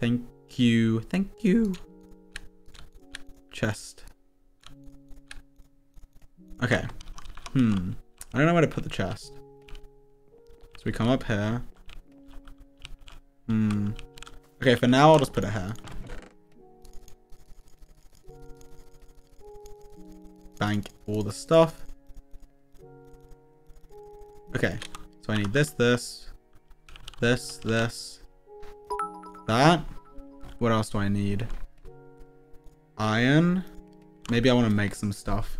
Speaker 1: Thank you. Thank you. Chest. Okay. Hmm. I don't know where to put the chest. So we come up here. Hmm. Okay, for now, I'll just put it here. Bank all the stuff. Okay, so I need this, this, this, this, that. What else do I need? Iron. Maybe I want to make some stuff.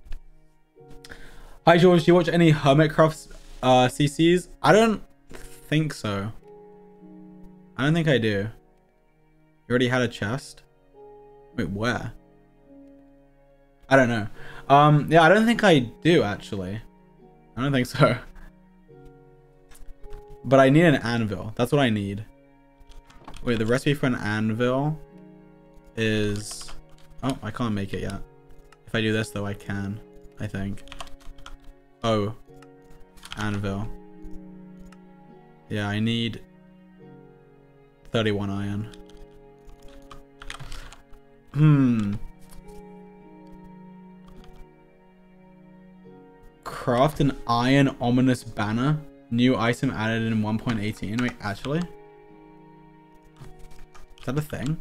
Speaker 1: Hi George, do you watch any Hermitcrafts uh, CCs? I don't think so. I don't think I do. You already had a chest? Wait, where? I don't know. Um, yeah, I don't think I do, actually. I don't think so. But I need an anvil. That's what I need. Wait, the recipe for an anvil is... Oh, I can't make it yet. If I do this, though, I can. I think. Oh. Anvil. Yeah, I need 31 iron. Hmm. Craft an iron ominous banner. New item added in 1.18. Wait, actually? Is that a thing?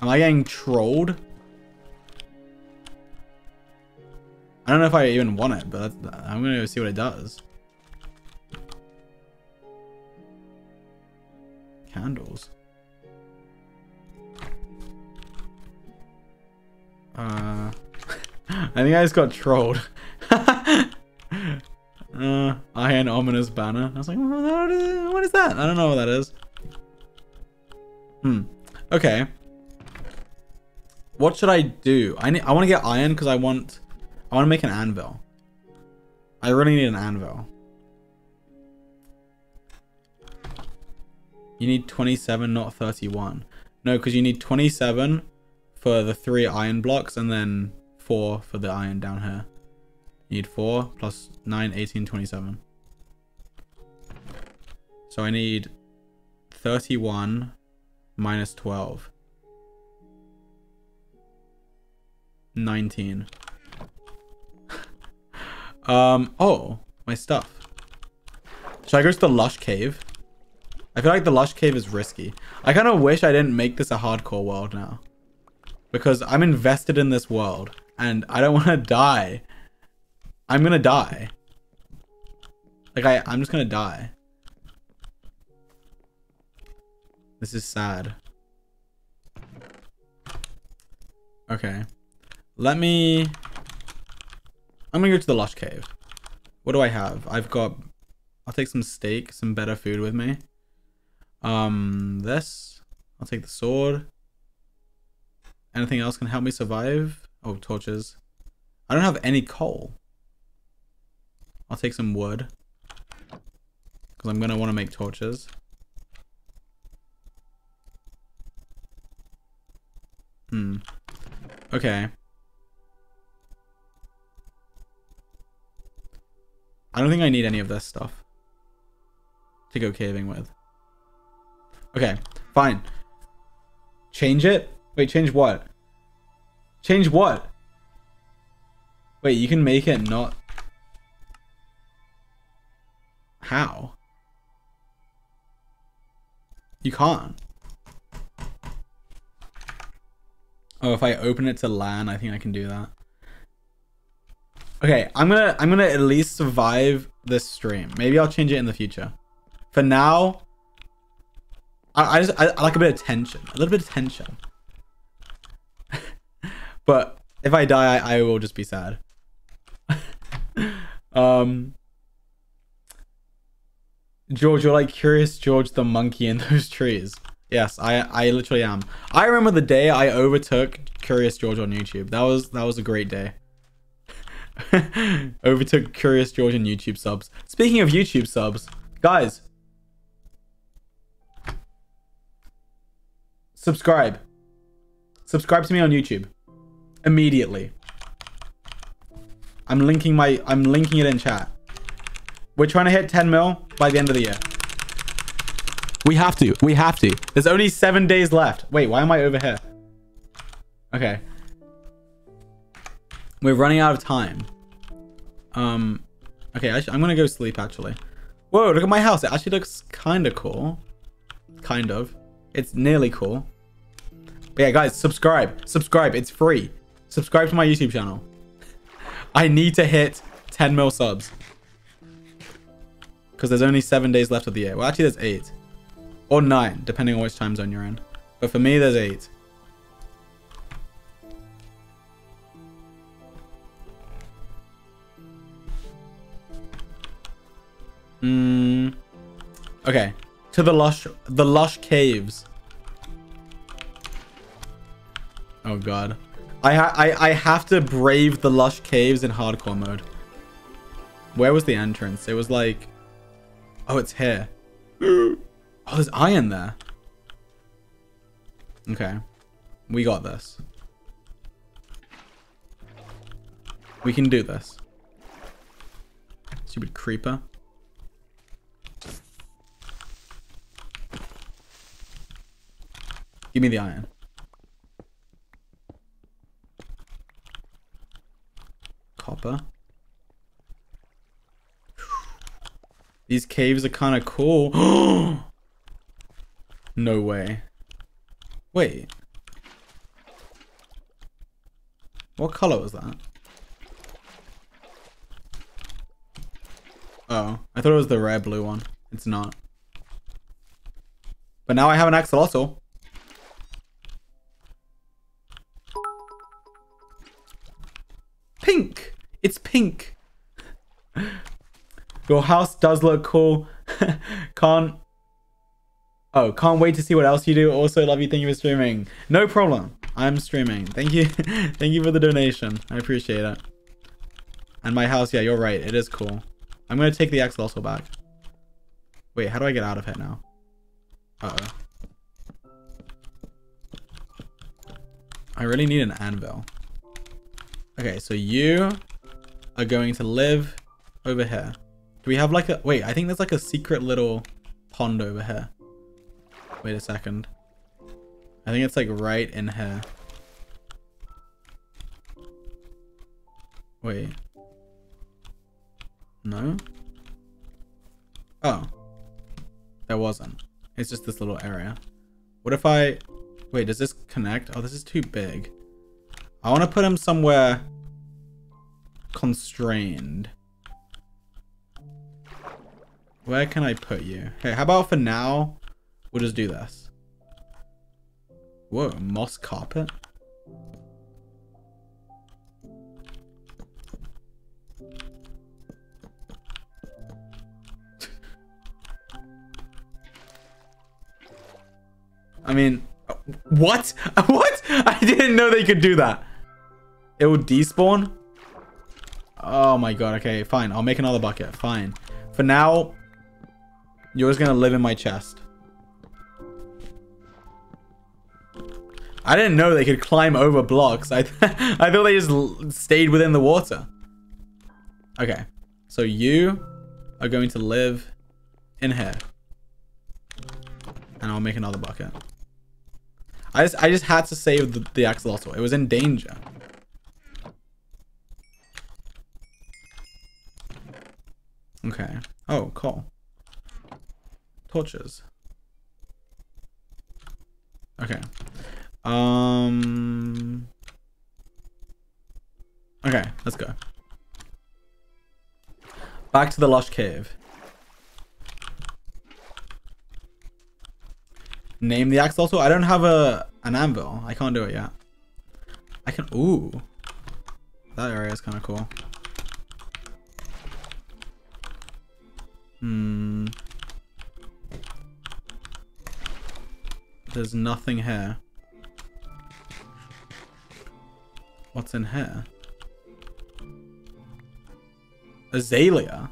Speaker 1: Am I getting trolled? I don't know if I even want it, but I'm gonna go see what it does. Candles. Uh, <laughs> I think I just got trolled. <laughs> giant ominous banner. I was like, what is that? I don't know what that is. Hmm. Okay. What should I do? I need. I want to get iron because I want. I want to make an anvil. I really need an anvil. You need 27, not 31. No, because you need 27 for the three iron blocks and then four for the iron down here. Need four plus 9, 18, 27. So I need 31 minus 12. 19. <laughs> um, oh, my stuff. Should I go to the Lush Cave? I feel like the Lush Cave is risky. I kind of wish I didn't make this a hardcore world now. Because I'm invested in this world. And I don't <laughs> want to die. I'm to die. Like, I, I'm just to die. This is sad. Okay. Let me... I'm gonna go to the Lush Cave. What do I have? I've got... I'll take some steak, some better food with me. Um, this. I'll take the sword. Anything else can help me survive? Oh, torches. I don't have any coal. I'll take some wood. Because I'm going to want to make torches. Hmm. Okay. I don't think I need any of this stuff to go caving with. Okay, fine. Change it? Wait, change what? Change what? Wait, you can make it not... How? You can't. Oh, if I open it to LAN, I think I can do that. Okay, I'm gonna I'm gonna at least survive this stream. Maybe I'll change it in the future. For now, I, I just I, I like a bit of tension, a little bit of tension. <laughs> but if I die, I, I will just be sad. <laughs> um, George, you're like curious George the monkey in <laughs> those trees. Yes, I I literally am. I remember the day I overtook Curious George on YouTube. That was that was a great day. <laughs> overtook Curious George on YouTube subs. Speaking of YouTube subs, guys, subscribe. Subscribe to me on YouTube immediately. I'm linking my I'm linking it in chat. We're trying to hit 10 mil by the end of the year. We have to. We have to. There's only seven days left. Wait, why am I over here? Okay. We're running out of time. Um, okay, I am gonna go sleep actually. Whoa, look at my house. It actually looks kind of cool. Kind of. It's nearly cool. But yeah, guys, subscribe. Subscribe. It's free. Subscribe to my YouTube channel. <laughs> I need to hit 10 mil subs. Because there's only seven days left of the year. Well, actually, there's eight. Or nine, depending on which time zone you're in. But for me, there's eight. Hmm. Okay. To the lush, the lush caves. Oh god. I, I, I have to brave the lush caves in hardcore mode. Where was the entrance? It was like... Oh, it's here. oh, there's iron there. Okay. We got this. We can do this. Stupid creeper. Give me the iron. Copper. These caves are kind of cool. <gasps> no way. Wait. What color was that? Oh, I thought it was the rare blue one. It's not. But now I have an axolotl. Pink! It's pink! <laughs> Your house does look cool. <laughs> can't. Oh, can't wait to see what else you do. Also, love you. Thank you for streaming. No problem. I'm streaming. Thank you. <laughs> Thank you for the donation. I appreciate it. And my house, yeah, you're right. It is cool. I'm going to take the axolotl back. Wait, how do I get out of here now? Uh-oh. I really need an anvil. Okay, so you are going to live over here. Do we have like a... Wait, I think there's like a secret little pond over here. Wait a second. I think it's like right in here. Wait. No? Oh. There wasn't. It's just this little area. What if I... Wait, does this connect? Oh, this is too big. I want to put him somewhere constrained. Where can I put you? Okay, how about for now, we'll just do this. Whoa, moss carpet? <laughs> I mean, what? <laughs> What? I didn't know they could do that. It will despawn? Oh my god, okay, fine. I'll make another bucket, fine. For now, you're just gonna live in my chest. I didn't know they could climb over blocks. I, th <laughs> I thought they just stayed within the water. Okay, so you are going to live in here. And I'll make another bucket. I just, I just had to save the, the axolotl. It was in danger. Okay. Oh, cool. Torches. Okay. Um. Okay, let's go. Back to the lush cave. Name the axe also. I don't have a an anvil. I can't do it yet. I can. Ooh, that area is kind of cool. Hmm. There's nothing here. What's in here? Azalea?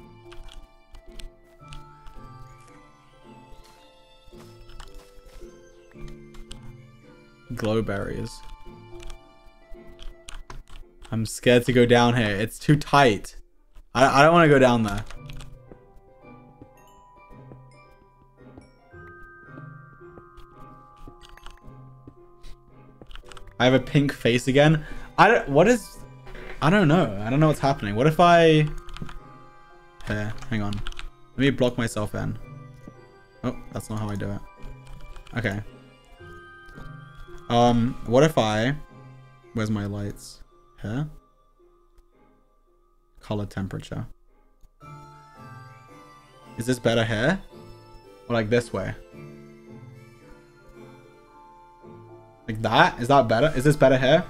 Speaker 1: Glowberries. I'm scared to go down here. It's too tight. I, I don't want to go down there. I have a pink face again. I don't, what is, I don't know. I don't know what's happening. What if I, here, hang on. Let me block myself in. Oh, that's not how I do it. Okay. Um, what if I, where's my lights? Here? Color temperature. Is this better here? Or like this way? Like that? Is that better? Is this better here?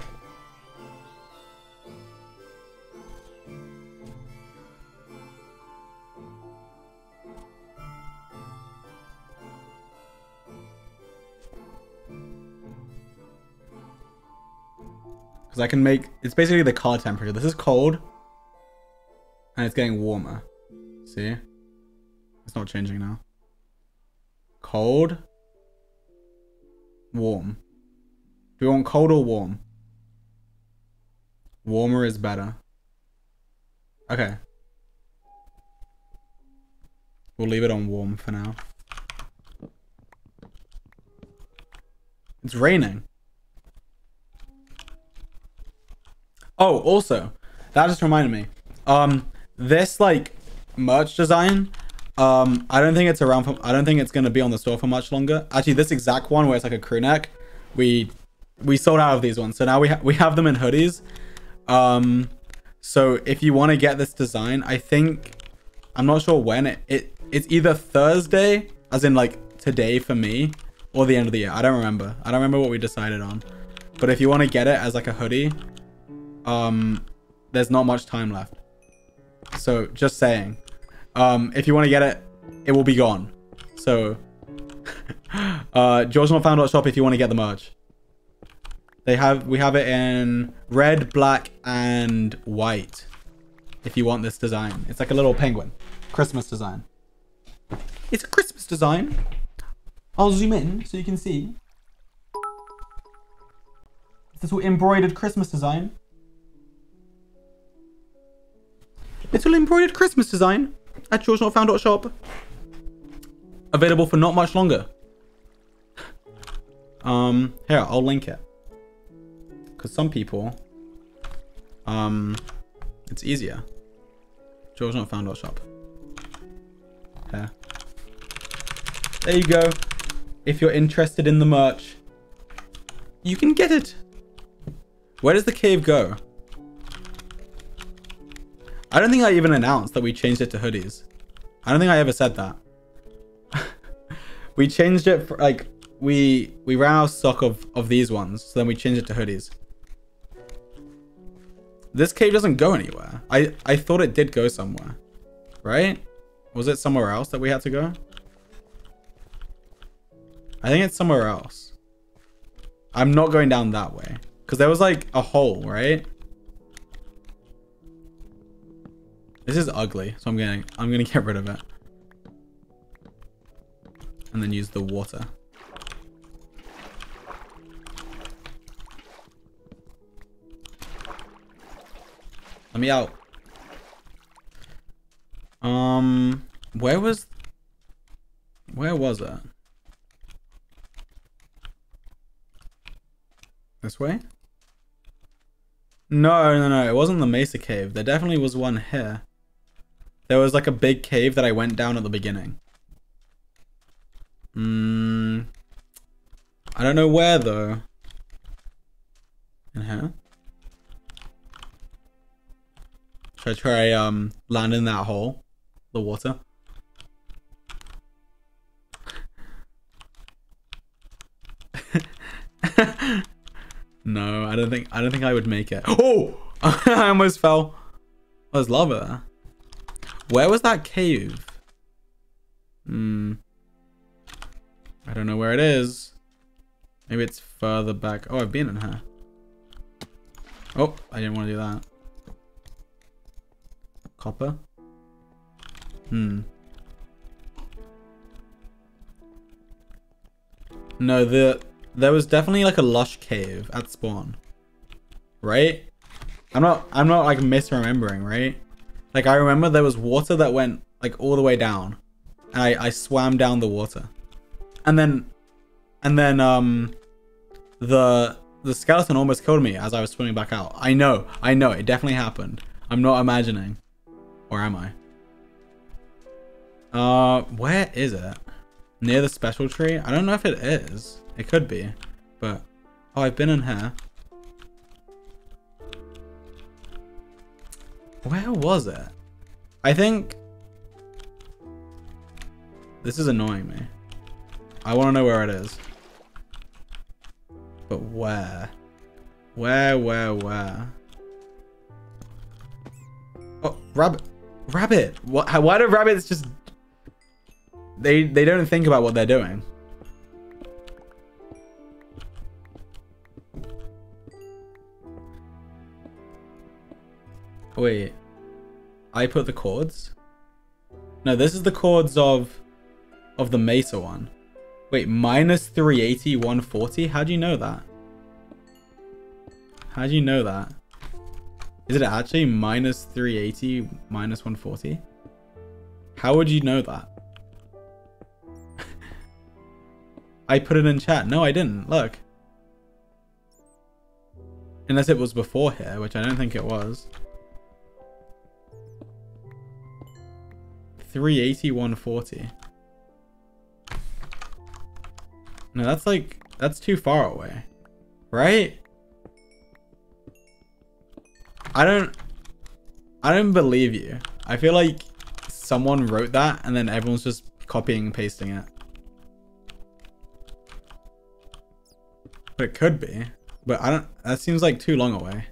Speaker 1: Because I can make... It's basically the color temperature. This is cold. And it's getting warmer. See? It's not changing now. Cold. Warm. Do you want cold or warm? Warmer is better. Okay. We'll leave it on warm for now. It's raining. Oh, also, that just reminded me. Um, this like merch design, um, I don't think it's around for. I don't think it's gonna be on the store for much longer. Actually, this exact one where it's like a crew neck, we we sold out of these ones. So now we, ha we have them in hoodies. Um, so if you want to get this design, I think, I'm not sure when it, it, it's either Thursday, as in like today for me, or the end of the year. I don't remember. I don't remember what we decided on. But if you want to get it as like a hoodie, um, there's not much time left. So just saying. Um, if you want to get it, it will be gone. So, <laughs> uh, GeorgeNotFound.shop if you want to get the merch. They have we have it in red, black, and white. If you want this design, it's like a little penguin, Christmas design. It's a Christmas design. I'll zoom in so you can see. It's this little embroidered Christmas design. It's a little embroidered Christmas design at GeorgeNotFound.shop. Available for not much longer. Um, here, I'll link it. Because some people, um, it's easier. GeorgeNotFound.shop. Here. There you go. If you're interested in the merch, you can get it. Where does the cave go? I don't think I even announced that we changed it to hoodies. I don't think I ever said that. <laughs> we changed it for like we we ran out of stock of of these ones, so then we changed it to hoodies. This cave doesn't go anywhere. I I thought it did go somewhere, right? Was it somewhere else that we had to go? I think it's somewhere else. I'm not going down that way because there was like a hole, right? This is ugly, so I'm gonna I'm gonna <laughs> get rid of it. And then use the water. Let me out. Um, where was, where was it? This way? No, no, no. It wasn't the Mesa Cave. There definitely was one here. There was like a big cave that I went down at the beginning. Hmm. I don't know where though. In here? Should I try um land in that hole? The water? <laughs> no, I don't think I don't think I would make it. Oh! <laughs> I almost fell. There's lava. Where was that cave? Hmm. I don't know where it is. Maybe it's further back. Oh, I've been in here. Oh, I didn't want to do that. Copper? Hmm. No, the there was definitely like a lush cave at spawn. Right? I'm not I'm not like misremembering, right? Like I remember there was water that went like all the way down. And I, I swam down the water. And then and then um the the skeleton almost killed me as I was swimming back out. I know, I know, it definitely happened. I'm not imagining. Or am I? Uh where is it? Near the special tree? I don't know if it is. It could be. But oh I've been in here. Where was it? I think... This is annoying me. I want to know where it is. But where? Where, where, where? Oh, rabbit. Rabbit! What, why do rabbits just... They, they don't think about what they're doing. Wait. I put the coords? No, this is the coords of of the Mesa one. Wait, minus 380, 140? How do you know that? How do you know that? Is it actually minus 380, minus 140? How would you know that? <laughs> I put it in chat. No, I didn't. Look. Unless it was before here, which I don't think it was. 380, 140. No, that's like, that's too far away. Right? I don't, I don't believe you. I feel like someone wrote that and then everyone's just copying and pasting it. But it could be. But I don't, that seems like too long away.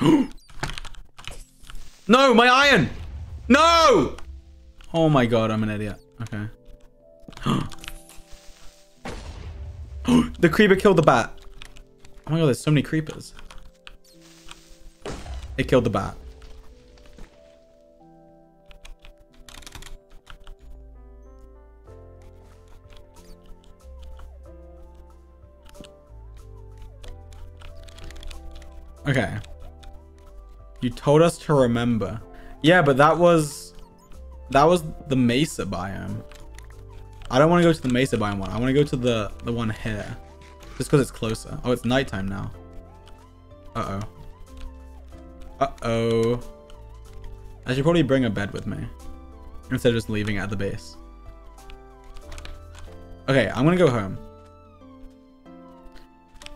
Speaker 1: <gasps> no, my iron! No! Oh my god, I'm an idiot. Okay. <gasps> <gasps> the creeper killed the bat. Oh my god, there's so many creepers. It killed the bat. Okay. You told us to remember. Yeah, but that was... That was the Mesa biome. I don't want to go to the Mesa biome one. I want to go to the, the one here. Just because it's closer. Oh, it's nighttime now. Uh-oh. Uh-oh. I should probably bring a bed with me. Instead of just leaving at the base. Okay, I'm gonna go home.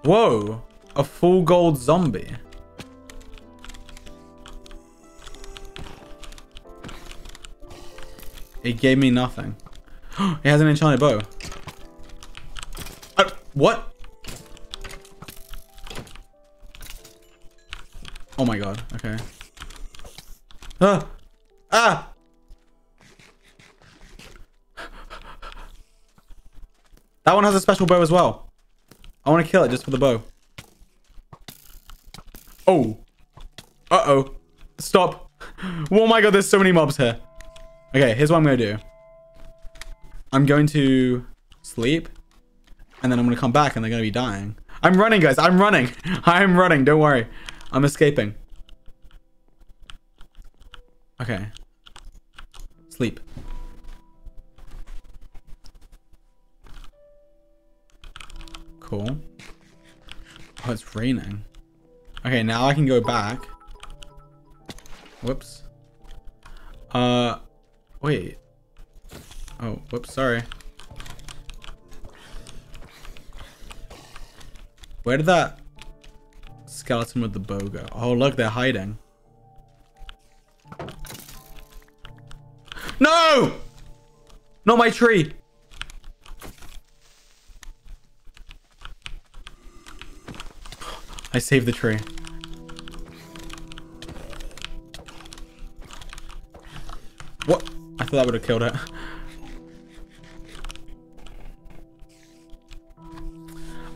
Speaker 1: Whoa! A full gold zombie. It gave me nothing. <gasps> it has an enchanted bow. Uh, what? Oh my god. Okay. Ah! Ah! That one has a special bow as well. I want to kill it just for the bow. Oh. Uh-oh. Stop. <laughs> Oh my god, there's so many mobs here. Okay, here's what I'm going to do. I'm going to sleep. And then I'm going to come back and they're going to be dying. I'm running, guys. I'm running. <laughs> I'm running. Don't worry. I'm escaping. Okay. Sleep. Cool. Oh, it's raining. Okay, now I can go back. Whoops. Uh, wait. Oh, whoops, sorry. Where did that skeleton with the bow go? Oh, look, they're hiding. No! Not my tree. I saved the tree. What? I thought that would have killed it.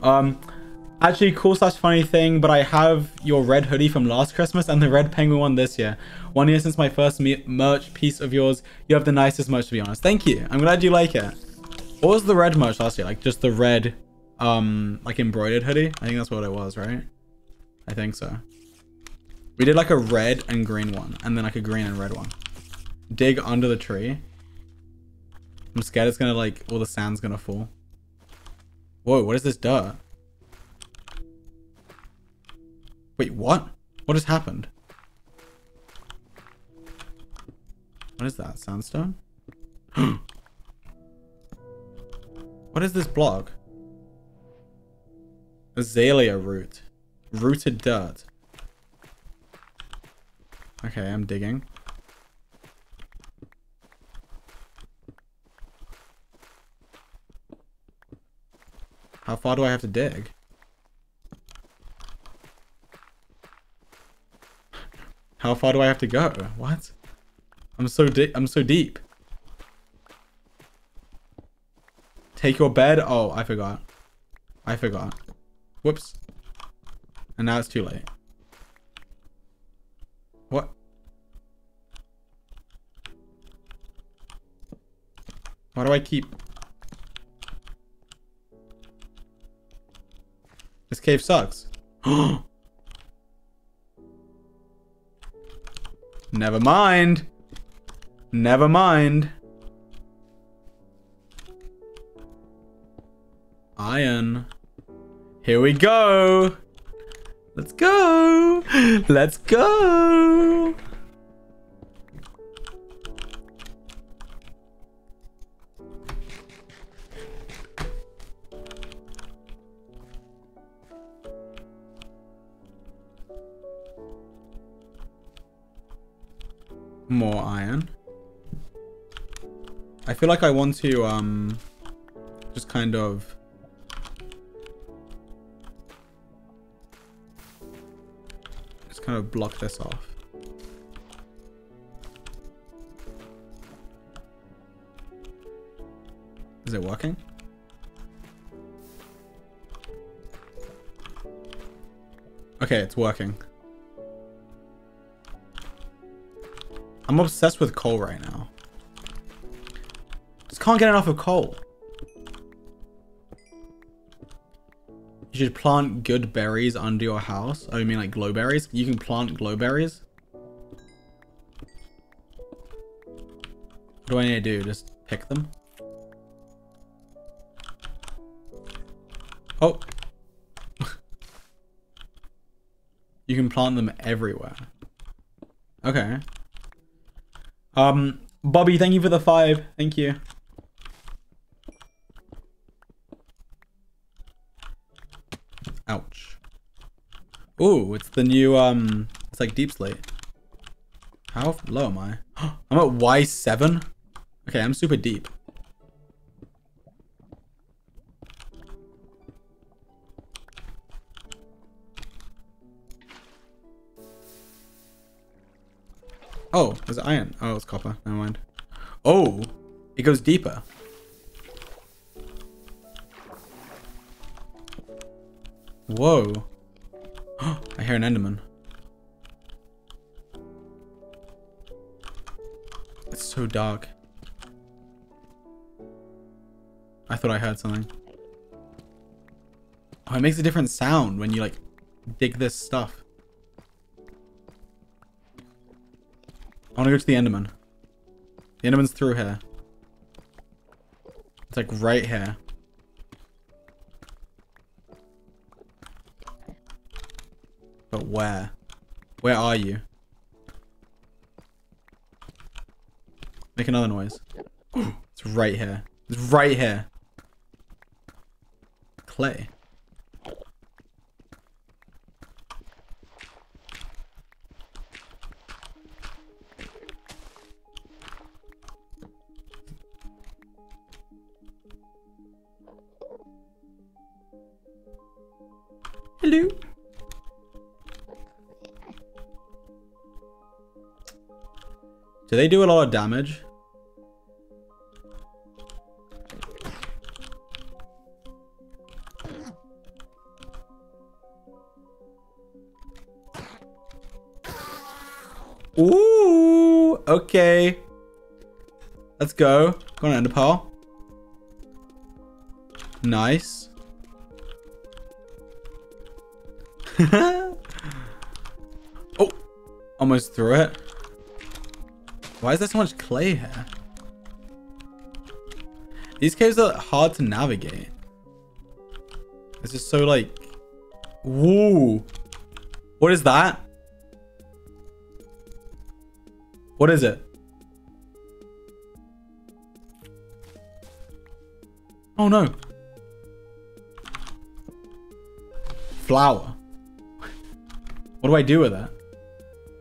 Speaker 1: Um, actually, cool slash funny thing, but I have your red hoodie from last Christmas and the red penguin one this year. One year since my first merch piece of yours. You have the nicest merch, to be honest. Thank you. I'm glad you like it. What was the red merch last year? Like, just the red, um, like embroidered hoodie? I think that's what it was, right? I think so. We did like a red and green one, and then like a green and red one. Dig under the tree. I'm scared it's gonna like, all the sand's gonna fall. Whoa, what is this dirt? Wait, what? What has happened? What is that? Sandstone? <gasps> what is this block? Azalea root. Rooted dirt. Okay, I'm digging. How far do I have to dig? How far do I have to go? What? I'm so deep. I'm so deep. Take your bed. Oh, I forgot. I forgot. Whoops. And now it's too late. What? Why do I keep This cave sucks. <gasps> Never mind. Never mind. Iron. Here we go. Let's go. <gasps> Let's go. more iron. I feel like I want to um, just kind of just kind of block this off. Is it working? Okay, it's working. I'm obsessed with coal right now. Just can't get enough of coal. You should plant good berries under your house. Oh, you mean like glowberries? You can plant glowberries? What do I need to do? Just pick them? Oh. <laughs> you can plant them everywhere. Okay. Um, Bobby, thank you for the five. Thank you. Ouch. Ooh, it's the new, um, it's like Deep Slate. How low am I? <gasps> I'm at Y7? Okay, I'm super deep. Oh, there's iron. Oh, it's copper. Never mind. Oh, it goes deeper. Whoa. <gasps> I hear an enderman. It's so dark. I thought I heard something. Oh, it makes a different sound when you like dig this stuff. I want to go to the Enderman. The Enderman's through here. It's like right here. But where? Where are you? Make another noise. it's right here. It's right here. Clay. Do they do a lot of damage? Ooh, okay. Let's go. Go on, Enderpearl. Nice. <laughs> oh, almost threw it. Why is there so much clay here? These caves are hard to navigate. It's just so like, woo. What is that? What is it? Oh no. Flower. What do I do with it?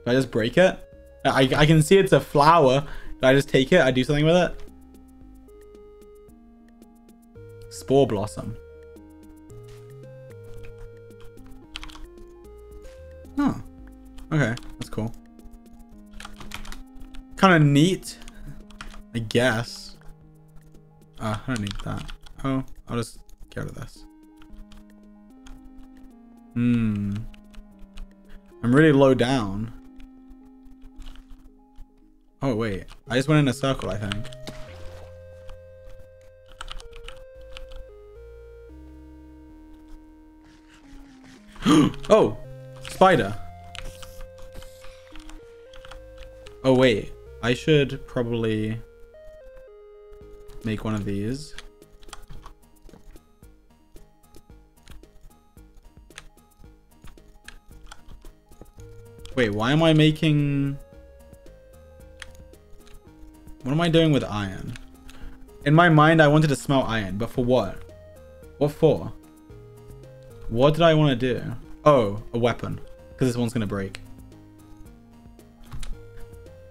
Speaker 1: Do I just break it? I, I can see it's a flower. Do I just take it? I do something with it? Spore blossom. Huh. Okay, that's cool. Kind of neat, I guess. Uh, I don't need that. Oh, I'll just get rid of this. Hmm. I'm really low down. Oh, wait. I just went in a circle, I think. <gasps> oh! Spider. Oh, wait. I should probably make one of these. Wait, why am I making... What am I doing with iron? In my mind, I wanted to smell iron, but for what? What for? What did I want to do? Oh, a weapon. Because this one's going to break.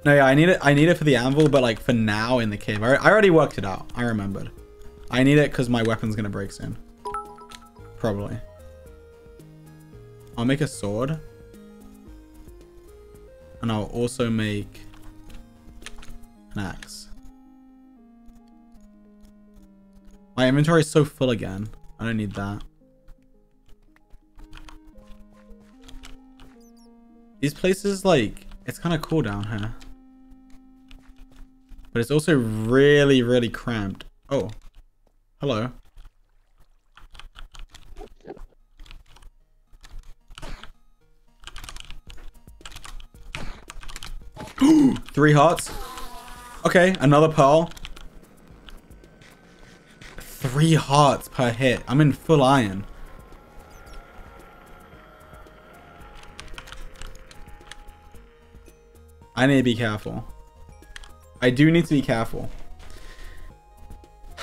Speaker 1: No, yeah, I need it. I need it for the anvil, but like for now in the cave. I, I already worked it out. I remembered. I need it because my weapon's going to break soon. Probably. I'll make a sword. And I'll also make axe. My inventory is so full again. I don't need that. These places, like, it's kind of cool down here. But it's also really, really cramped. Oh. Hello. <gasps> Three hearts. Okay, another pearl. Three hearts per hit. I'm in full iron. I need to be careful. I do need to be careful. <sighs>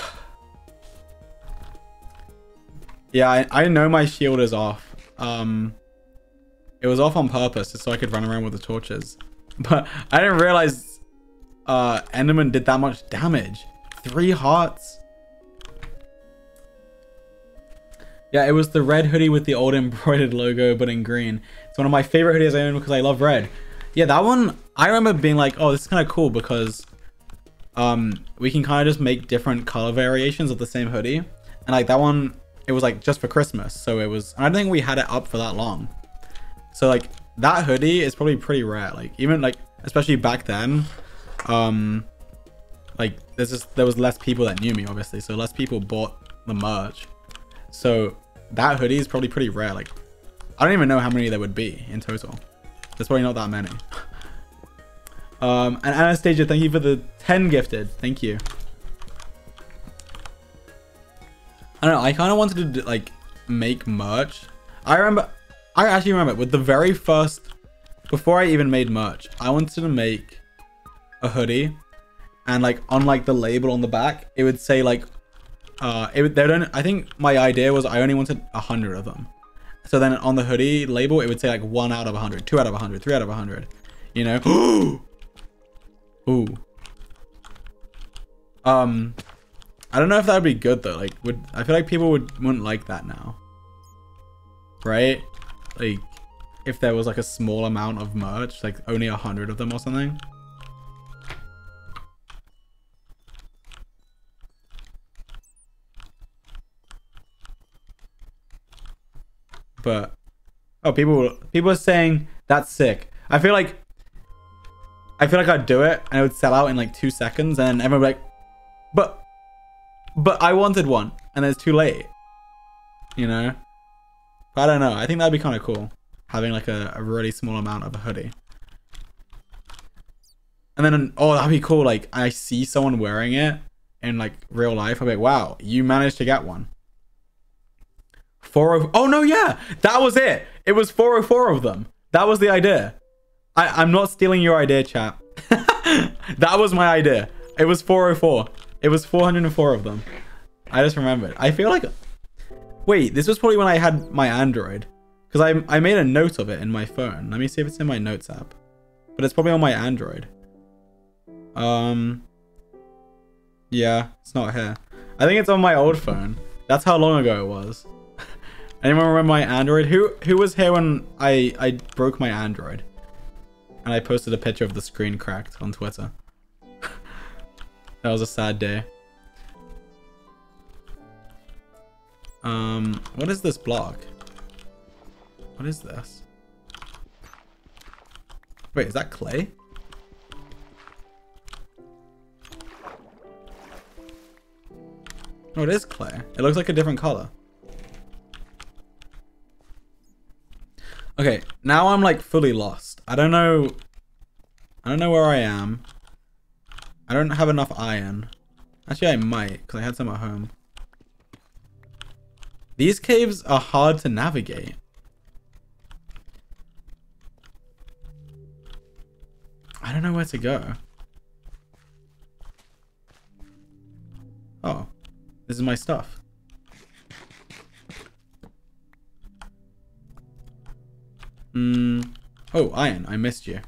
Speaker 1: yeah, I, I know my shield is off. Um, it was off on purpose just so I could run around with the torches. <laughs> But I didn't realize uh, Enderman did that much damage. Three hearts. Yeah, it was the red hoodie with the old <laughs> embroidered logo, but in green. It's one of my favorite hoodies I own because I love red. Yeah, that one, I remember being like, oh, this is kind of cool because um, we can kind of just make different color variations of the same hoodie. And like that one, it was like just for Christmas. So it was, I don't think we had it up for that long. So like that hoodie is probably pretty rare. Like even like, especially back then, um, like there's just, there was less people that knew me obviously. So less people bought the merch. So that hoodie is probably pretty rare. Like I don't even know how many there would be in total. There's probably not that many. um, and Anastasia, thank you for the 10 gifted. Thank you. I don't know. I kind of wanted to like make merch. I remember, I actually remember with the very first, before I even made merch, I wanted to make a hoodie and like on like the label on the back, it would say like, uh, it would, they don't, I think my idea was I only wanted a hundred of them. So then on the hoodie label, it would say like 1 out of 100, 2 out of 100, 3 out of a 100. You know? <gasps> Ooh. Um, I don't know if that would be good though. Like, would I feel like people would wouldn't like that now, right? Like, if there was like a small amount of merch, like only a hundred of them or something. But oh, people people are saying that's sick. I feel like I feel like I'd do it and it would sell out in like two seconds, and everyone would be like, but but I wanted one, and it's too late. You know. But I don't know. I think that'd be kind of cool having like a, a really small amount of a hoodie. And then, oh, that'd be cool. Like, I see someone wearing it in like real life. Be like, wow, you managed to get one. 404. Oh no, yeah, that was it. It was 404 of them. That was the idea. I, I'm not stealing your idea, chap. <laughs> that was my idea. It was 404. It was 404 of them. I just remembered. I feel like... Wait, this was probably when I had my Android. Because I, I made a note of it in my phone. Let me see if it's in my notes app. But it's probably on my Android. Um... Yeah, it's not here. I think it's on my old phone. That's how long ago it was. Anyone remember my Android? Who who was here when I I broke my Android? And I posted a picture of the screen cracked on Twitter. <laughs> that was a sad day. Um, what is this block? What is this? Wait, is that clay? Oh, it is clay. It looks like a different color. Okay, now I'm like fully lost. I don't know. I don't know where I am. I don't have enough iron. Actually, I might, because I had some at home. These caves are hard to navigate. I don't know where to go. Oh, this is my stuff. Hmm. Oh, iron. I missed you.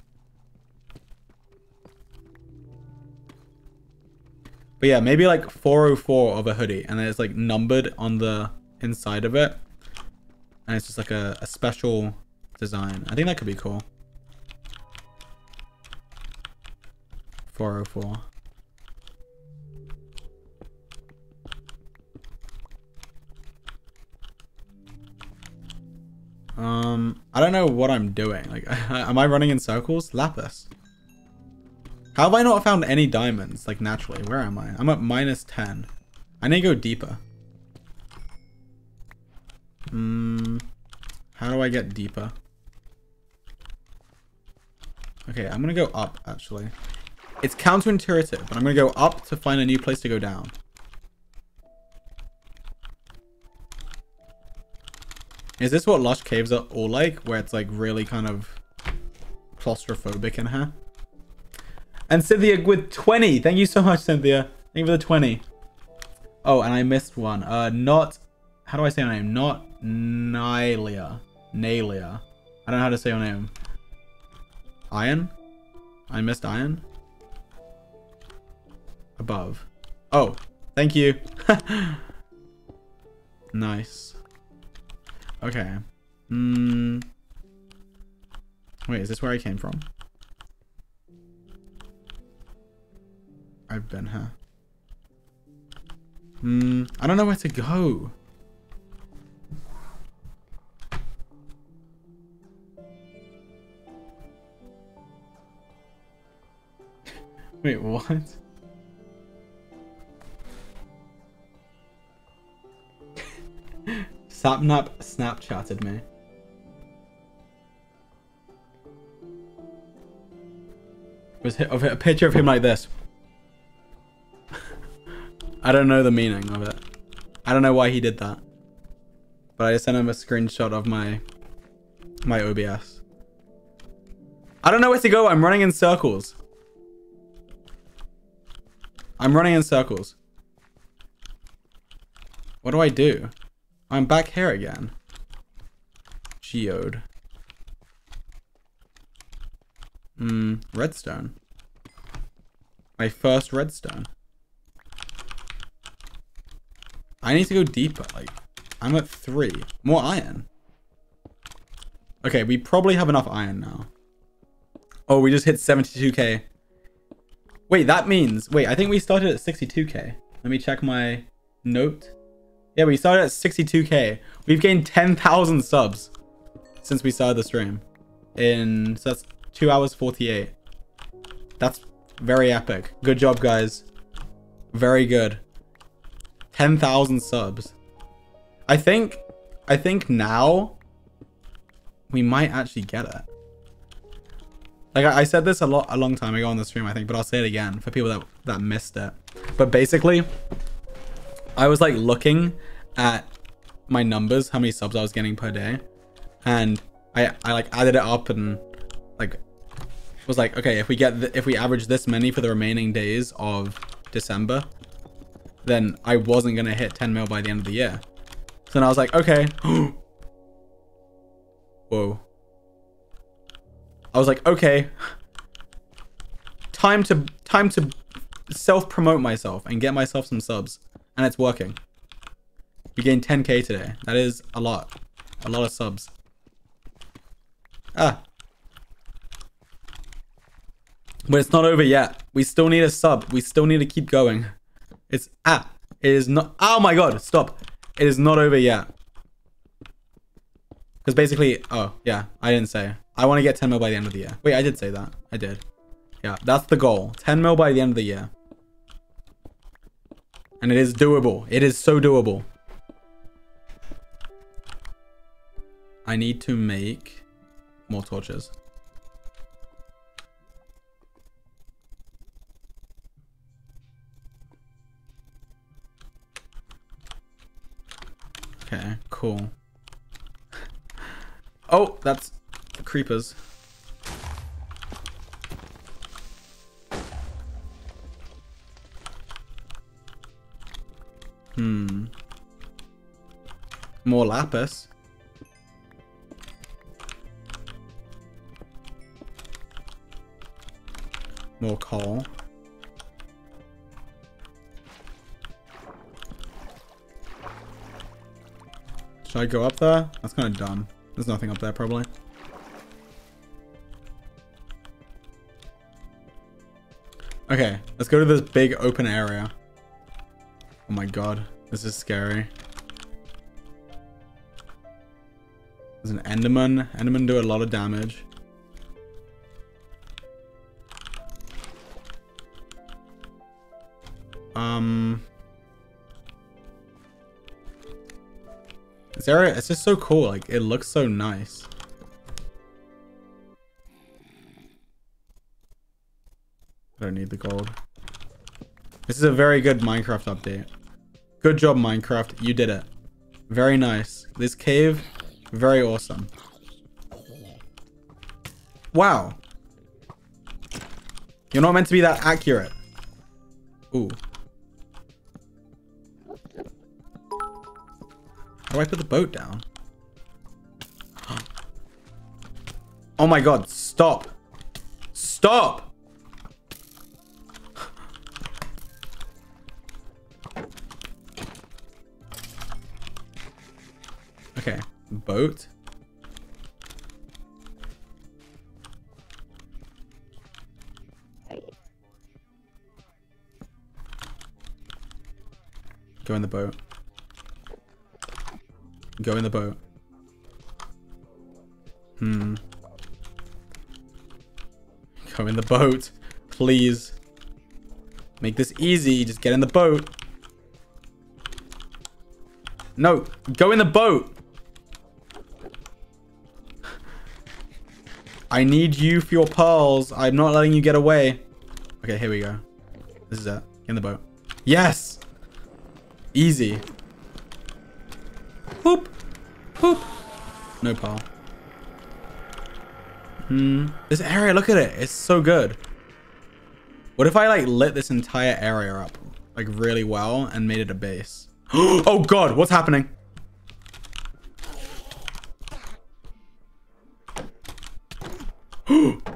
Speaker 1: But yeah, maybe like 404 of a hoodie. And then it's like numbered on the inside of it. And it's just like a, a special design. I think that could be cool. 404. Um, I don't know what I'm doing. Like, <laughs> am I running in circles? Lapis. How have I not found any diamonds, like, naturally? Where am I? I'm at minus 10. I need to go deeper. Hmm. How do I get deeper? Okay, I'm gonna go up, actually. It's counterintuitive, but I'm gonna go up to find a new place to go down. Is this what Lush Caves are all like? Where it's like really kind of claustrophobic in here? And Cynthia with 20. Thank you so much, Cynthia. Thank you for the 20. Oh, and I missed one. Uh, not... How do I say her name? Not Nylia. Nalia. I don't know how to say her name. Iron? I missed iron? Above. Oh, thank you. <laughs> nice. Okay. Hmm. Wait, is this where I came from? I've been here. Hmm. I don't know where to go. <laughs> Wait, what? <laughs> Sapnap Snapchatted me. Was a picture of him like this. <laughs> I don't know the meaning of it. I don't know why he did that. But I just sent him a screenshot of my my OBS. I don't know where to go. I'm running in circles. I'm running in circles. What do I do? I'm back here again. Geode. Hmm, redstone. My first redstone. I need to go deeper. Like, I'm at three. More iron. Okay, we probably have enough iron now. Oh, we just hit 72k. Wait, that means... Wait, I think we started at 62k. Let me check my note. Yeah, we started at 62k. We've gained 10,000 subs since we started the stream. In... So that's 2 hours 48. That's very epic. Good job, guys. Very good. 10,000 subs. I think... I think now... We might actually get it. Like I, I said this a lot a long time ago on the stream, I think, but I'll say it again for people that that missed it. But basically, I was like looking at my numbers, how many subs I was getting per day, and I I like added it up and like was like, okay, if we get if we average this many for the remaining days of December, then I wasn't gonna hit 10 mil by the end of the year. So then I was like, okay. <gasps> Whoa. I was like, okay, time to time to self-promote myself and get myself some subs. And it's working. We gained 10k today. That is a lot. A lot of subs. Ah. But it's not over yet. We still need a sub. We still need to keep going. It's ah. It is not. Oh my god. Stop. It is not over yet. Because basically, oh yeah, I didn't say. I want to get 10 mil by the end of the year. Wait, I did say that. I did. Yeah, that's the goal. 10 mil by the end of the year. And it is doable. It is so doable. I need to make more torches. Okay, cool. Oh, that's creepers. Hmm. More lapis. More coal. Should I go up there? That's kind of dumb. There's nothing up there, probably. Okay, let's go to this big open area. Oh my god, this is scary. There's an Enderman. Enderman do a lot of damage. Um... This area, it's just so cool. Like, it looks so nice. I don't need the gold. This is a very good Minecraft update. Good job, Minecraft. You did it. Very nice. This cave, very awesome. Wow. You're not meant to be that accurate. Ooh. How do I put the boat down? <gasps> Oh my god, stop. Stop! <sighs> Okay, boat. Go in the boat. Go in the boat. Hmm. Go in the boat. Please. Make this easy. Just get in the boat. No. Go in the boat. I need you for your pearls. I'm not letting you get away. Okay, here we go. This is it. In the boat. Yes! Easy. Poop. Poop. No pearl. Hmm. This area, look at it. It's so good. What if I like lit this entire area up like really well and made it a base? <gasps> oh god, what's happening? <gasps>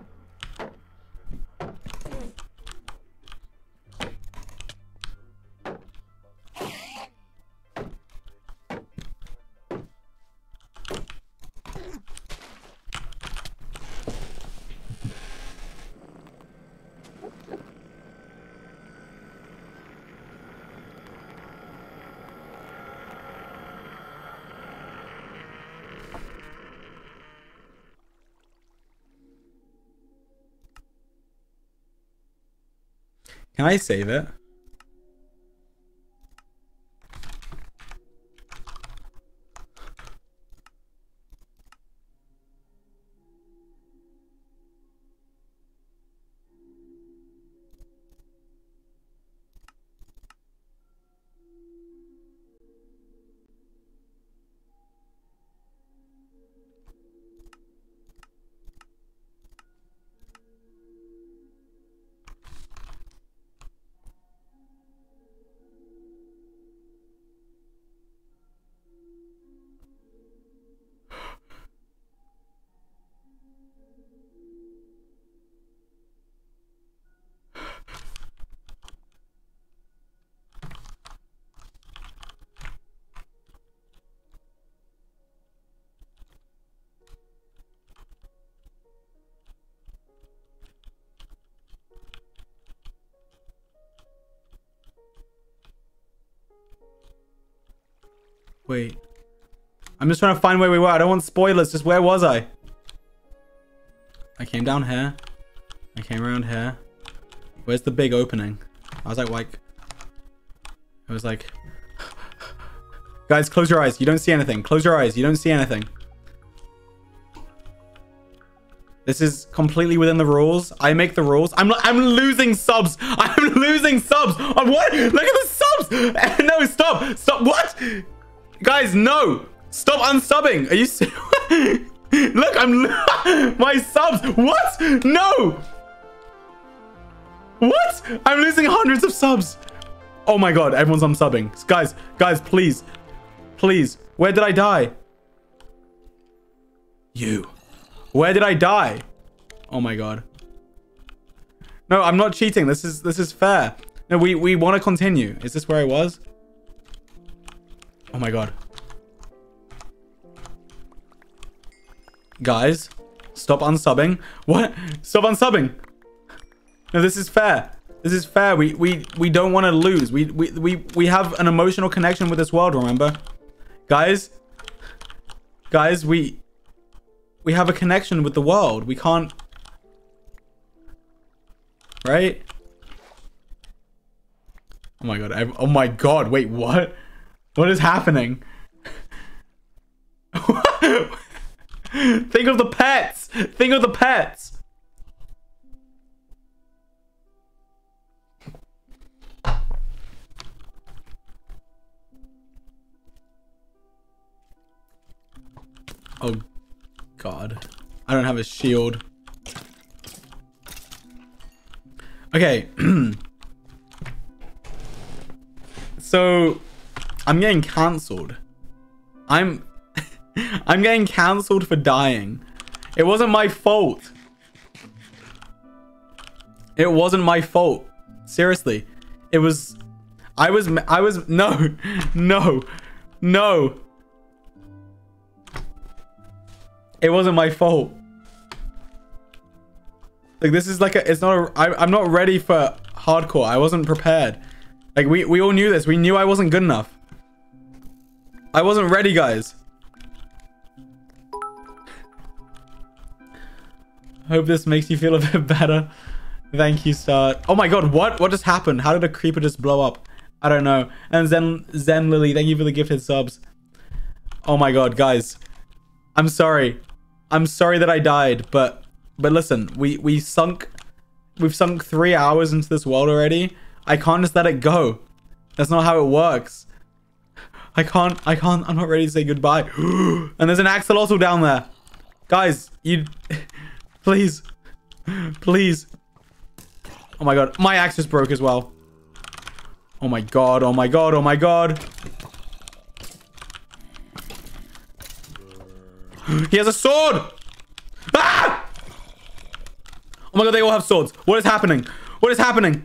Speaker 1: I save it? Wait. I'm just trying to find where we were. I don't want spoilers. Just where was I? I came down here. I came around here. Where's the big opening? I was like, like... I was like... <sighs> Guys, close your eyes. You don't see anything. Close your eyes. You don't see anything. This is completely within the rules. I make the rules. I'm I'm losing subs. <laughs> I'm losing subs. I'm what? Look at the subs. <laughs> no, stop. Stop. What? Guys, no! Stop unsubbing! Are you <laughs> Look, I'm <laughs> my subs. What? No! What? I'm losing hundreds of subs. Oh my god, everyone's unsubbing. Guys, guys, please. Please. Where did I die? You. Where did I die? Oh my god. No, I'm not cheating. This is this is fair. No, we we want to continue. Is this where I was? Oh my god. Guys, stop unsubbing. What? Stop unsubbing. No, this is fair. This is fair. We we we don't want to lose. We we we we have an emotional connection with this world, remember? Guys? Guys, we we have a connection with the world. We can't Right? Oh my god. I've, oh my god. Wait, what? What is happening? Think of the pets. Think of the pets. Oh, God. I don't have a shield. Okay. <clears throat> so, I'm getting cancelled. I'm... <laughs> I'm getting cancelled for dying. It wasn't my fault. It wasn't my fault. Seriously. It was... I was... I was... <laughs> No. No. No. It wasn't my fault. Like this is like a, it's not a, I, I'm not ready for hardcore. I wasn't prepared. Like we, we all knew this. We knew I wasn't good enough. I wasn't ready, guys. Hope this makes you feel a bit better. Thank you, Start. Oh my god, what? What just happened? How did a creeper just blow up? I don't know. And Zen Zen Lily, thank you for the gifted subs. Oh my god, guys. I'm sorry. I'm sorry that I died, but but listen, we we sunk we've sunk 3 hours into this world already. I can't just let it go. That's not how it works. I can't I can't I'm not ready to say goodbye. <gasps> and there's an axolotl down there. Guys, you <laughs> please please. Oh my god, my axe is broke as well. Oh my god, oh my god, oh my god. <gasps> He has a sword! Ah! Oh my god, they all have swords. What is happening? What is happening?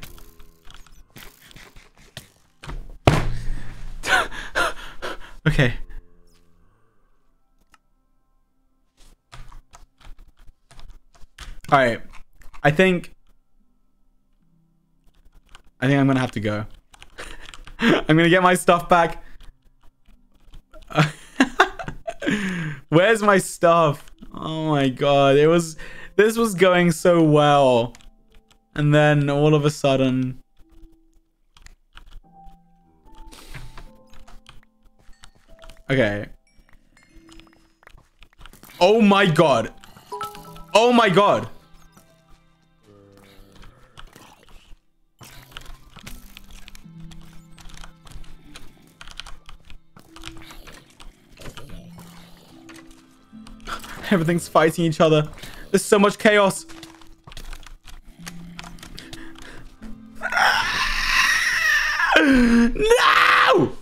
Speaker 1: Okay. Alright. I think... I think I'm gonna have to go. <laughs> I'm gonna get my stuff back. <laughs> Where's my stuff? Oh my god, it was... This was going so well. And then all of a sudden... Okay. Oh my god. Oh my god. <laughs> Everything's fighting each other. There's so much chaos. <laughs> No!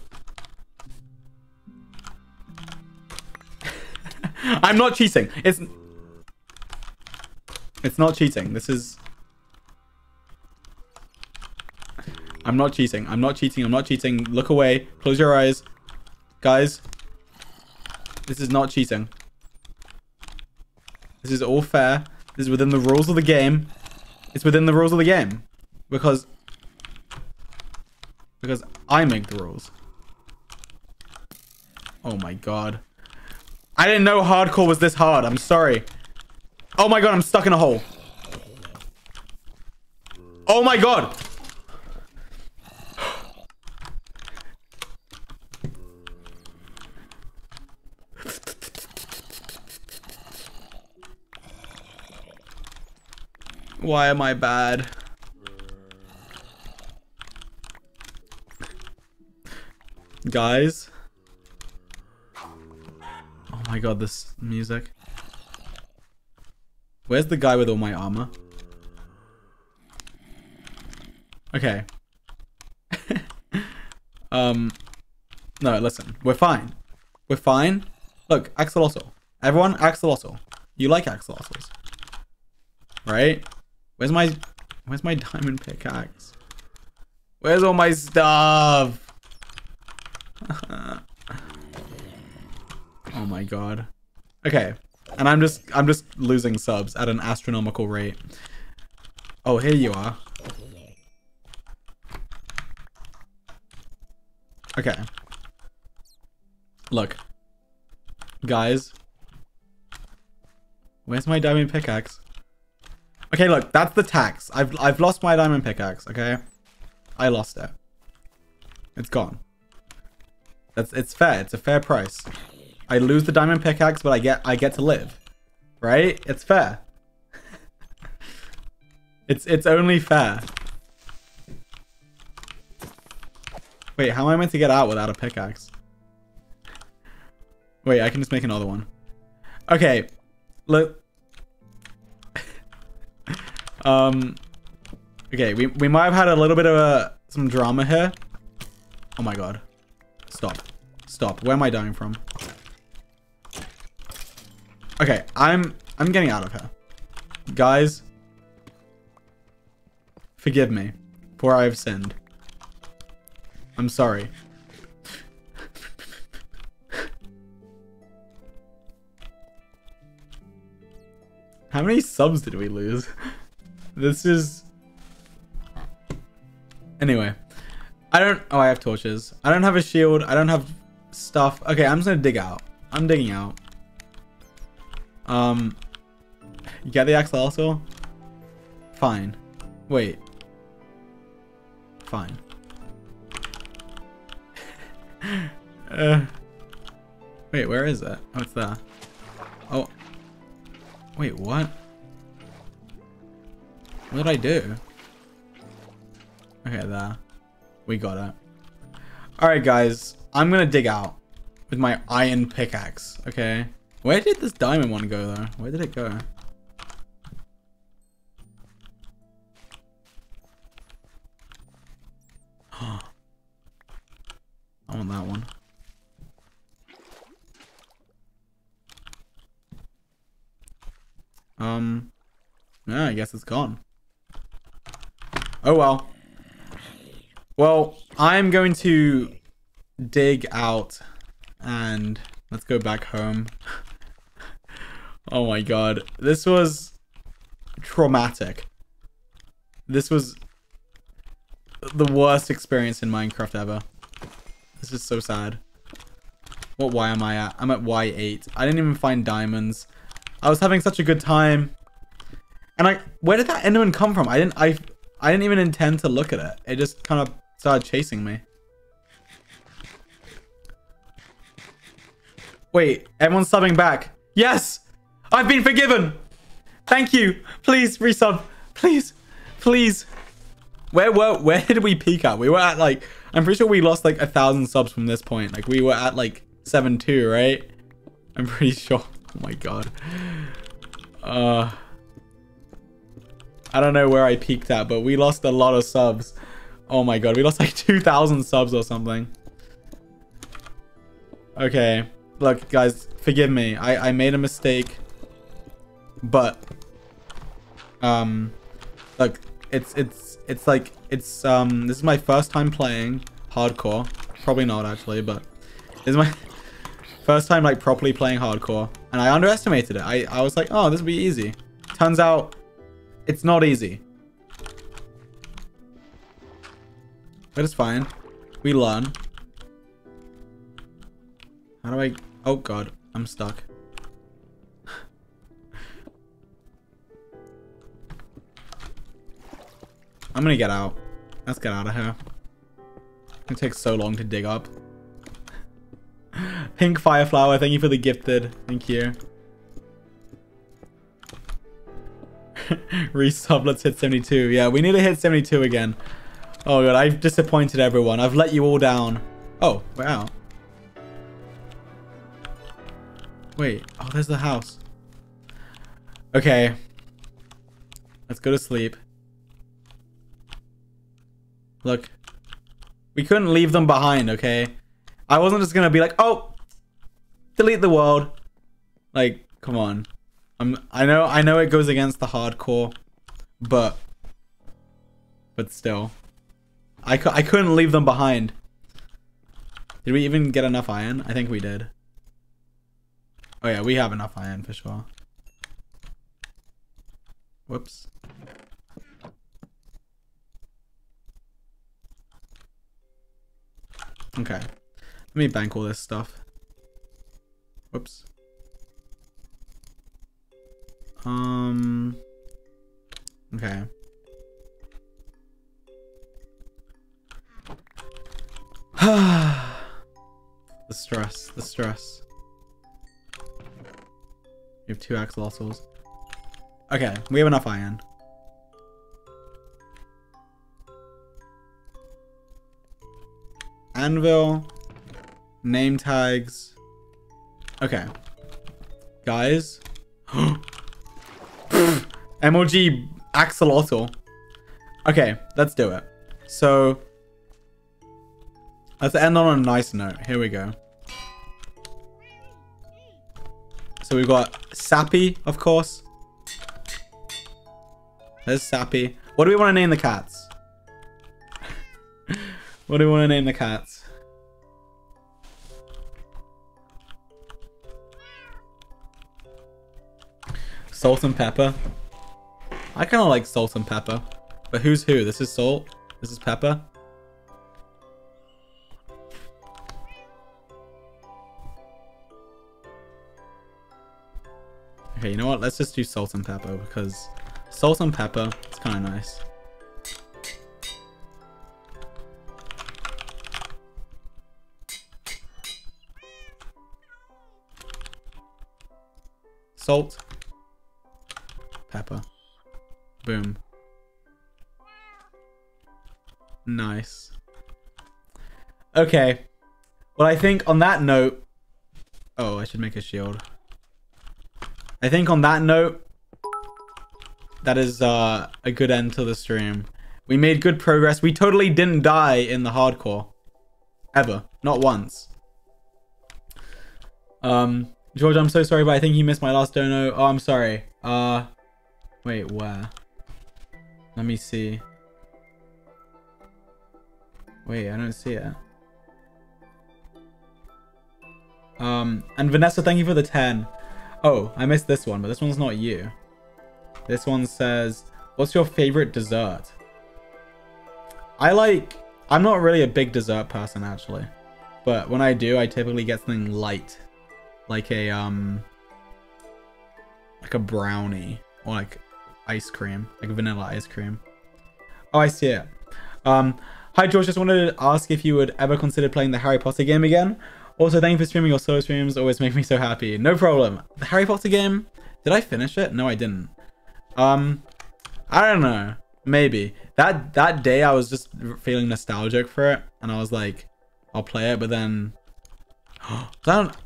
Speaker 1: <laughs> I'm not cheating. It's It's not cheating. This is I'm not cheating. I'm not cheating. I'm not cheating. Look away. Close your eyes. Guys. This is not cheating. This is all fair. This is within the rules of the game. It's within the rules of the game. Because... Because I make the rules. Oh my god. I didn't know hardcore was this hard. I'm sorry. Oh my god, I'm stuck in a hole. Oh my god. Why am I bad? Guys? My god, this music. Where's the guy with all my armor? Okay. <laughs> um, no, listen. We're fine. We're fine. Look, axolotl. Everyone, axolotl. You like axolotls. Right? Where's my where's my <laughs> diamond pickaxe? Where's all my stuff? <laughs> oh my god. Okay. And I'm just I'm just losing subs at an astronomical rate. Oh, here you are. Okay. Look. Guys. Where's my diamond pickaxe? Okay, look, that's the tax. I've I've lost my diamond pickaxe, okay? I lost it. It's gone. That's it's fair. It's a fair price. I lose the diamond pickaxe, but I get I get to live. Right? It's fair. <laughs> it's it's only fair. Wait, how am I meant to get out without a pickaxe? Wait, I can just make another one. Okay. Look. <laughs> um Okay, we we might have had a little bit of a some drama here. Oh my god. Stop. Stop. Where am I dying from? Okay, I'm I'm getting out of here. Guys, forgive me for I have sinned. I'm sorry. How many subs did we lose? <laughs> This is... Anyway. I don't... Oh, I have torches. I don't have a shield. I don't have stuff. Okay, I'm just gonna dig out. I'm digging out. Um... You got the axe also? Fine. Wait. Fine. <laughs> uh, wait, where is it? What's that? Oh. Wait, what? What did I do? Okay, there. We got it. Alright, guys. I'm gonna dig out with my iron pickaxe, okay? Where did this diamond one go, though? Where did it go? <gasps> I want that one. Um, yeah, I guess it's gone. Oh well. Well, I'm going to dig out and let's go back home. <laughs> oh my god. This was traumatic. This was the worst experience in Minecraft ever. This is so sad. What Y am I at? I'm at Y8. I didn't even find diamonds. I was having such a good time. And like, where did that Enderman come from? I didn't, I, I didn't even intend to look at it. It just kind of started chasing me. Wait, everyone's subbing back. Yes! I've been forgiven! Thank you! Please, resub. Please. Please. Where were, where did we peak at? We were at like, I'm pretty sure we lost like a thousand subs from this point. Like we were at like 7-2, right? I'm pretty sure. <laughs> Oh my god. Uh, I don't know where I peaked at, but we lost a lot of subs. Oh my god, we lost like <laughs> 2,000 subs or something. Okay. Look, guys, forgive me. I, I made a mistake. But, um, like it's, it's, it's like, it's, um, this is my first time playing hardcore. Probably not, actually, but this is my <laughs> first time, like, properly playing hardcore. And I underestimated it. I, I was like, oh, this will be easy. Turns out, it's not easy. But it's fine. We learn. How do I... Oh, God. I'm stuck. I'm gonna get out. Let's get out of here. It takes so long to dig up. <laughs> Pink Fireflower, thank you for the gifted. Thank you. <laughs> Resub, let's hit 72. Yeah, we need to hit 72 again. Oh god, I've disappointed everyone. I've let you all down. Oh, we're out. Wait, oh, there's the house. Okay. Let's go to sleep. Look. We couldn't leave them behind, okay? I wasn't just gonna be like, oh, delete the world. Like, come on. I'm, I know, I know it goes against the hardcore, but, but still. I, cu I couldn't leave them behind. Did we even get enough iron? I think we did. Oh yeah, we have enough iron for sure. Whoops. Okay. Let me bank all this stuff. Whoops. Um. Okay. <sighs> the stress, the stress. We have two axolotls. Okay, we have enough iron. Anvil. Name tags. Okay. Guys. <gasps> MLG axolotl. Okay, let's do it. So, let's end on a nice note. Here we go. So we've got Sappy, of course. There's Sappy. What do we want to name the cats? What do we want to name the cats? Salt and pepper. I kind of like salt and pepper. But who's who? This is salt. This is pepper. Okay, you know what? Let's just do salt and pepper because salt and pepper is kind of nice. Salt. Pepper. Boom. Nice. Okay. Well, I think on that note... Oh, I should make a shield. I think on that note, that is uh, a good end to the stream. We made good progress. We totally didn't die in the hardcore. Ever. Not once. Um, George, I'm so sorry, but I think you missed my last dono. Oh, I'm sorry. Uh, wait, where? Let me see. Wait, I don't see it. Um, and Vanessa, thank you for the 10. Oh, I missed this one, but this one's not you. This one says, what's your favorite dessert? I like, I'm not really a big dessert person actually. But when I do, I typically get something light. Like a, um, like a brownie or like ice cream, like vanilla ice cream. Oh, I see it. Um, hi George, just wanted to ask if you would ever consider playing the Harry Potter game again. Also, thank you for streaming your solo streams. Always make me so happy. No problem. The Harry Potter game, did I finish it? No, I didn't. Um, I don't know. Maybe. That that day I was just feeling nostalgic for it. And I was like, I'll play it. But then... <gasps> that,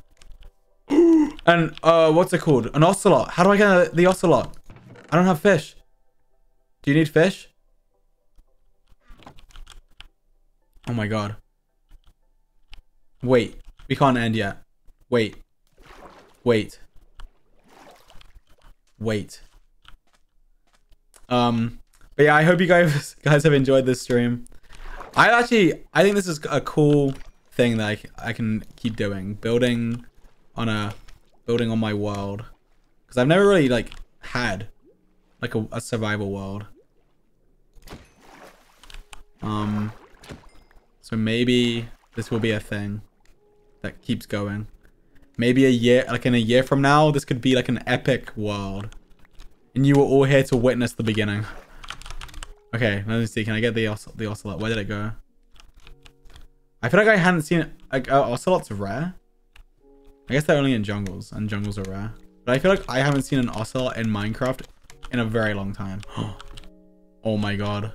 Speaker 1: and uh, what's it called? An ocelot. How do I get the ocelot? I don't have fish. Do you need fish? Oh my god. Wait. We can't end yet. Wait. Wait. Wait. Um, but yeah, I hope you guys <laughs> guys have enjoyed this stream. I actually, I think this is a cool thing that I, I can keep doing. Building on a, building on my world. Because I've never really, like, had, like, a, a survival world. Um, so maybe this will be a thing that keeps going. Maybe a year, like in a year from now, this could be like an epic world. And you were all here to witness the beginning. Okay, let me see. Can I get the, the ocelot? Where did it go? I feel like I hadn't seen it. Like, uh, ocelot's rare. I guess they're only in jungles, and jungles are rare. But I feel like I haven't seen an ocelot in Minecraft in a very long time. <gasps> oh my god.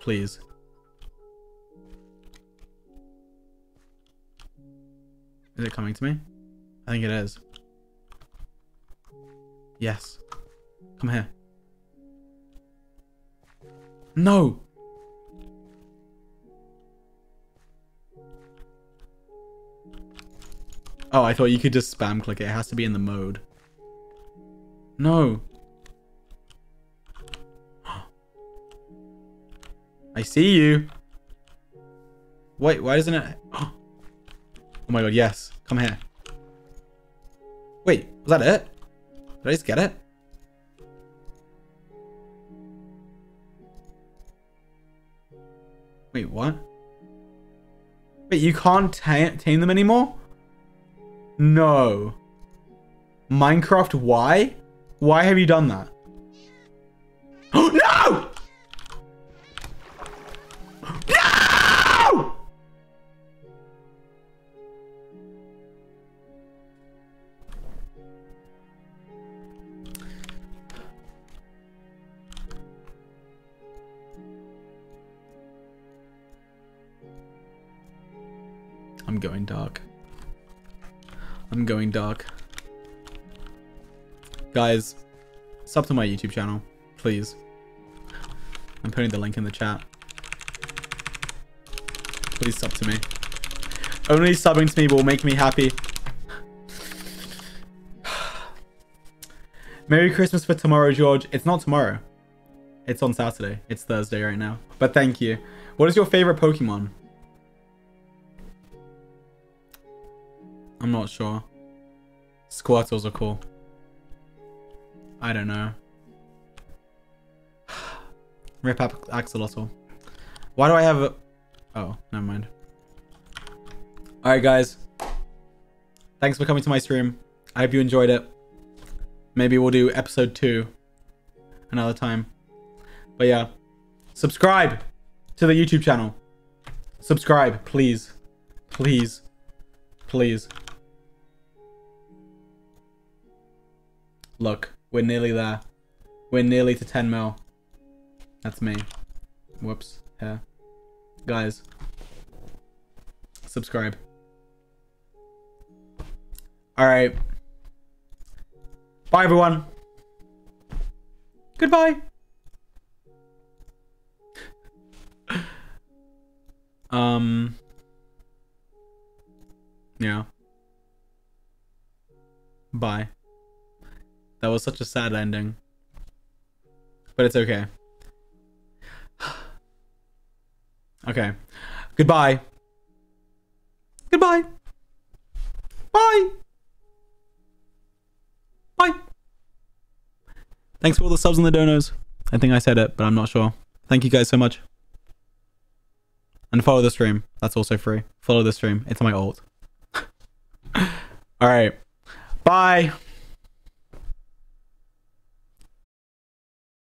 Speaker 1: Please. Is it coming to me? I think it is. Yes. Come here. No! Oh, I thought you could just spam click it. It has to be in the mode. No. <gasps> I see you. Wait, why doesn't it... <gasps> Oh my god, yes. Come here. Wait, was that it? Did I just get it? Wait, what? Wait, you can't tame them anymore? No. Minecraft why? Why have you done that? Dark. Guys, sub to my YouTube channel, please. I'm putting the link in the chat. Please sub to me. Only subbing to me will make me happy. <sighs> Merry Christmas for tomorrow, George. It's not tomorrow. It's on Saturday. It's Thursday right now. But thank you. What is your favorite Pokemon? I'm not sure. Squirtles are cool. I don't know. <sighs> Rip up Axolotl. Why do I have a... Oh, never mind. Alright, guys. Thanks for coming to my stream. I hope you enjoyed it. Maybe we'll do episode 2 another time. But yeah. Subscribe to the YouTube channel. Subscribe, please. Please. Please. Look, we're nearly there. We're nearly to 10 mil. That's me. Whoops. Yeah. Guys. Subscribe. Alright. Bye, everyone. Goodbye. <laughs> um. Yeah. Bye. That was such a sad ending. But it's okay. <sighs> okay. Goodbye. Goodbye. Bye. Bye. Thanks for all the subs and the donos. I think I said it, but I'm not sure. Thank you guys so much. And follow the stream. That's also free. Follow the stream. It's my alt. <laughs> Alright. Bye.